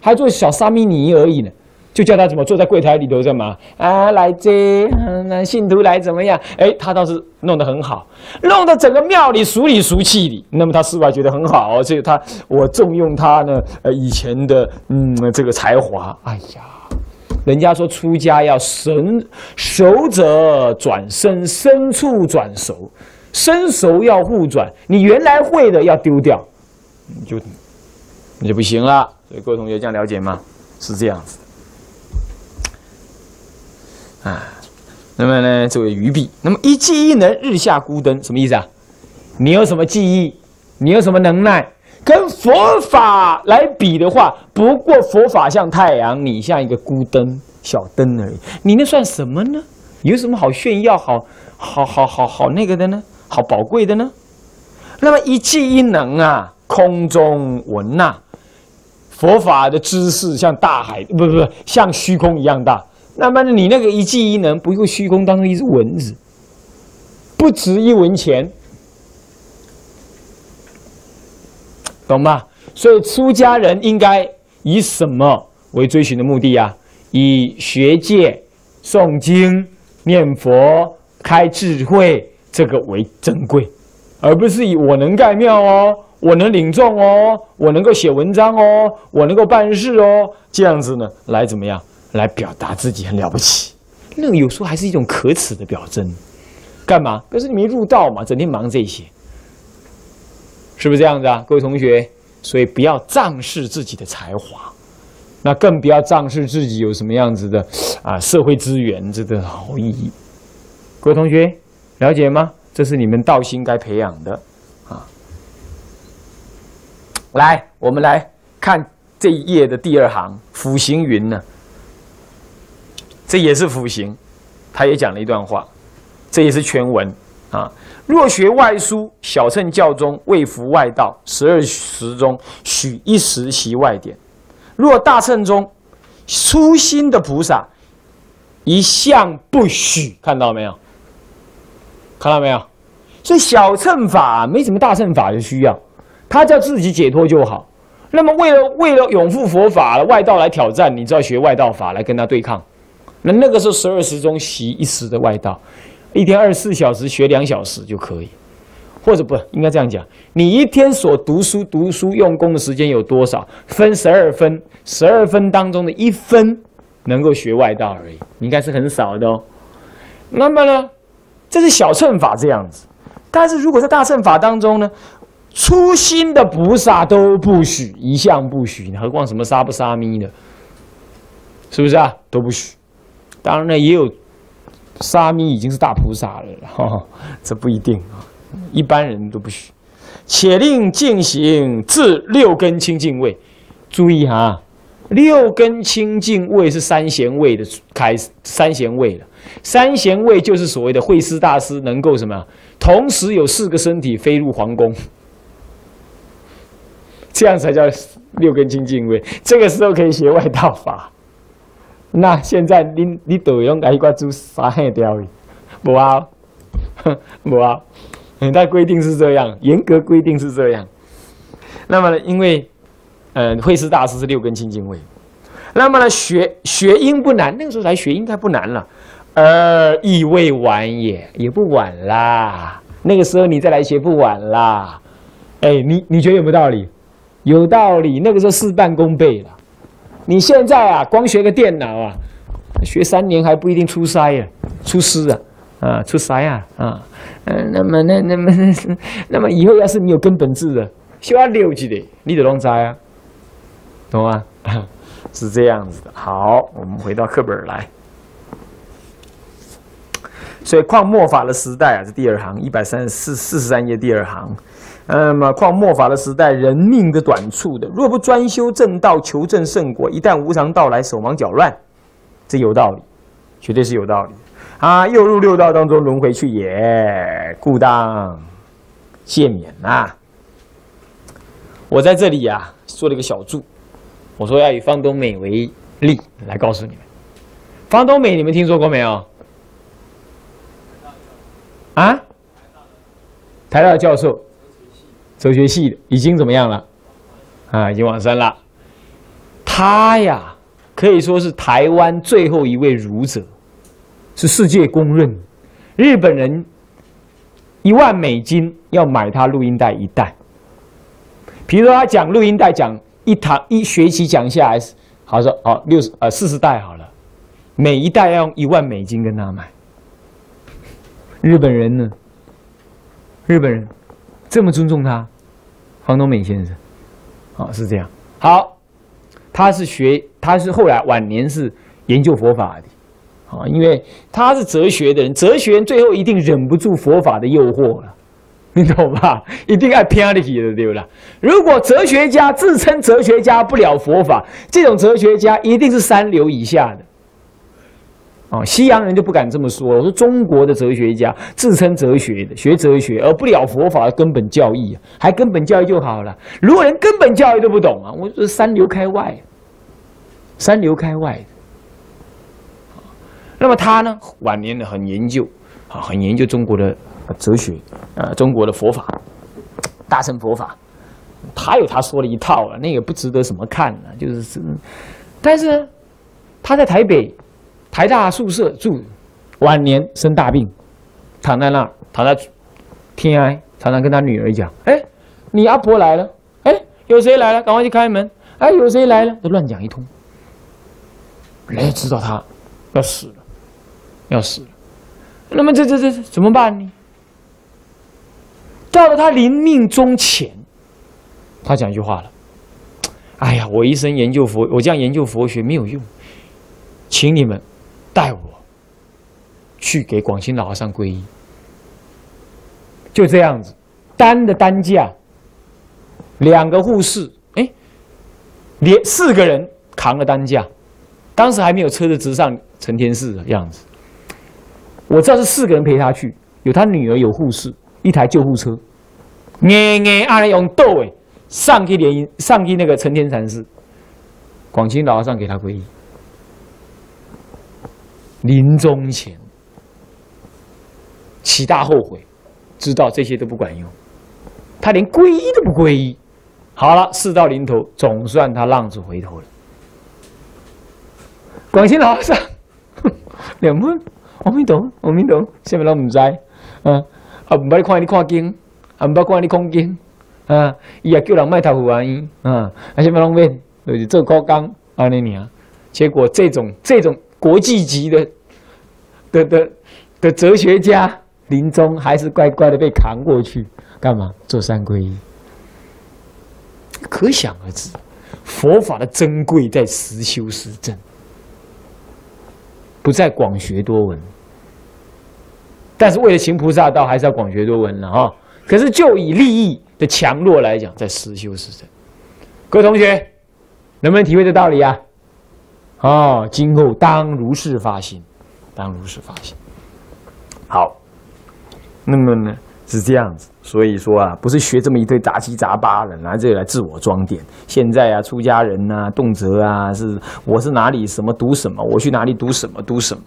还做小沙弥尼而已呢，就叫他怎么坐在柜台里头干嘛啊？来这，那信徒来怎么样？哎，他倒是弄得很好，弄得整个庙里俗里俗气的。那么他师傅觉得很好，所以他我重用他呢。呃，以前的嗯这个才华，哎呀。人家说出家要神熟者转身，身处转熟，身熟要互转。你原来会的要丢掉，你就你就不行了。所以各位同学这样了解吗？是这样子啊。那么呢，作为愚弊，那么一技一能，日下孤灯，什么意思啊？你有什么技艺？你有什么能耐？跟佛法来比的话，不过佛法像太阳，你像一个孤灯、小灯而已。你那算什么呢？有什么好炫耀、好好好好好那个的呢？好宝贵的呢？那么一技一能啊，空中闻呐，佛法的知识像大海，不不不，像虚空一样大。那么你那个一技一能，不过虚空当中一只蚊子，不值一文钱。懂吗？所以出家人应该以什么为追寻的目的啊？以学戒、诵经、念佛、开智慧这个为珍贵，而不是以我能盖庙哦，我能领众哦，我能够写文章哦，我能够办事哦，这样子呢来怎么样？来表达自己很了不起？那有时候还是一种可耻的表征。干嘛？可是你没入道嘛，整天忙这些。是不是这样子啊，各位同学？所以不要仗势自己的才华，那更不要仗势自己有什么样子的啊社会资源，这个好意义。各位同学了解吗？这是你们道心该培养的啊。来，我们来看这一页的第二行，辅行云呢？这也是辅行，他也讲了一段话，这也是全文啊。若学外书，小乘教中未服外道，十二时中许一时习外典；若大乘中初心的菩萨，一向不许。看到没有？看到没有？所以小乘法没什么大乘法的需要，他叫自己解脱就好。那么为了为了永护佛法的，外道来挑战，你就要学外道法来跟他对抗，那那个时候十二时中习一时的外道。一天二十四小时学两小时就可以，或者不应该这样讲。你一天所读书、读书用功的时间有多少？分十二分，十二分当中的一分能够学外道而已，应该是很少的哦。那么呢，这是小乘法这样子。但是如果在大乘法当中呢，初心的菩萨都不许，一向不许，何况什么沙不沙弥的，是不是啊？都不许。当然呢，也有。沙弥已经是大菩萨了，哈，这不一定啊，一般人都不许。且令进行至六根清净位，注意哈，六根清净位是三贤位的开始，三贤位了。三贤位就是所谓的慧师大师能够什么，同时有四个身体飞入皇宫，这样才叫六根清净位。这个时候可以学外道法。那现在你你都用来一挂猪杀黑掉的，无啊，[laughs] 无啊。它规定是这样，严格规定是这样。那么呢，因为，呃，慧师大师是六根清净位，那么呢，学学音不难，那个时候来学应该不难了，而亦未晚也，也不晚啦。那个时候你再来学不晚啦。哎，你你觉得有没有道理？有道理。那个时候事半功倍了。你现在啊，光学个电脑啊，学三年还不一定出塞呀，出师啊。啊，出塞呀？啊，嗯，那么那那么 [laughs] 那么以后要是你有根本智的，需要六级的，你得弄灾啊，懂吗？[laughs] 是这样子的。好，我们回到课本来。所以矿末法的时代啊，是第二行一百三十四四十三页第二行。那么况末法的时代，人命的短促的，若不专修正道，求证圣果，一旦无常到来，手忙脚乱，这有道理，绝对是有道理。啊，又入六道当中轮回去也，故当诫勉呐。我在这里呀，做了一个小注，我说要以方东美为例来告诉你们。方东美，你们听说过没有？啊？台大教授，哲学系的，已经怎么样了？啊，已经往生了。他呀，可以说是台湾最后一位儒者。是世界公认，日本人一万美金要买他录音带一袋。比如说他讲录音带讲一堂一学期讲下来，好说好六十呃四十袋好了，每一袋要用一万美金跟他买。日本人呢？日本人这么尊重他，黄东美先生，啊是这样。好，他是学他是后来晚年是研究佛法的。啊，因为他是哲学的人，哲学人最后一定忍不住佛法的诱惑了，你懂吧？一定爱偏的起的，对不啦？如果哲学家自称哲学家不了佛法，这种哲学家一定是三流以下的。哦，西洋人就不敢这么说。我说中国的哲学家自称哲学的，学哲学而不了佛法的根本教义，还根本教义就好了。如果连根本教义都不懂啊，我说三流开外，三流开外。那么他呢？晚年呢，很研究，啊，很研究中国的哲学，呃，中国的佛法，大乘佛法，他有他说的一套了，那也不值得什么看呢，就是是，但是他在台北台大宿舍住，晚年生大病，躺在那儿，躺在天哀，常常跟他女儿讲：“哎，你阿婆来了，哎，有谁来了？赶快去开门，哎，有谁来了？”都乱讲一通，人家知道他要死了。要死了，那么这这这怎么办呢？到了他临命终前，他讲一句话了：“哎呀，我一生研究佛，我这样研究佛学没有用，请你们带我去给广清老和尚皈依。”就这样子，担的担架，两个护士，哎，连四个人扛了担架，当时还没有车子直上承天寺的样子。我知道是四个人陪他去，有他女儿，有护士，一台救护车，耶耶，阿用斗哎，上去连上去那个成天禅寺，广清老和尚给他皈依，临终前起大后悔，知道这些都不管用，他连皈依都不皈依，好了，事到临头，总算他浪子回头了。广清老和尚 [laughs] 两分。阿弥陀，阿弥陀，什么拢唔知，啊，啊唔捌你看你看经，啊唔捌看你看经，啊，伊也叫人卖头而已，啊，啊什么拢免，就是做高工，安尼尔，结果这种这种国际级的的的的哲学家，临终还是乖乖的被扛过去，干嘛做三皈依？可想而知，佛法的珍贵在实修实证。不在广学多闻，但是为了行菩萨道，还是要广学多闻了哈。可是就以利益的强弱来讲，在实修实证。各位同学，能不能体会这道理啊？哦，今后当如是发心，当如是发心。好，那么呢是这样子，所以说啊，不是学这么一堆杂七杂八的，拿这个来自我装点。现在啊，出家人呐，动辄啊，是我是哪里什么读什么，我去哪里读什么读什么。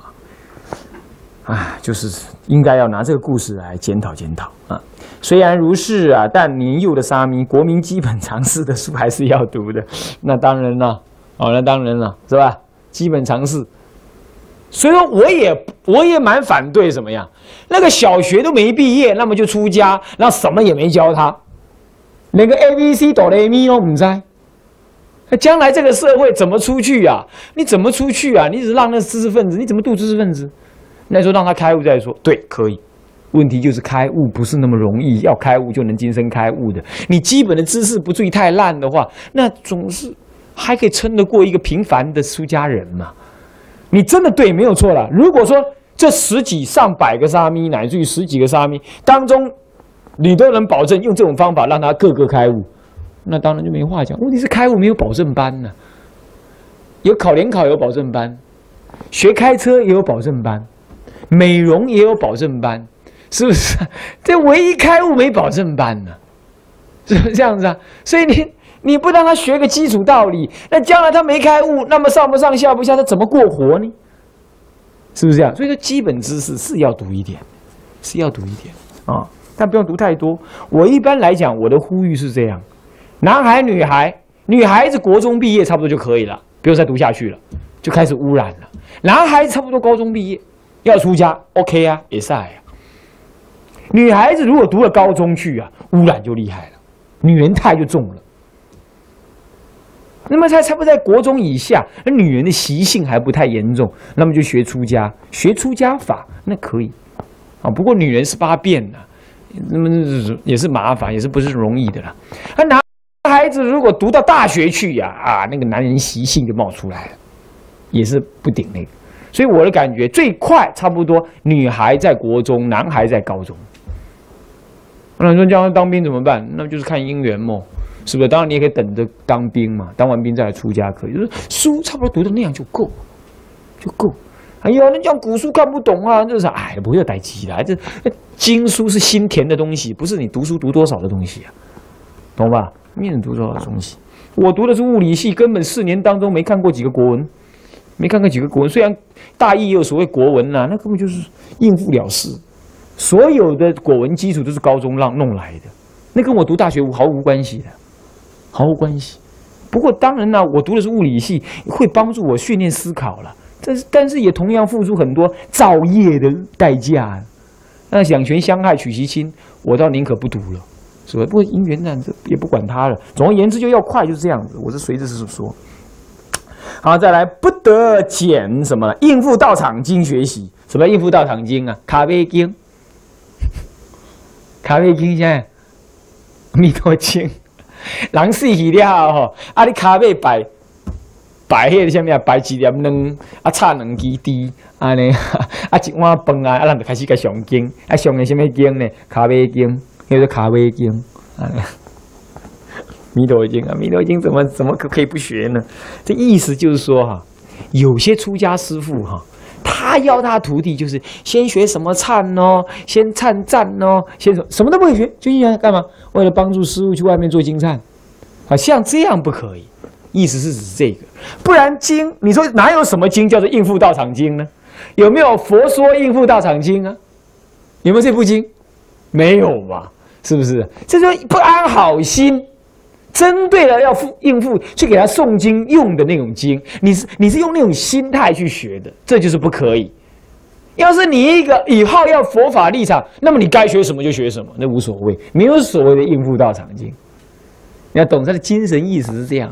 啊，就是应该要拿这个故事来检讨检讨啊。虽然如是啊，但年幼的沙弥，国民基本常识的书还是要读的。那当然了，哦，那当然了，是吧？基本常识。所以说，我也我也蛮反对什么呀？那个小学都没毕业，那么就出家，然后什么也没教他，连个 A B C 哆来咪都不知。那将来这个社会怎么出去呀？你怎么出去啊？你只让那知识分子，你怎么度知识分子？那时候让他开悟再说，对，可以。问题就是开悟不是那么容易，要开悟就能今生开悟的。你基本的知识不至于太烂的话，那总是还可以撑得过一个平凡的出家人嘛。你真的对，没有错了。如果说这十几上百个沙弥，乃至于十几个沙弥当中，你都能保证用这种方法让他个个开悟，那当然就没话讲。问题是开悟没有保证班呢，有考联考有保证班，学开车也有保证班。美容也有保证班，是不是？这唯一开悟没保证班呢，是不是这样子啊？所以你你不让他学个基础道理，那将来他没开悟，那么上不上下不下，他怎么过活呢？是不是这样？所以说基本知识是要读一点，是要读一点啊，但不用读太多。我一般来讲，我的呼吁是这样：男孩、女孩，女孩子国中毕业差不多就可以了，不用再读下去了，就开始污染了。男孩子差不多高中毕业。要出家，OK 啊，也是啊。女孩子如果读了高中去啊，污染就厉害了，女人态就重了。那么在差不多在国中以下，那女人的习性还不太严重，那么就学出家，学出家法那可以啊。不过女人是八变的，那么也是麻烦，也是不是容易的啦。那男孩子如果读到大学去呀，啊，那个男人习性就冒出来了，也是不顶那个。所以我的感觉最快差不多，女孩在国中，男孩在高中。那你说将来当兵怎么办？那就是看姻缘嘛，是不是？当然你也可以等着当兵嘛，当完兵再来出家可以。就是书差不多读的那样就够，就够。哎呀，那讲古书看不懂啊，就是哎，不会有代机的。这经书是心田的东西，不是你读书读多少的东西啊，懂吧？念读多少东西？我读的是物理系，根本四年当中没看过几个国文。没看过几个国文，虽然大意也有所谓国文呐，那根本就是应付了事。所有的国文基础都是高中让弄来的，那跟我读大学毫无关系的，毫无关系。不过当然呢，我读的是物理系，会帮助我训练思考了。但是但是也同样付出很多造业的代价。那两权相害取其轻，我倒宁可不读了，是吧？不过因缘呢，这也不管他了。总而言之，就要快，就是这样子。我是随着是说。好，再来不得减什么？应付道场经学习，什么应付道场经啊？咖啡经，咖啡经现在弥陀经，人死去了吼，啊，你骹尾摆摆迄个什么啊？摆一粒卵啊，差两支滴，安尼啊，一碗饭啊，啊，人就开始甲上经，啊，上的什么经呢？骹尾经，叫做骹尾经，安尼。弥陀经啊，弥陀经怎么怎么可可以不学呢？这意思就是说哈，有些出家师傅哈，他要他徒弟就是先学什么忏哦，先忏赞哦，先什什么都不会学，就应该干嘛？为了帮助师傅去外面做经忏，啊，像这样不可以。意思是指这个，不然经你说哪有什么经叫做应付道场经呢？有没有佛说应付道场经啊？有没有这部经？没有吧？是不是？这就不安好心。针对了要付应付去给他诵经用的那种经，你是你是用那种心态去学的，这就是不可以。要是你一个以后要佛法立场，那么你该学什么就学什么，那无所谓，没有所谓的应付道场经。你要懂他的精神意思是这样，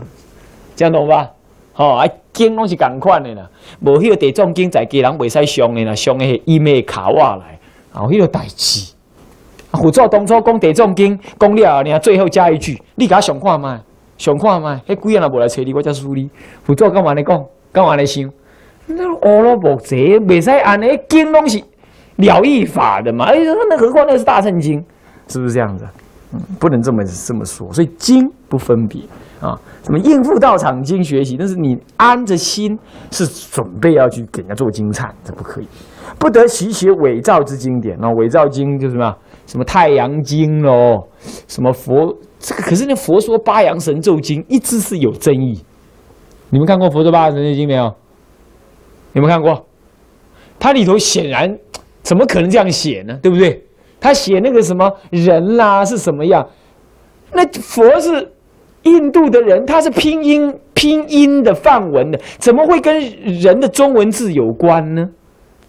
这样懂吧？哦，啊，经拢是共款的啦，无迄个地藏经在家人袂使上的啦，上的是伊咩卡瓦来，哦，迄个代志。佛祖当初讲地藏经，讲了，你最后加一句，你给他想看麦，想看麦，迄鬼人也无来找你，我才输你。佛祖干嘛你讲？干嘛你想？那阿罗无济，未使安尼经拢是了义法的嘛。哎，那何况那是大乘经，是不是这样子？嗯，不能这么这么说。所以经不分别啊，什么应付道场经学习，但是你安着心是准备要去给人家做经忏，这不可以。不得习学伪造之经典那，伪造经就是什么？什么太阳经喽？什么佛？这个可是那佛说八阳神咒经一直是有争议。你们看过佛说八阳神咒经没有？有没有看过？它里头显然怎么可能这样写呢？对不对？他写那个什么人啦是什么样？那佛是印度的人，他是拼音拼音的范文的，怎么会跟人的中文字有关呢？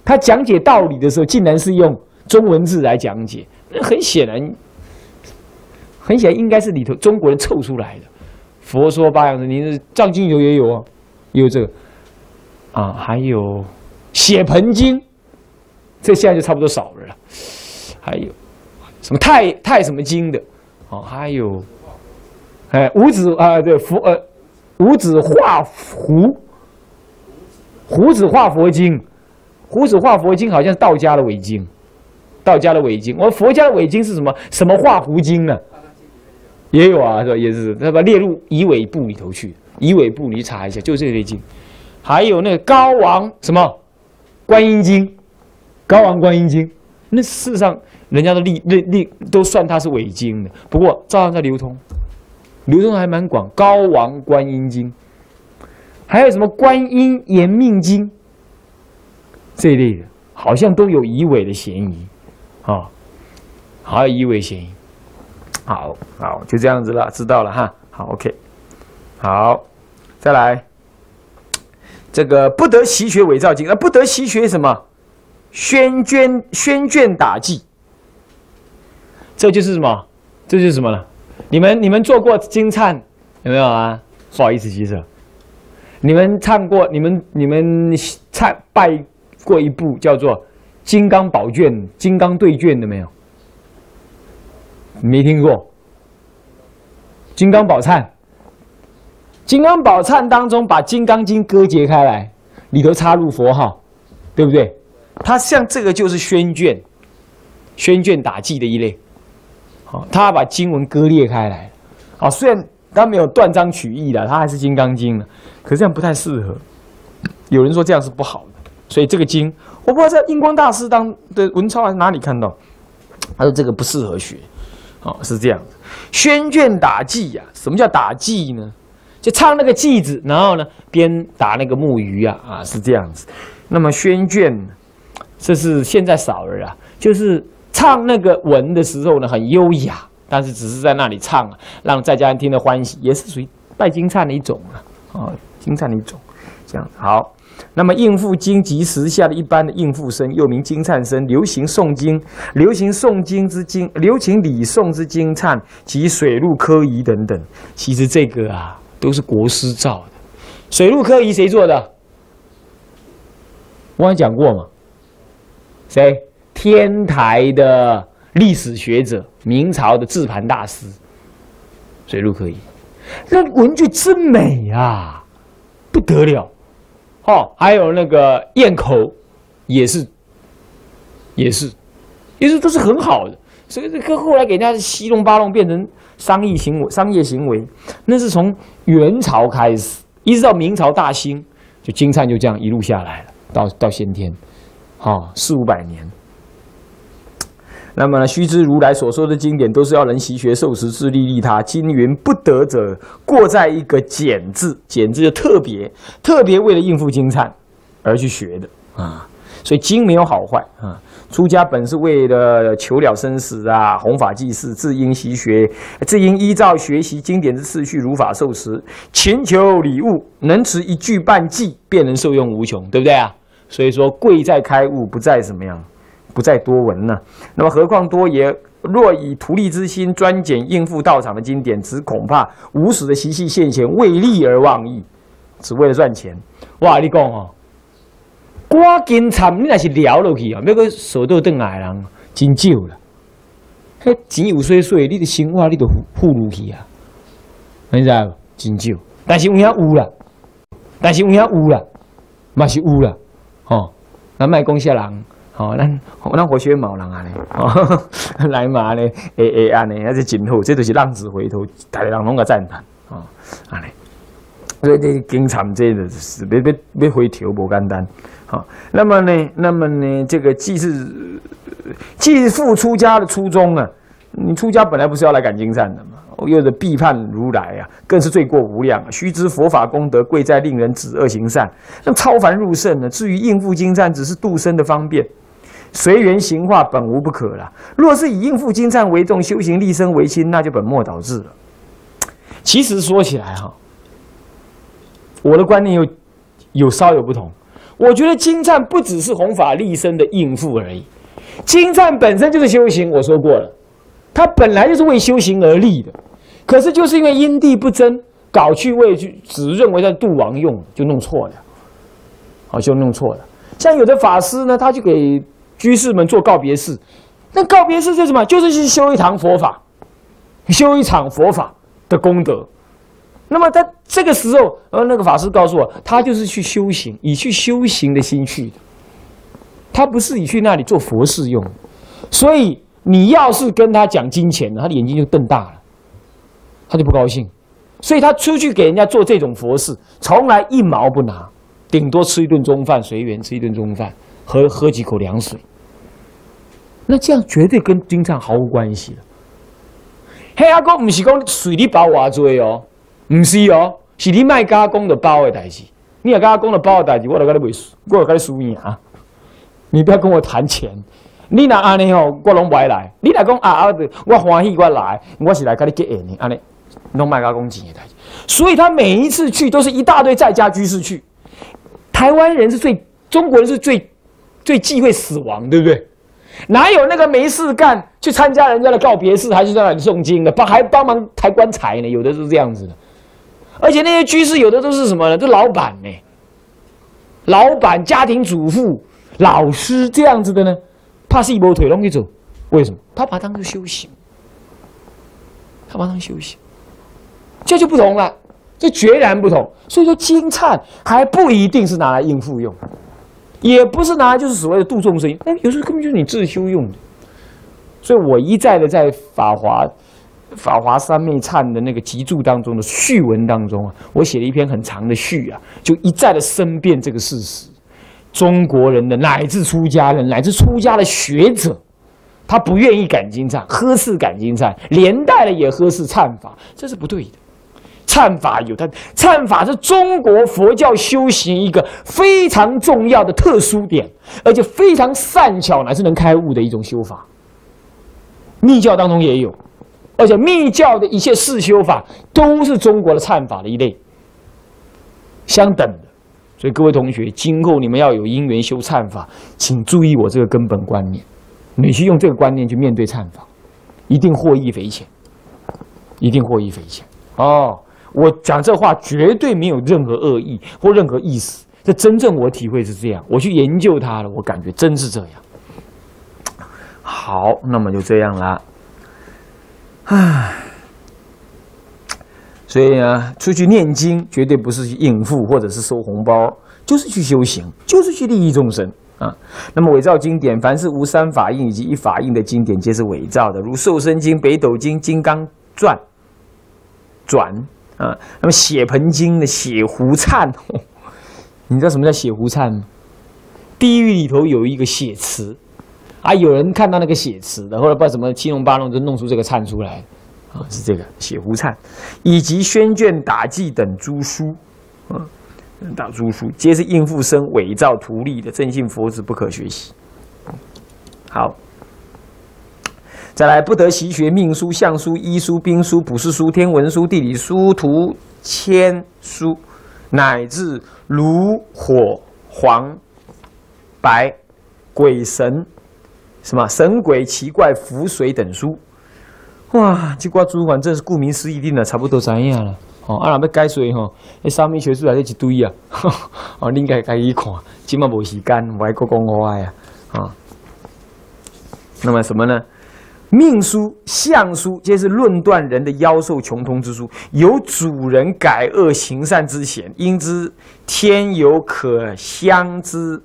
他讲解道理的时候，竟然是用中文字来讲解。那很显然，很显然应该是里头中国人凑出来的。佛说八样的，你藏经有也有啊，有这个啊，还有血盆经，这现在就差不多少了。还有什么太太什么经的哦，还有哎五子啊，对佛呃五子画胡胡子画佛经，胡子画佛经好像是道家的伪经。道家的伪经，我佛家的伪经是什么？什么画胡经呢？也有啊，是吧？也是，他把列入仪尾部里头去。仪尾部你查一下，就这类经。还有那个高王什么观音经，高王观音经，那事实上人家的历历历都算它是伪经的。不过照样在流通，流通还蛮广。高王观音经，还有什么观音延命经这一类的，好像都有仪伪的嫌疑。哦，还有一位嫌疑，好好就这样子了，知道了哈。好，OK，好，再来，这个不得习学伪造经，那不得习学什么？宣捐宣卷打记，这就是什么？这就是什么了？你们你们做过金灿有没有啊？不好意思，记者，你们唱过，你们你们唱拜过一部叫做。金刚宝卷、金刚对卷的没有？没听过。金刚宝忏，金刚宝忏当中把《金刚经》割截开来，里头插入佛号，对不对？它像这个就是宣卷，宣卷打记的一类。好，他把经文割裂开来。好，虽然他没有断章取义的，他还是《金刚经》的，可这样不太适合。有人说这样是不好的，所以这个经。我不知道在印光大师当的文钞还是哪里看到，他说这个不适合学，哦，是这样子。宣卷打记呀，什么叫打记呢？就唱那个记子，然后呢边打那个木鱼啊，啊是这样子。那么宣卷，这是现在少了啊，就是唱那个文的时候呢很优雅，但是只是在那里唱，让在家人听得欢喜，也是属于拜金忏的一种啊，哦，金忏的一种，这样子好。那么应付经及时下的一般的应付声，又名经忏声，流行诵经，流行诵经之经，流行礼诵之经忏及水陆科仪等等。其实这个啊，都是国师造的。水陆科仪谁做的？我讲过嘛？谁？天台的历史学者，明朝的制盘大师。水陆科仪，那文具真美啊，不得了。哦，还有那个咽口，也是，也是，也是都是很好的。所以这个后来给人家七弄八弄变成商业行为，商业行为，那是从元朝开始，一直到明朝大兴，就金灿就这样一路下来了，到到先天，好四五百年。那么呢，须知如来所说的经典，都是要人习学受持自利利他。经云不得者，过在一个简字，简字就特别特别为了应付经忏而去学的啊。所以经没有好坏啊。出家本是为了求了生死啊，弘法济世，自应习学，自应依照学习经典之次序，如法受持，勤求礼物，能持一句半记，便能受用无穷，对不对啊？所以说，贵在开悟，不在怎么样。不再多闻呢。那么何况多爷若以图利之心专拣应付道场的经典，只恐怕无始的习气现前，为利而忘义，只为了赚钱。哇！你讲哦，赶紧参，你那是聊落去啊，那个手都瞪矮人，真少了。迄钱有岁岁，你的生活你都付入去啊，你知道？真少，但是有影有啦，但是有影有啦，嘛是有啦，吼，咱卖讲些人。哦，咱咱活学毛人啊嘞，哦，[laughs] 来嘛嘞，诶诶安尼，还是真好，这就是浪子回头，大家人拢个赞叹，哦，安尼。所以这经常这的是要要要回头不简单，好，那么呢，那么呢，这个既是既复出家的初衷啊，你出家本来不是要来赶经忏的嘛，又是批判如来啊，更是罪过无量。须知佛法功德贵在令人止恶行善，那超凡入圣呢？至于应付经忏，只是度生的方便，随缘行化本无不可了。若是以应付经忏为重，修行立身为轻，那就本末倒置了。其实说起来哈。我的观念有有稍有不同，我觉得金灿不只是弘法立身的应付而已，金灿本身就是修行。我说过了，它本来就是为修行而立的，可是就是因为因地不真，搞去为去只认为在度王用，就弄错了，好就弄错了。像有的法师呢，他就给居士们做告别式，那告别式是什么？就是去修一堂佛法，修一场佛法的功德。那么他这个时候，呃，那个法师告诉我，他就是去修行，以去修行的心去的，他不是以去那里做佛事用。所以你要是跟他讲金钱他的眼睛就瞪大了，他就不高兴。所以他出去给人家做这种佛事，从来一毛不拿，顶多吃一顿中饭，随缘吃一顿中饭，喝喝几口凉水。那这样绝对跟金藏毫无关系了。黑阿哥不是讲水你包瓦做哦。唔是哦，是你卖加工的包的代志。你要加工的包的代志，我来跟你卖，我来跟你输赢啊！你不要跟我谈钱。你那安尼哦，我拢不爱来。你来讲啊啊的，我欢喜我来，我是来跟你结缘的。安尼，拢卖加工钱的代志。所以他每一次去都是一大堆在家居士去。台湾人是最，中国人是最最忌讳死亡，对不对？哪有那个没事干去参加人家的告别式，还是在那里诵经的，帮还帮忙抬棺材呢？有的是这样子的。而且那些居士有的都是什么呢？都老板呢，老板、家庭主妇、老师这样子的呢，怕是一波腿容易走。为什么？他把它当做修行，他把它当修行，这就不同了，这决然不同。所以说，金灿还不一定是拿来应付用，也不是拿来就是所谓的度众生。那有时候根本就是你自修用的。所以我一再的在法华。法华三昧忏的那个集注当中的序文当中啊，我写了一篇很长的序啊，就一再的申辩这个事实：中国人的乃至出家人乃至出家的学者，他不愿意感经忏，呵斥感经忏，连带的也呵斥忏法，这是不对的。忏法有它，忏法是中国佛教修行一个非常重要的特殊点，而且非常善巧乃至能开悟的一种修法。密教当中也有。而且密教的一切世修法都是中国的忏法的一类，相等的。所以各位同学，今后你们要有因缘修忏法，请注意我这个根本观念。你去用这个观念去面对忏法，一定获益匪浅，一定获益匪浅。哦，我讲这话绝对没有任何恶意或任何意思，这真正我体会是这样。我去研究它了，我感觉真是这样。好，那么就这样了。唉，所以呢，出去念经绝对不是去应付或者是收红包，就是去修行，就是去利益众生啊。那么伪造经典，凡是无三法印以及一法印的经典，皆是伪造的，如《瘦身经》《北斗经》《金刚传》转啊。那么《血盆经》的血壶忏，[laughs] 你知道什么叫血壶忏吗？地狱里头有一个血池。啊！有人看到那个血池的，或者不知道什么七龙八弄，就弄出这个忏出来，啊，是这个血壶忏，以及宣卷打记等诸书，啊，打诸书皆是应付生伪造图利的，正信佛子不可学习。好，再来不得习学命书、相书、医书、兵书、卜筮书、天文书、地理书、图签书，乃至炉火黄白鬼神。什么神鬼奇怪符水等书，哇！这挂主管真是顾名思义，定了差不多怎样了？哦，啊，那要改水吼，那上面学出来这一堆啊！哦，你应该该去看，今嘛无时间，我还讲讲话呀！啊，那么什么呢？命书、相书，皆是论断人的妖兽穷通之书，有主人改恶行善之嫌，因之天有可相之。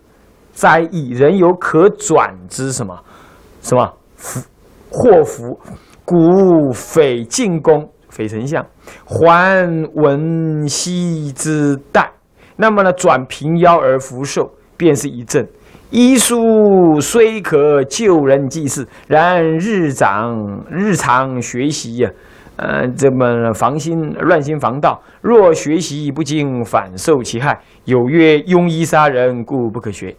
灾异，人有可转之什么什么福祸福，古匪进宫，匪丞相还文熙之代。那么呢，转平妖而福寿，便是一阵。医书虽可救人济世，然日长日常学习呀，呃，这么防心乱心防盗，若学习不精，反受其害。有曰：庸医杀人，故不可学。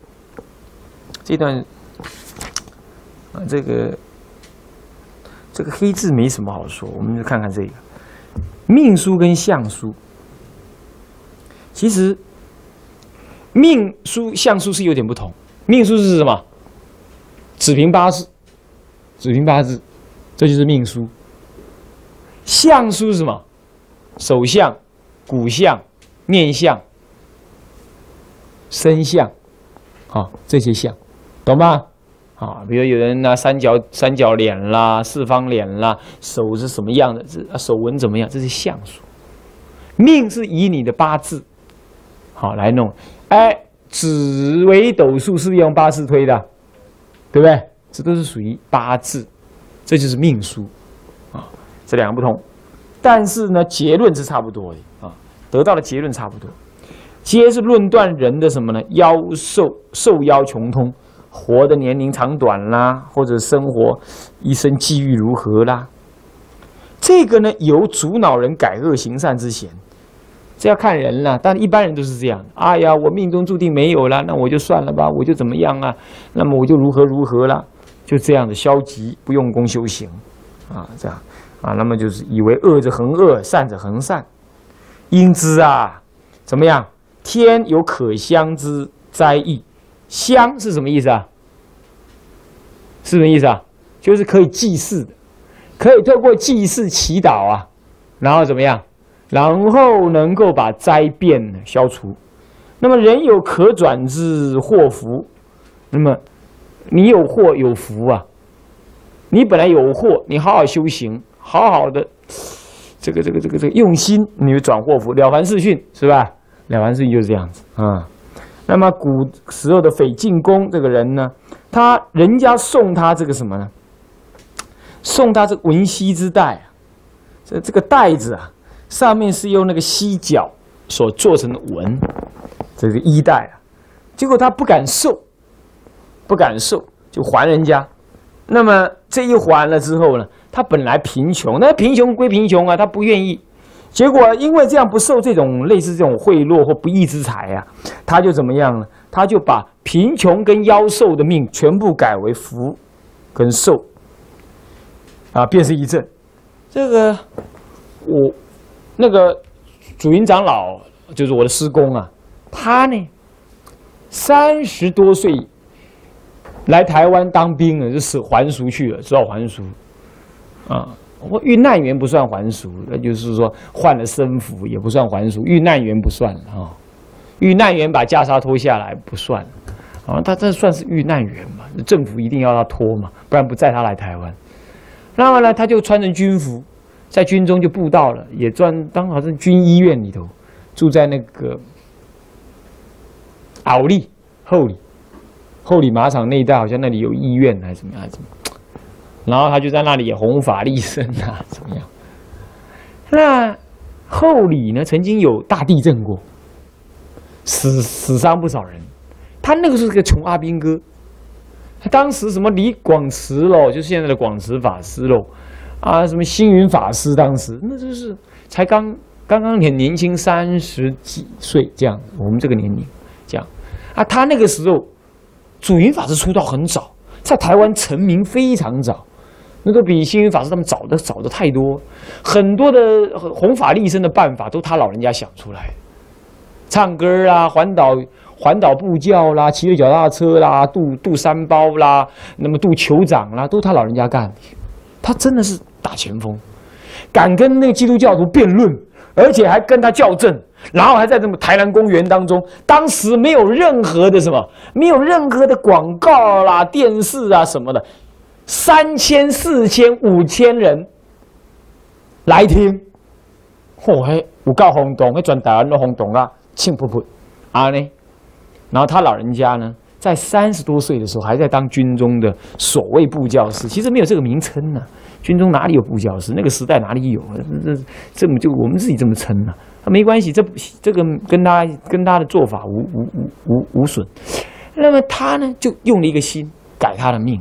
这段啊，这个这个黑字没什么好说，我们就看看这个命书跟相书，其实命书相书是有点不同。命书是什么？子平八字，子平八字，这就是命书。相书是什么？手相、骨相、面相、身相，啊，这些相，懂吗？啊，比如有人拿三角三角脸啦，四方脸啦，手是什么样的？这手纹怎么样？这是相书。命是以你的八字，好来弄，哎。紫微斗数是用八字推的，对不对？这都是属于八字，这就是命数啊。这两个不同，但是呢，结论是差不多的啊。得到的结论差不多，皆是论断人的什么呢？夭寿寿夭穷通，活的年龄长短啦，或者生活一生际遇如何啦。这个呢，有阻挠人改恶行善之嫌。这要看人了，但一般人都是这样。哎呀，我命中注定没有了，那我就算了吧，我就怎么样啊？那么我就如何如何了？就这样的消极，不用功修行，啊，这样啊，那么就是以为恶者恒恶，善者恒善。因之啊，怎么样？天有可相之灾异，相是什么意思啊？是什么意思啊？就是可以祭祀的，可以透过祭祀祈祷啊，然后怎么样？然后能够把灾变消除，那么人有可转之祸福，那么你有祸有福啊，你本来有祸，你好好修行，好好的这个这个这个这个用心，你就转祸福，了凡四训是吧？了凡四训就是这样子啊。那么古时候的匪进公这个人呢，他人家送他这个什么呢？送他这文熙之带啊，这这个袋子啊。上面是用那个犀角所做成的纹，这个衣带啊，结果他不敢受，不敢受，就还人家。那么这一还了之后呢，他本来贫穷，那贫穷归贫穷啊，他不愿意。结果因为这样不受这种类似这种贿赂或不义之财啊，他就怎么样呢？他就把贫穷跟妖寿的命全部改为福跟寿啊，便是一阵。这个我。那个主云长老就是我的师公啊，他呢三十多岁来台湾当兵了，就是还俗去了，知道还俗啊。我遇难员不算还俗，那就是说换了身服也不算还俗，遇难员不算啊。遇难员把袈裟脱下来不算啊，他这算是遇难员嘛？政府一定要他脱嘛，不然不载他来台湾。那么呢，他就穿成军服。在军中就布道了，也专当好像军医院里头，住在那个敖立后里后里马场那一带，好像那里有医院还是怎么样？怎么？然后他就在那里弘法利生啊，怎么样？那后里呢，曾经有大地震过，死死伤不少人。他那个时候是个穷阿兵哥，他当时什么李广慈喽，就是现在的广慈法师喽。啊，什么星云法师当时那就是才刚刚刚很年轻，三十几岁这样，我们这个年龄这样啊，他那个时候主云法师出道很早，在台湾成名非常早，那都比星云法师他们早的早的太多，很多的弘法利生的办法都他老人家想出来，唱歌啦，环岛环岛布教啦，骑着脚踏车啦，渡渡山包啦，那么渡酋长啦，都他老人家干的，他真的是。打前锋，敢跟那个基督教徒辩论，而且还跟他较正，然后还在这么台南公园当中，当时没有任何的什么，没有任何的广告啦、电视啊什么的，三千、四千、五千人来听，嚯嘿，有够轰动，那转台湾都轰动啊，庆噗噗啊呢，然后他老人家呢，在三十多岁的时候，还在当军中的所谓部教师，其实没有这个名称呢。军中哪里有部教师？那个时代哪里有？这这么就我们自己这么称呢？啊，没关系，这这个跟他跟他的做法无无无无无损。那么他呢，就用了一个心改他的命。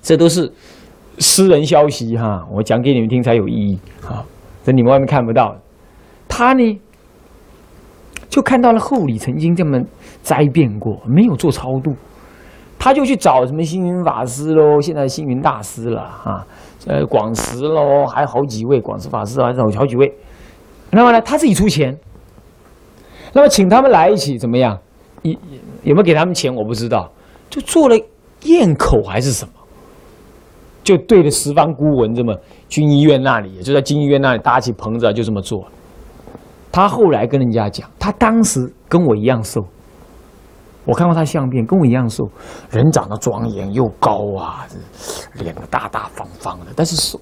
这都是私人消息哈，我讲给你们听才有意义啊。这你们外面看不到。他呢，就看到了后里曾经这么灾变过，没有做超度，他就去找什么星云法师喽，现在星云大师了啊，呃，广慈喽，还有好几位广慈法师啊，有好几位。那么呢，他自己出钱，那么请他们来一起怎么样？有有没有给他们钱？我不知道，就做了咽口还是什么，就对着十方孤文这么军医院那里，就在军医院那里搭起棚子，就这么做。他后来跟人家讲，他当时跟我一样瘦，我看过他相片，跟我一样瘦，人长得庄严又高啊，脸大大方方的，但是瘦。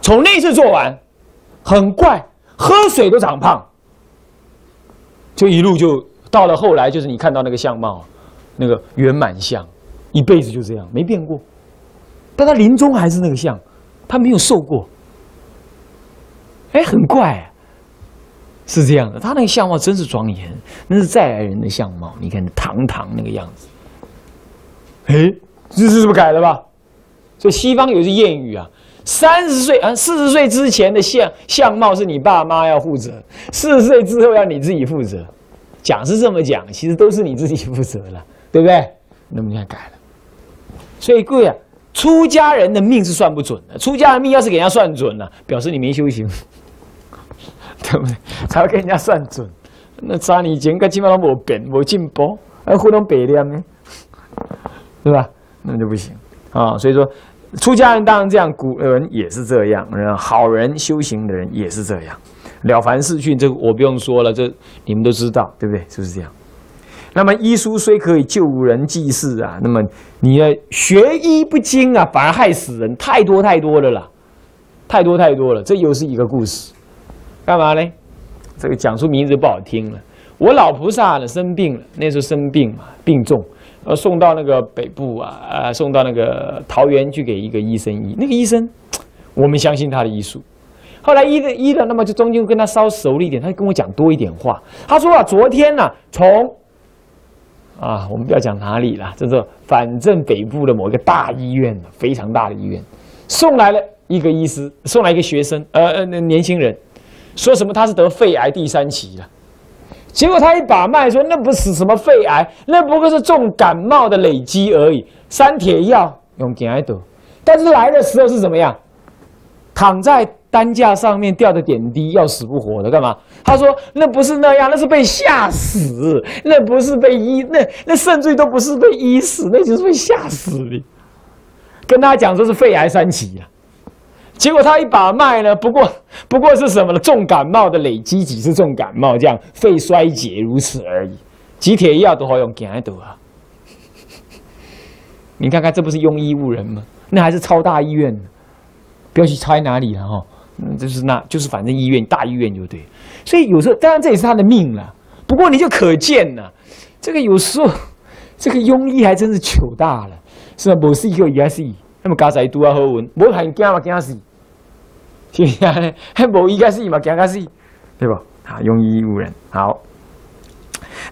从那次做完，很怪，喝水都长胖，就一路就到了后来，就是你看到那个相貌，那个圆满相，一辈子就这样没变过，但他临终还是那个相，他没有瘦过，哎，很怪。是这样的，他那个相貌真是庄严，那是再来人的相貌。你看堂堂那个样子，哎，这是不改了吧？所以西方有句谚语啊：三十岁啊，四十岁之前的相相貌是你爸妈要负责，四十岁之后要你自己负责。讲是这么讲，其实都是你自己负责了，对不对？那么你看改了，所以贵啊，出家人的命是算不准的。出家人命要是给人家算准了，表示你没修行。对不对？才会跟人家算准。那三年前跟起码都没变，没进步，还互动白脸呢，对吧？那就不行啊。所以说，出家人当然这样，古人也是这样，好人修行的人也是这样。了凡四训，这个我不用说了，这你们都知道，对不对？是不是这样？那么医书虽可以救人济世啊，那么你的学医不精啊，反而害死人，太多太多了啦，太多太多了。这又是一个故事。干嘛呢？这个讲出名字不好听了。我老菩萨呢生病了，那时候生病嘛，病重，呃，送到那个北部啊，呃，送到那个桃园去给一个医生医。那个医生，我们相信他的医术。后来医的医的，那么就中间跟他稍熟了一点，他就跟我讲多一点话。他说啊，昨天呢，从啊，我们不要讲哪里了，就是反正北部的某一个大医院，非常大的医院，送来了一个医师，送来一个学生，呃呃，那年轻人。说什么他是得肺癌第三期了，结果他一把脉说那不是什么肺癌，那不过是重感冒的累积而已，三铁药用给他得，但是来的时候是怎么样？躺在担架上面吊着点滴，要死不活的干嘛？他说那不是那样，那是被吓死，那不是被医，那那甚至都不是被医死，那就是被吓死的。跟他讲说是肺癌三期了。结果他一把脉呢，不过 [laughs] 不过是什么呢？重感冒的累积几次重感冒，这样肺衰竭如此而已。几铁药都好用，给得啊！[laughs] 你看看，这不是庸医误人吗？那还是超大医院，不要去猜哪里了哈。嗯，就是那，就是反正医院大医院就对。所以有时候，当然这也是他的命了。不过你就可见了，这个有时候这个庸医还真是糗大了，是吧？某事就也是，那么刚才都要好运，无很惊嘛，惊死。是啊，还无一个是嘛，讲个是，对吧？啊，庸医误人。好，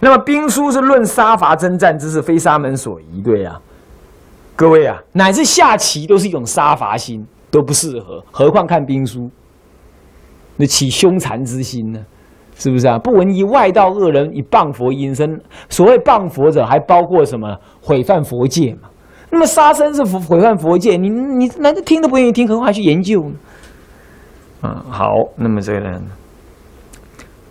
那么兵书是论杀伐征战之事，非沙门所宜，对呀。各位啊，乃至下棋都是一种杀伐心，都不适合，何况看兵书，那起凶残之心呢？是不是啊？不闻以外道恶人以谤佛阴身，所谓谤佛者，还包括什么？毁犯佛戒嘛。那么杀生是毁犯佛戒，你你难道听都不愿意听，何况还去研究呢？嗯，好，那么这个人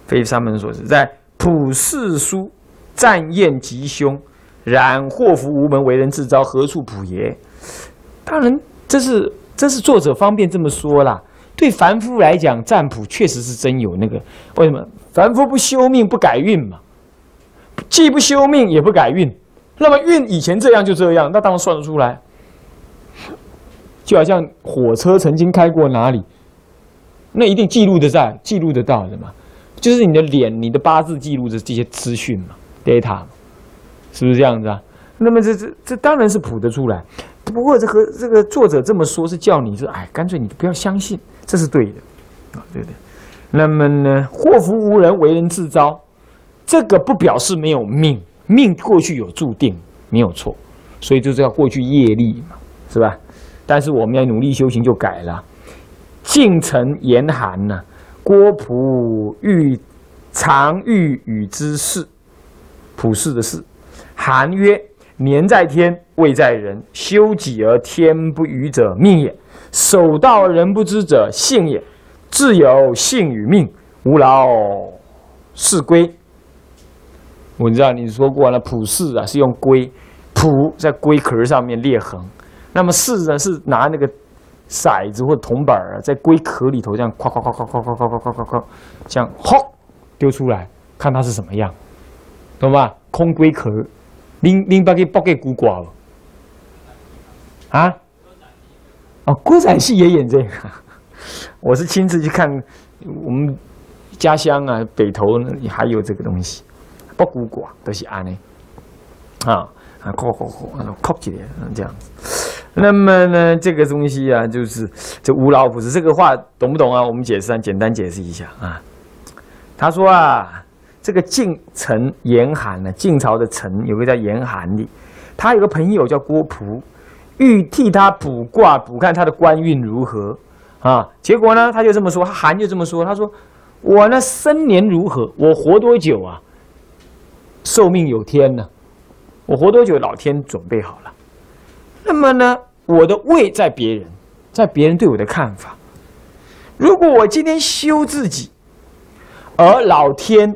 非三门所指，在普世书战宴吉凶，然祸福无门，为人自招，何处普耶？当然，这是这是作者方便这么说啦。对凡夫来讲，占卜确实是真有那个。为什么？凡夫不修命不改运嘛，既不修命也不改运，那么运以前这样就这样，那当然算得出来。就好像火车曾经开过哪里。那一定记录的在，记录得到的嘛，就是你的脸、你的八字记录的这些资讯嘛，data。是不是这样子啊？那么这这这当然是谱得出来，不过这和这个作者这么说，是叫你说，哎，干脆你不要相信，这是对的啊，对的？那么呢，祸福无人，为人自招，这个不表示没有命，命过去有注定，没有错，所以就是要过去业力嘛，是吧？但是我们要努力修行，就改了。晋城严寒呢，郭璞欲常欲与之事，普世的事。寒曰：年在天，位在人。修己而天不与者，命也；守道人不知者，性也。自有性与命，无劳是归。我知道你说过了，普世啊是用龟，普在龟壳上面裂痕，那么世呢是拿那个骰子或铜板啊，在龟壳里头这样夸夸夸夸夸夸夸夸夸夸，这样吼丢出来，看它是什么样，懂吧？空龟壳，拎拎把给包给孤寡了啊？哦，歌仔戏也演这个。[laughs] 我是亲自去看，我们家乡啊，北头还有这个东西，不孤寡都是安呢，啊啊，哭哭哭，哭起来这样子。那么呢，这个东西啊，就是这吴老夫子这个话懂不懂啊？我们解释啊，简单解释一下啊。他说啊，这个晋臣严寒呢，晋朝的臣有个叫严寒的，他有个朋友叫郭璞，欲替他卜卦，卜看他的官运如何。啊，结果呢，他就这么说，他韩就这么说，他说：“我呢，生年如何？我活多久啊？寿命有天呢，我活多久，老天准备好了。那么呢，我的位在别人，在别人对我的看法。如果我今天修自己，而老天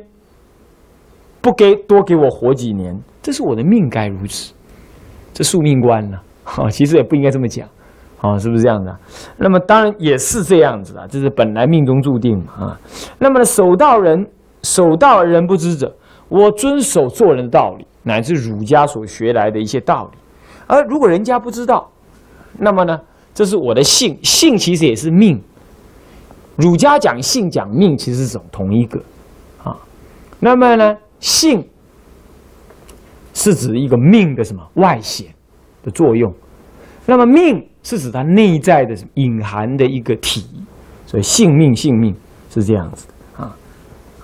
不给多给我活几年，这是我的命该如此，这宿命观呢？啊，[laughs] 其实也不应该这么讲。”哦，是不是这样的？那么当然也是这样子啊，这是本来命中注定嘛啊。那么守道人，守道人不知者，我遵守做人的道理，乃至儒家所学来的一些道理。而如果人家不知道，那么呢，这是我的性，性其实也是命。儒家讲性讲命，其实是种同一个啊。那么呢，性是指一个命的什么外显的作用，那么命。是指它内在的隐含的一个体，所以性命性命是这样子啊，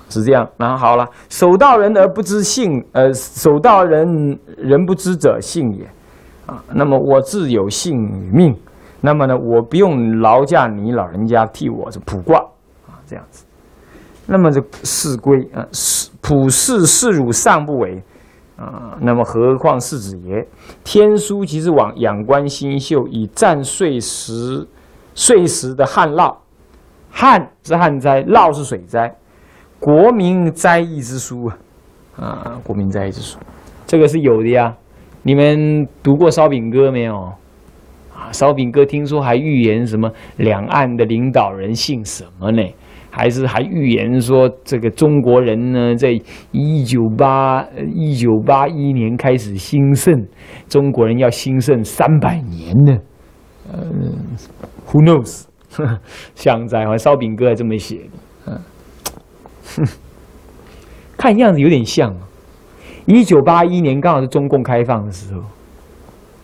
是这样。然后好了，守道人而不知性，呃，守道人人不知者性也啊。那么我自有性命，那么呢，我不用劳驾你老人家替我这卜卦啊，这样子。那么这事归啊，事普世事汝尚不为。啊，那么何况是子爷？天书即是往仰观星宿，以战岁时岁时的旱涝。旱是旱灾，涝是水灾。国民灾异之书啊，啊，国民灾异之书，这个是有的呀。你们读过烧饼歌没有？啊，烧饼歌听说还预言什么两岸的领导人姓什么呢？还是还预言说，这个中国人呢，在一九八一九八一年开始兴盛，中国人要兴盛三百年呢。嗯，Who knows？[laughs] 像在好像烧饼哥这么写的，嗯，看样子有点像。一九八一年刚好是中共开放的时候，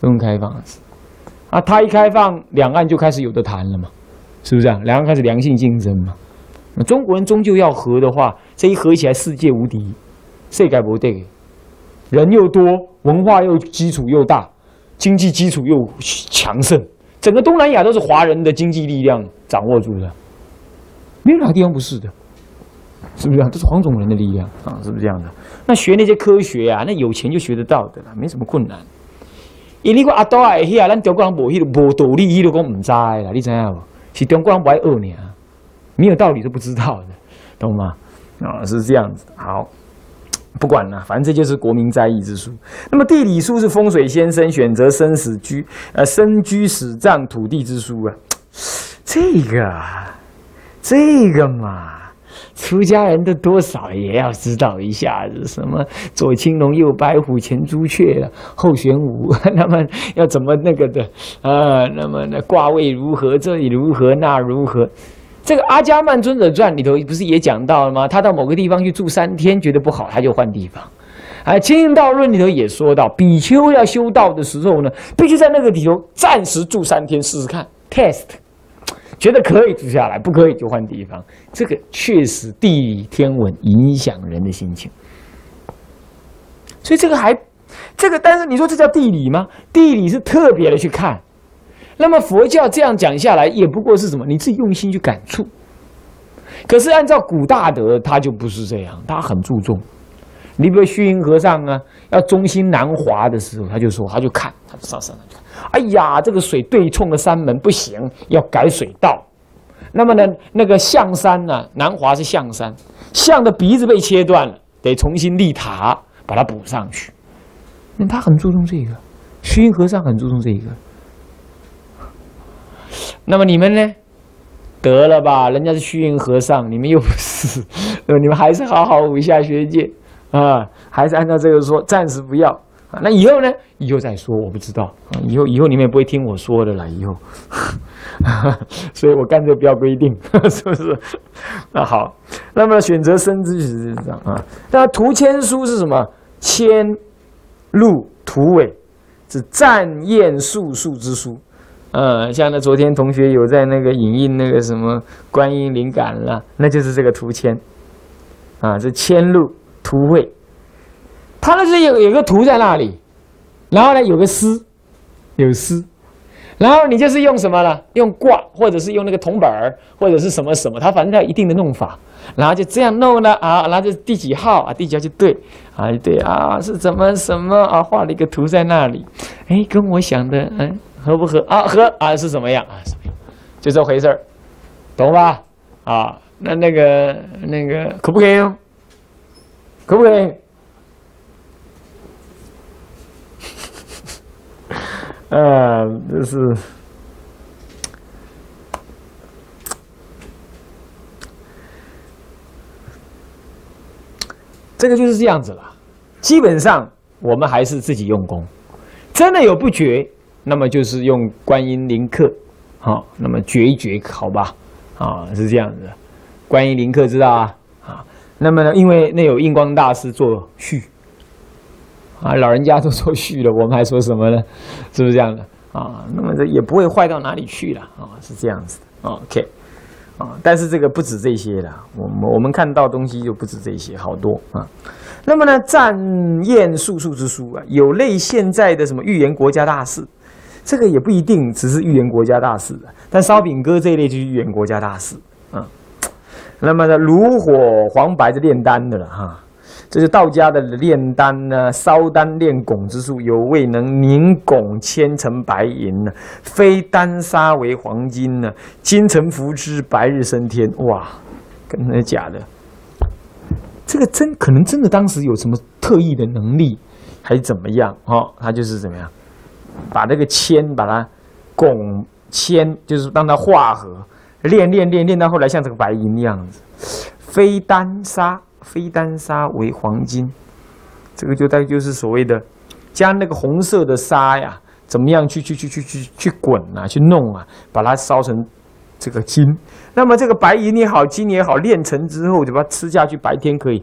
中共开放的时候，啊，他一开放，两岸就开始有的谈了嘛，是不是啊？两岸开始良性竞争嘛。那中国人终究要合的话，这一合起来，世界无敌，谁改不对，人又多，文化又基础又大，经济基础又强盛，整个东南亚都是华人的经济力量掌握住的，没有哪个地方不是的，是不是啊？都是黄种人的力量啊，是不是这样的？那学那些科学啊，那有钱就学得到的啦，没什么困难。因为个阿多啊，迄啊，咱中国人无迄个无道理，伊都讲唔知啦，你知影无？是中国人不爱学呢。没有道理都不知道的，懂吗？啊，是这样子。好，不管了，反正这就是国民在意之书。那么地理书是风水先生选择生死居，呃，生居死葬土地之书啊。这个，这个嘛，出家人的多少也要知道一下子，什么左青龙右白虎前朱雀后玄武，[laughs] 那么要怎么那个的 [laughs] 啊？那么那卦位如何？这里如何？那如何？这个《阿伽曼尊者传》里头不是也讲到了吗？他到某个地方去住三天，觉得不好，他就换地方。啊，《清净道论》里头也说到，比丘要修道的时候呢，必须在那个里头暂时住三天试试看，test，觉得可以住下来，不可以就换地方。这个确实地理天文影响人的心情，所以这个还，这个但是你说这叫地理吗？地理是特别的去看。那么佛教这样讲下来，也不过是什么？你自己用心去感触。可是按照古大德，他就不是这样，他很注重。你比如虚云和尚啊，要中心南华的时候，他就说，他就看，他就上山去看。哎呀，这个水对冲了山门不行，要改水道。那么呢，那个象山呢，南华是象山，象的鼻子被切断了，得重新立塔把它补上去。那他很注重这个，虚云和尚很注重这个。那么你们呢？得了吧，人家是虚云和尚，你们又不是，你们还是好好武下学界啊，还是按照这个说，暂时不要啊。那以后呢？以后再说，我不知道啊。以后以后你们也不会听我说的了。以后，[laughs] 所以我干脆不要规定，[laughs] 是不是？那好，那么选择生之是这样啊。那图签书是什么？签录图尾，是占验术数之书。嗯，像那昨天同学有在那个影印那个什么观音灵感了，那就是这个图签，啊，这签录图绘，他那是有有个图在那里，然后呢有个诗，有诗，然后你就是用什么呢？用卦，或者是用那个铜本儿，或者是什么什么，他反正它有一定的弄法，然后就这样弄呢啊，然后就第几号啊，第几号就对，啊对啊，是怎么什么啊，画了一个图在那里，哎，跟我想的嗯。合不合啊？合啊是什么样啊？什么样？就这回事儿，懂吧？啊，那那个那个可不可以？可不可以？[laughs] 呃，就是，这个就是这样子了。基本上我们还是自己用功，真的有不觉。那么就是用观音灵刻，好，那么觉一觉，好吧，啊，是这样子，观音灵刻知道，啊，那么呢，因为那有印光大师做序，啊，老人家都做序了，我们还说什么呢？是不是这样的啊？那么这也不会坏到哪里去了啊，是这样子的，OK，啊，但是这个不止这些了，我们我们看到东西就不止这些，好多啊。那么呢，占验术数之书啊，有类现在的什么预言国家大事。这个也不一定只是预言国家大事的但烧饼哥这一类就是预言国家大事啊。那么呢，炉火黄白是炼丹的了哈，这是道家的炼丹呢，烧丹炼汞之术，有未能凝汞千成白银呢，非丹砂为黄金呢，金城浮之，白日升天。哇，跟那假的，这个真可能真的当时有什么特异的能力，还是怎么样？哦，他就是怎么样？把那个铅，把它汞铅，就是让它化合，练练练练到后来像这个白银的样子。非丹砂，非丹砂为黄金，这个就大概就是所谓的将那个红色的沙呀，怎么样去去去去去去滚啊，去弄啊，把它烧成这个金。那么这个白银也好，金也好，炼成之后就把它吃下去，白天可以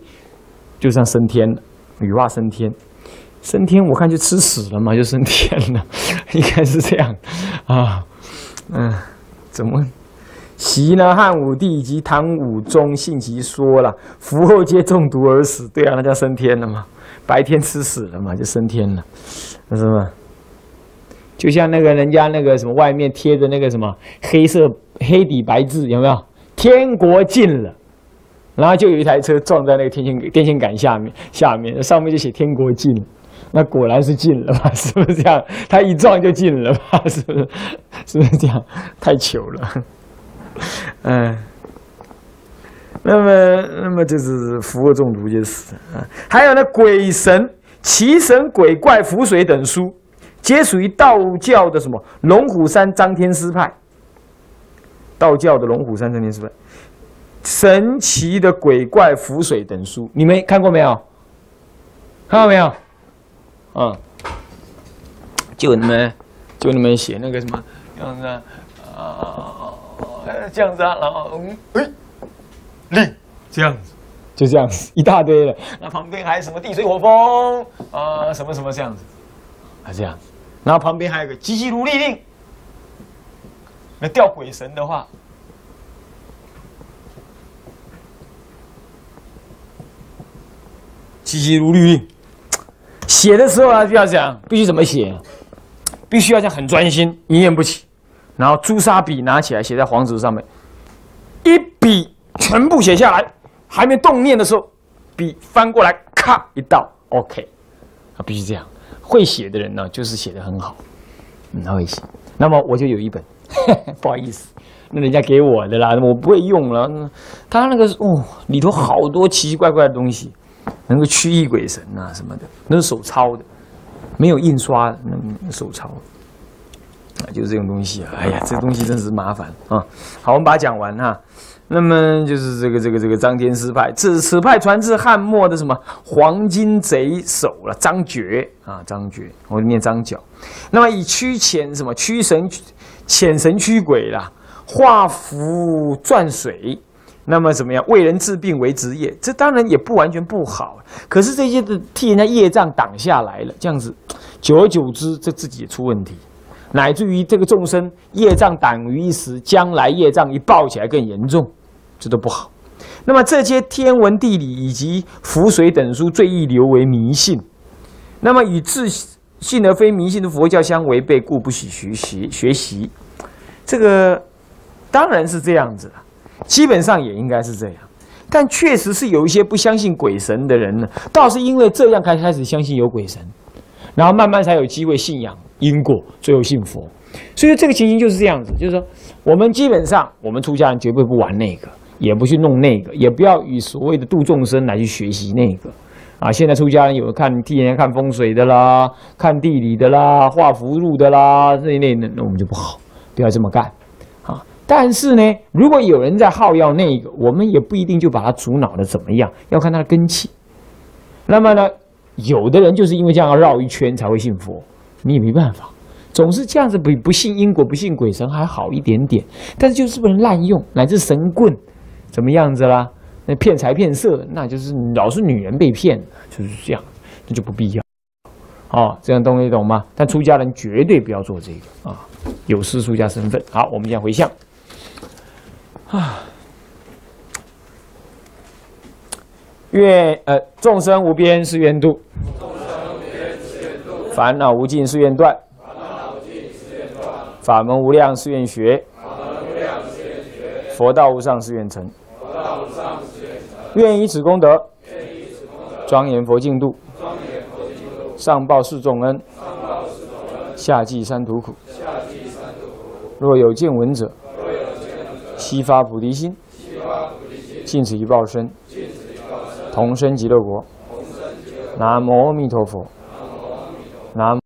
就像升天了，羽化升天。升天，我看就吃屎了嘛，就升天了，[laughs] 应该是这样啊。嗯，怎么？习呢？汉武帝以及唐武宗信其说了，服后皆中毒而死。对啊，那叫升天了嘛？白天吃屎了嘛，就升天了，那什么？就像那个人家那个什么外面贴的那个什么黑色黑底白字，有没有？天国近了，然后就有一台车撞在那个天线电线杆下面，下面上面就写天国近。那果然是进了吧？[laughs] 是不是这样？他一撞就进了吧？是不是？是不是这样？太糗了。嗯，[laughs] 那么，那么就是服恶中毒就死啊。还有呢，鬼神、奇神鬼怪、符水等书，皆属于道教的什么龙虎山张天师派。道教的龙虎山张天师派，神奇的鬼怪、符水等书，你们看过没有？看到没有？啊，就你们，就你们写那个什么样子啊？这样子啊，然后嗯，哎，立这样子，就这样子一大堆了。那旁边还有什么地水火风啊，什么什么这样子，啊这样。然后旁边还有个急急如律令，那吊鬼神的话，急急如律令。写的时候啊，就要讲，必须怎么写？必须要讲很专心，一言不起。然后朱砂笔拿起来，写在黄纸上面，一笔全部写下来。还没动念的时候，笔翻过来，咔一道，OK，啊，必须这样。会写的人呢，就是写的很好，嗯，他会写。那么我就有一本，[laughs] 不好意思，那人家给我的啦，我不会用了。他那个哦，里头好多奇奇怪怪的东西，能够驱役鬼神啊什么的，那是手抄的，没有印刷的，那手抄。啊，就是这种东西！哎呀，这东西真是麻烦啊！好，我们把它讲完哈。那么就是这个这个这个张天师派，此此派传自汉末的什么黄金贼首了张觉啊，张觉，我念张角。那么以驱遣什么驱神遣神驱鬼啦，化符转水，那么怎么样为人治病为职业？这当然也不完全不好，可是这些的替人家业障挡下来了，这样子久而久之，这自己也出问题。乃至于这个众生业障挡于一时，将来业障一爆起来更严重，这都不好。那么这些天文地理以及符水等书，最易流为迷信。那么与自信而非迷信的佛教相违背，故不许学习学习。这个当然是这样子了，基本上也应该是这样。但确实是有一些不相信鬼神的人呢，倒是因为这样才开始相信有鬼神，然后慢慢才有机会信仰。因果最后信佛，所以这个情形就是这样子，就是说，我们基本上我们出家人绝对不玩那个，也不去弄那个，也不要以所谓的度众生来去学习那个。啊，现在出家人有看替人家看风水的啦，看地理的啦，画符箓的啦，这一类的，那我们就不好，不要这么干。啊，但是呢，如果有人在耗要那个，我们也不一定就把他阻挠的怎么样，要看他的根气。那么呢，有的人就是因为这样要绕一圈才会信佛。你也没办法，总是这样子比不信因果、不信鬼神还好一点点。但是就是不能滥用，乃至神棍，怎么样子啦？那骗财骗色，那就是老是女人被骗，就是这样，那就不必要。哦，这样东西懂吗？但出家人绝对不要做这个啊，有失出家身份。好，我们讲回向啊，愿呃众生无边誓愿度。烦恼无尽誓愿断，法门无量誓愿学，佛道无上誓愿成。愿以此功德，庄严佛净土，上报四重恩，下济三途苦。若有见闻者，悉发菩提心，尽此一报身，同生极乐国。南无阿弥陀佛。南。